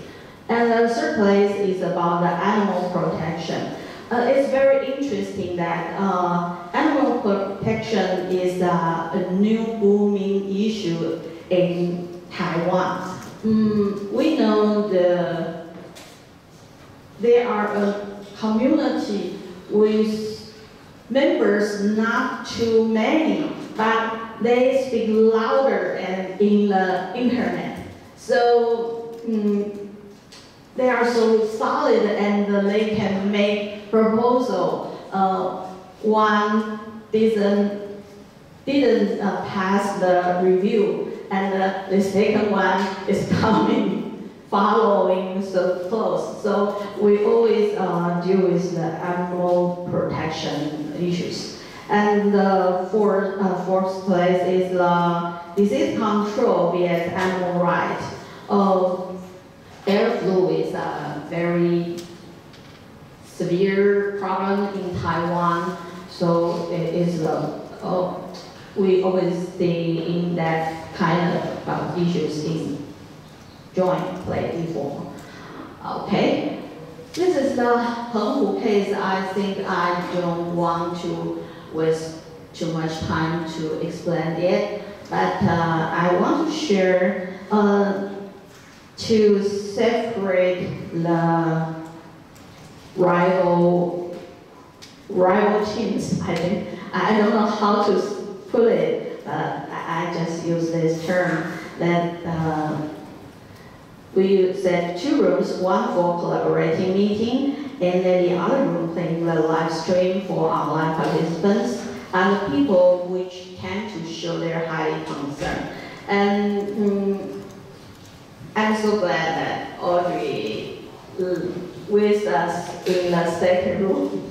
And the third place is about the animal protection. uh, it's very interesting that uh, animal protection is uh, a new booming issue in Taiwan. Mm, we know the there are a community with members not too many, but they speak louder and in the internet. So mm, they are so solid and they can make proposal. Uh, one didn't didn't uh, pass the review, and uh, the second one is coming, following so close. So we always uh, deal with the animal protection issues. And the fourth, uh, fourth place is the disease control via animal rights. Uh, air flu is a very severe problem in Taiwan, so it is uh, we always stay in that kind of uh, issues in Join platform. Okay, this is the Penghu case. I think I don't want to waste too much time to explain it, but uh, I want to share uh, to separate the rival rival teams. I think I don't know how to put it, but I I just use this term that uh, we said two rooms, one for collaborating meeting, and then the other room playing the live stream for online participants and people which tend to show their high concern. And mm, I'm so glad that Audrey mm, with us in the second room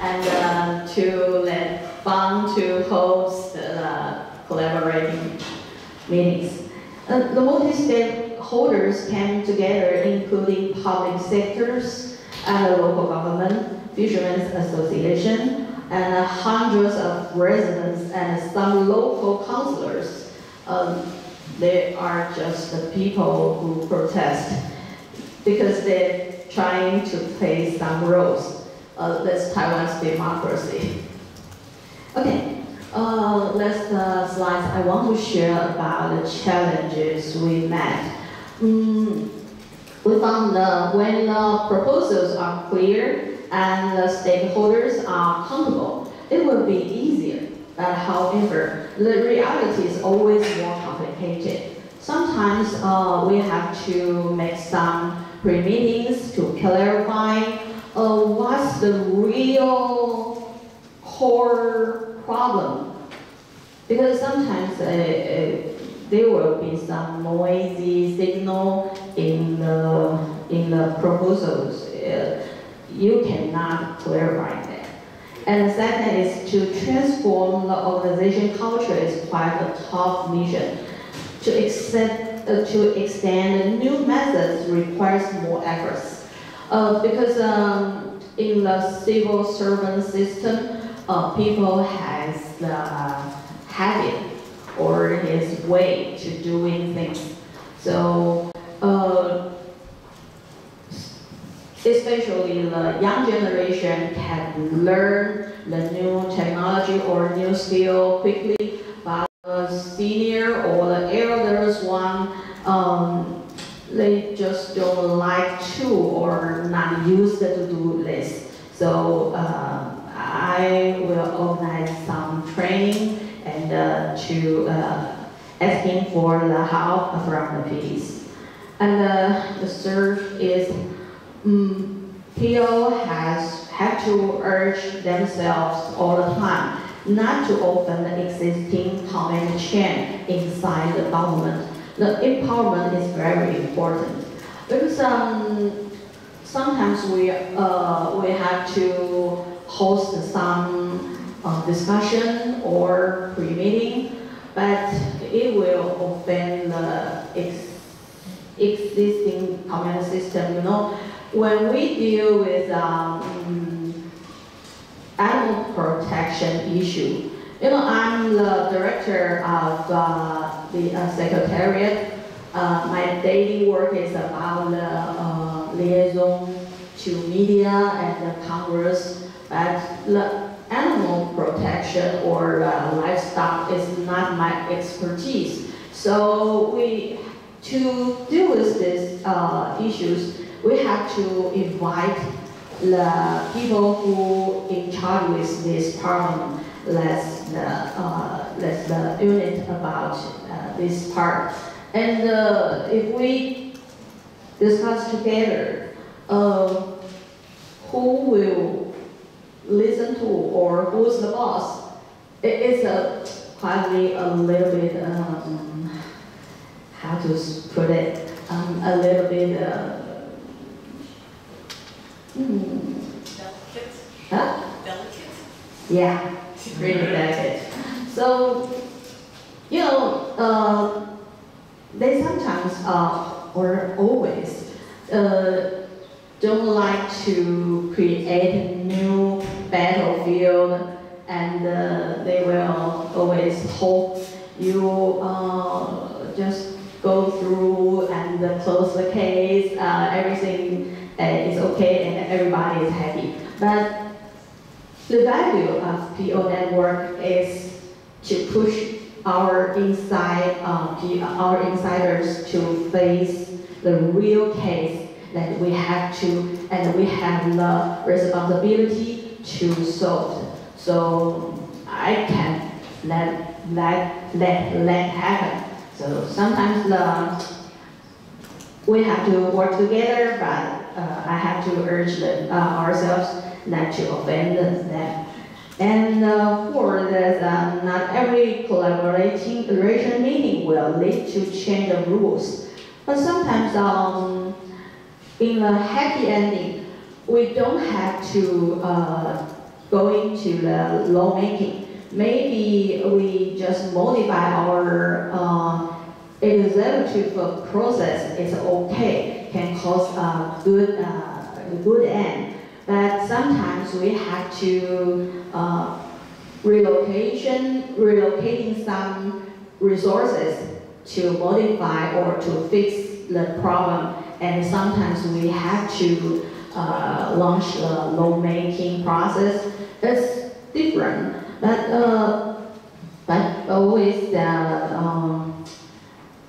and uh, to let fun to host the collaborating meetings. Uh, the multi-stakeholders came together, including public sectors and the local government, fishermen's association, and hundreds of residents and some local councillors. Um, they are just the people who protest because they're trying to play some roles. Uh, that's Taiwan's democracy. Okay, uh, last uh, slide. I want to share about the challenges we met. Mm, we found that when the proposals are clear and the stakeholders are comfortable, it will be easier. But however, the reality is always more complicated. Sometimes uh, we have to make some pre-meetings to clarify uh, what's the real core problem. Because sometimes uh, uh, there will be some noisy signal in the, in the proposals. Uh, you cannot clarify that. And the second is to transform the organization culture is quite a tough mission. To, accept, uh, to extend new methods requires more efforts. Uh, because um, in the civil servant system, uh, people has the habit or way to doing things. So, uh, especially the young generation can learn the new technology or new skill quickly, but the senior or the elders one, um, they just don't like to or not used to do this. So uh, I will organize some training and uh, to uh, asking for the help from the police. And uh, the third is um, PO has had to urge themselves all the time not to open the existing command chain inside the government. The empowerment is very important because um, sometimes we uh, we have to host some uh, discussion or pre-meeting, but it will offend the ex existing command system. You know, when we deal with um, animal protection issue, you know, I'm the director of uh, the uh, secretariat. Uh, my daily work is about the uh, liaison to media and the Congress that the animal protection or uh, livestock is not my expertise. So we, to deal with these uh, issues, we have to invite the people who in charge with this problem, let's the, uh, let's the unit about uh, this part. And uh, if we discuss together, uh, who will listen to or who's the boss, it is a probably a little bit, um, how to put it, um, a little bit, uh, hmm, huh? Yeah, really delicate. So, you know, uh, they sometimes, uh, or always, uh, don't like to create new battlefield and uh, they will always hope you uh, just go through and uh, close the case, uh, everything uh, is okay and everybody is happy. But the value of PO network is to push our inside, uh, our insiders to face the real case that we have to, and we have the responsibility to solve. So I can let let let let happen. So sometimes the we have to work together, but uh, I have to urge the, uh, ourselves not to offend them. And uh, for that, uh, not every collaborating collaboration meeting will lead to change of rules. But sometimes, um, in a happy ending, we don't have to uh, go into the lawmaking. Maybe we just modify our uh, executive process. It's okay, can cause a good, uh, good end. But sometimes we have to uh, relocation, relocating some resources to modify or to fix the problem. And sometimes we have to uh, launch the lawmaking process. It's different, but uh, but always the um,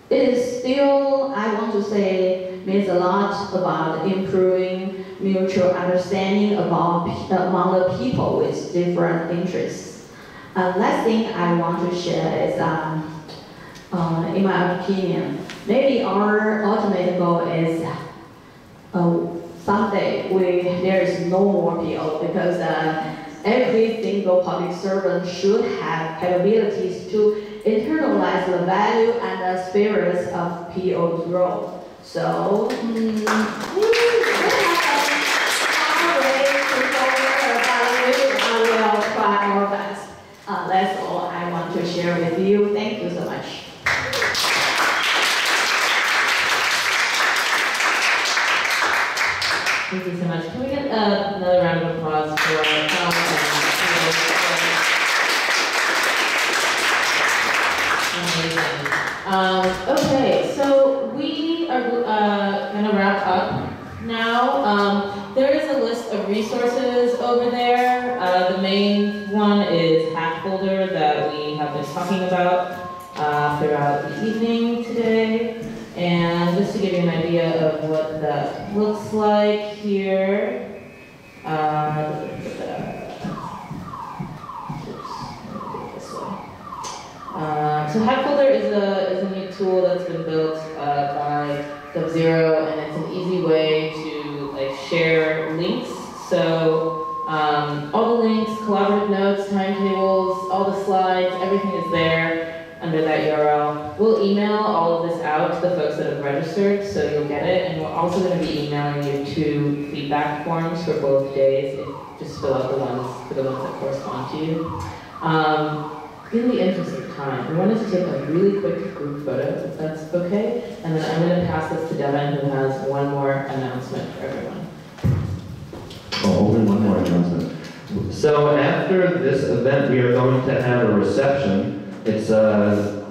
it is still I want to say means a lot about improving mutual understanding about among the people with different interests. Uh, last thing I want to share is um, uh, in my opinion, maybe our ultimate goal is uh, someday we there is no more PO because uh, every single public servant should have capabilities to internalize the value and the spirits of PO's role. So, best. Uh, that's all I want to share with you. Thank you so much. Thank you so much. Can we get uh, another round of applause for. Um, okay, so we are uh, gonna wrap up now. Um, there is a list of resources over there. Uh, the main one is Hackfoldr that we have been talking about uh, throughout the evening today. And just to give you an idea of what that looks like here. Uh, Uh, so Hackfoldr is a, is a new tool that's been built uh, by g0v, and it's an easy way to like share links. So um, all the links, collaborative notes, timetables, all the slides, everything is there under that URL. We'll email all of this out to the folks that have registered, so you'll get it, and we're also going to be emailing you two feedback forms for both days. Just fill out the ones for the ones that correspond to you. Um, in the interest of time, we wanted to take a really quick group photo, if that's okay, and then I'm going to pass this to Devin, who has one more announcement for everyone. Oh, only one more announcement. So after this event, we are going to have a reception. It's uh,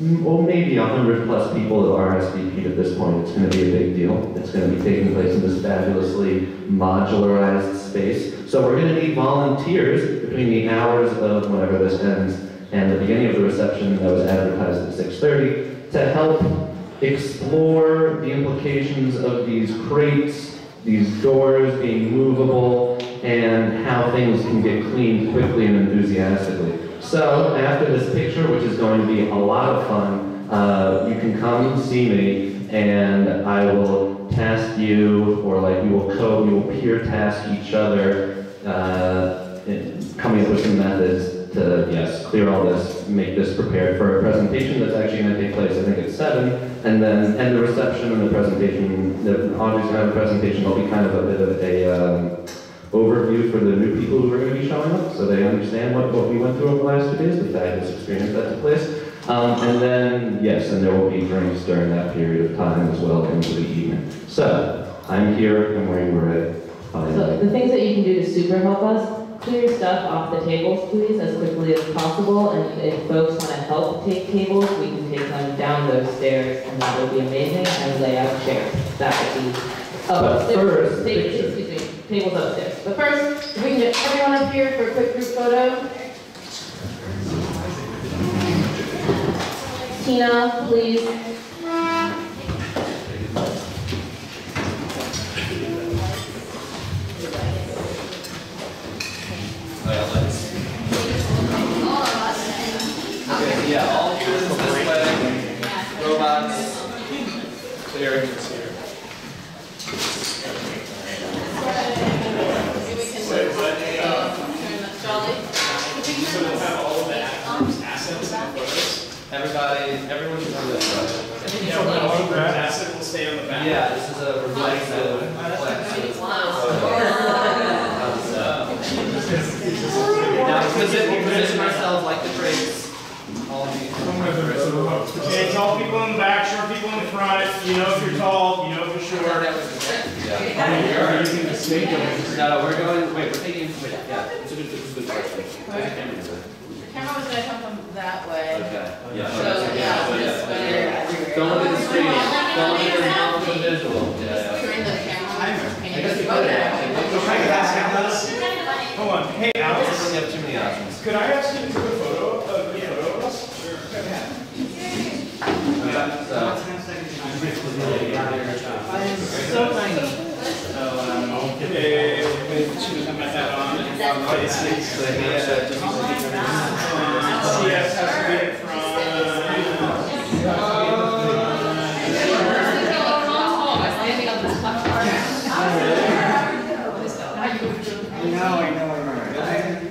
well, maybe 100 plus people have RSVP'd at this point. It's going to be a big deal. It's going to be taking place in this fabulously modularized space. So we're going to need volunteers between the hours of whenever this ends and the beginning of the reception that was advertised at 6.30 to help explore the implications of these crates, these doors being movable, and how things can get cleaned quickly and enthusiastically. So after this picture, which is going to be a lot of fun, uh, you can come see me, and I will task you, or like we will code, we will peer task each other, uh, in coming up with some methods to, yes, clear all this, make this prepared for a presentation that's actually going to take place, I think it's seven, and then, and the reception and the presentation, the Audrey's gonna have a presentation, will be kind of a bit of a, um, overview for the new people who are going to be showing up, so they understand what, what we went through over the last two days, the fabulous experience that took place. Um, and then, yes, and there will be drinks during that period of time as well into the evening. So, I'm here, I'm wearing beret, So the things that you can do to super help us, clear stuff off the tables, please, as quickly as possible. And if folks want to help take tables, we can take them down those stairs, and that would be amazing, and lay out chairs. That would be, oh, But first, tables, excuse me, tables upstairs. But first, if we can get everyone up here for a quick group photo. Tina, please. Okay, yeah, all humans this way, robots, clear. So we'll have all of the assets. Everybody, everyone should come this. Yeah, of on the back. Yeah, this is a reflexive, reflexive. Now, position, position ourselves like the crates. All of tall people in the back, short people in the front, you know if you're tall, you know if you're sure. Yeah. No, we're going, wait, we're taking, wait, yeah, it's a good, it's a good question. Where's the camera? The camera was gonna come from that way. Okay, yeah. Oh, so, yeah, this way. Don't look at the screen, don't look at the, don't look at the visual. Yeah, yeah. Turn the camera. I guess you could actually. Hold on, hey I Alex, don't have too many options. could I ask you to take a photo, a good photo of us? Sure. So tiny. So, um, I I I.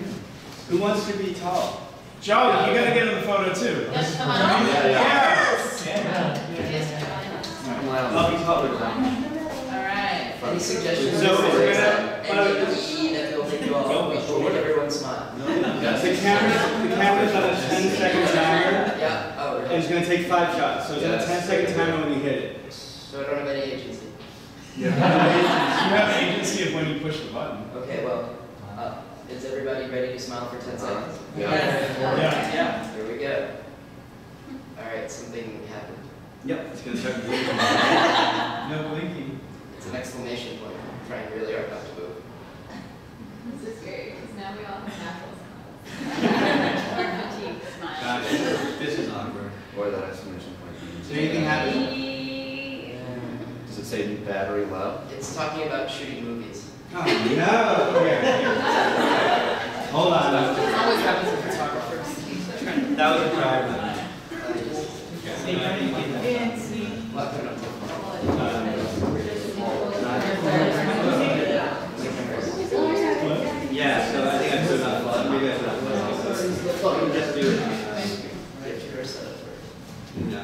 Who wants to be tall? Joe, you gotta get in the photo too. Yes, come on. Yes. I'll be taller than Alright. Any suggestions? So we're gonna- Any that will make you all, make everyone smile. The camera's, the camera's on a ten second timer. Yeah, oh, And it's gonna take five shots, so it's on a Yes. ten second timer when you hit it. So I don't have any agency. Yeah. You have agency of when you push the button. Okay, well, is everybody ready to smile for ten uh-huh. seconds? Yeah. Yeah. Yeah, here we go. All right, something happened. Yep, it's gonna start blinking. No blinking. It's an exclamation point. I'm trying really hard not to move. This is great, because now we all have natural smiles. Or fatigue smiles. Got it. This is awkward. Or that exclamation point. Did anything happen? Does it say battery low? It's talking about shooting movies. Oh, no. Hold on. It always happens with photographers. That was a driver. Well, I put it on Yeah, so I think I put it on. Maybe I put it on. Just do it. Get your set up for No.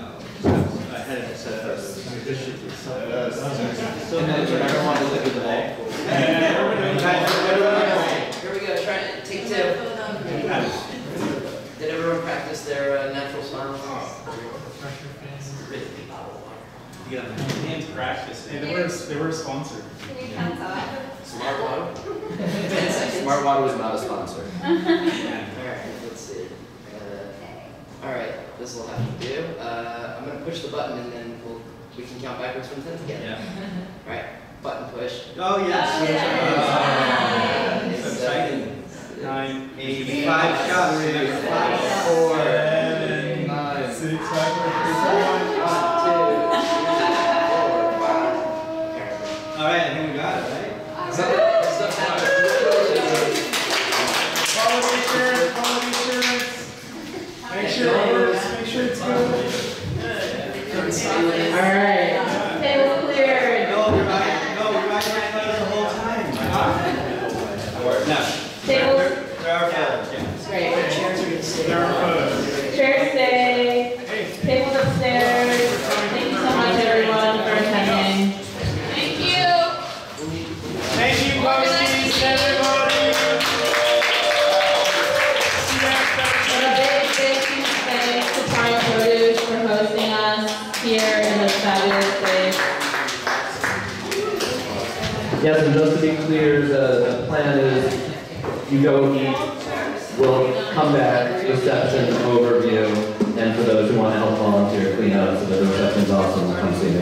I had it set up. This should be set up. So uh, And then much. I don't want to look at the wall. Here we go, try, it. take two. Did everyone practice their uh, natural smile? You got the hands practice. Hey, they were, they were a sponsored. Smart water? Ten seconds. Smart Water was not a sponsor. Alright, let's see. Uh, Alright, this will have to do. Uh, I'm gonna push the button and then we'll, we can count backwards from ten together. Right, button push. Oh, yes. So it's, exciting. Nine, eight, five shots, five, four, Chairs stay, tables upstairs. Thank you so much everyone for attending. Thank you. Thank you, posties, everybody. See you next time. And a big, big huge thanks to Prime Produce for hosting us here in this fabulous place. Yes, and just to be clear, the, the plan is you go eat, we'll come back, reception overview, and for those who want to help volunteer, clean up, so the reception's awesome, come see me.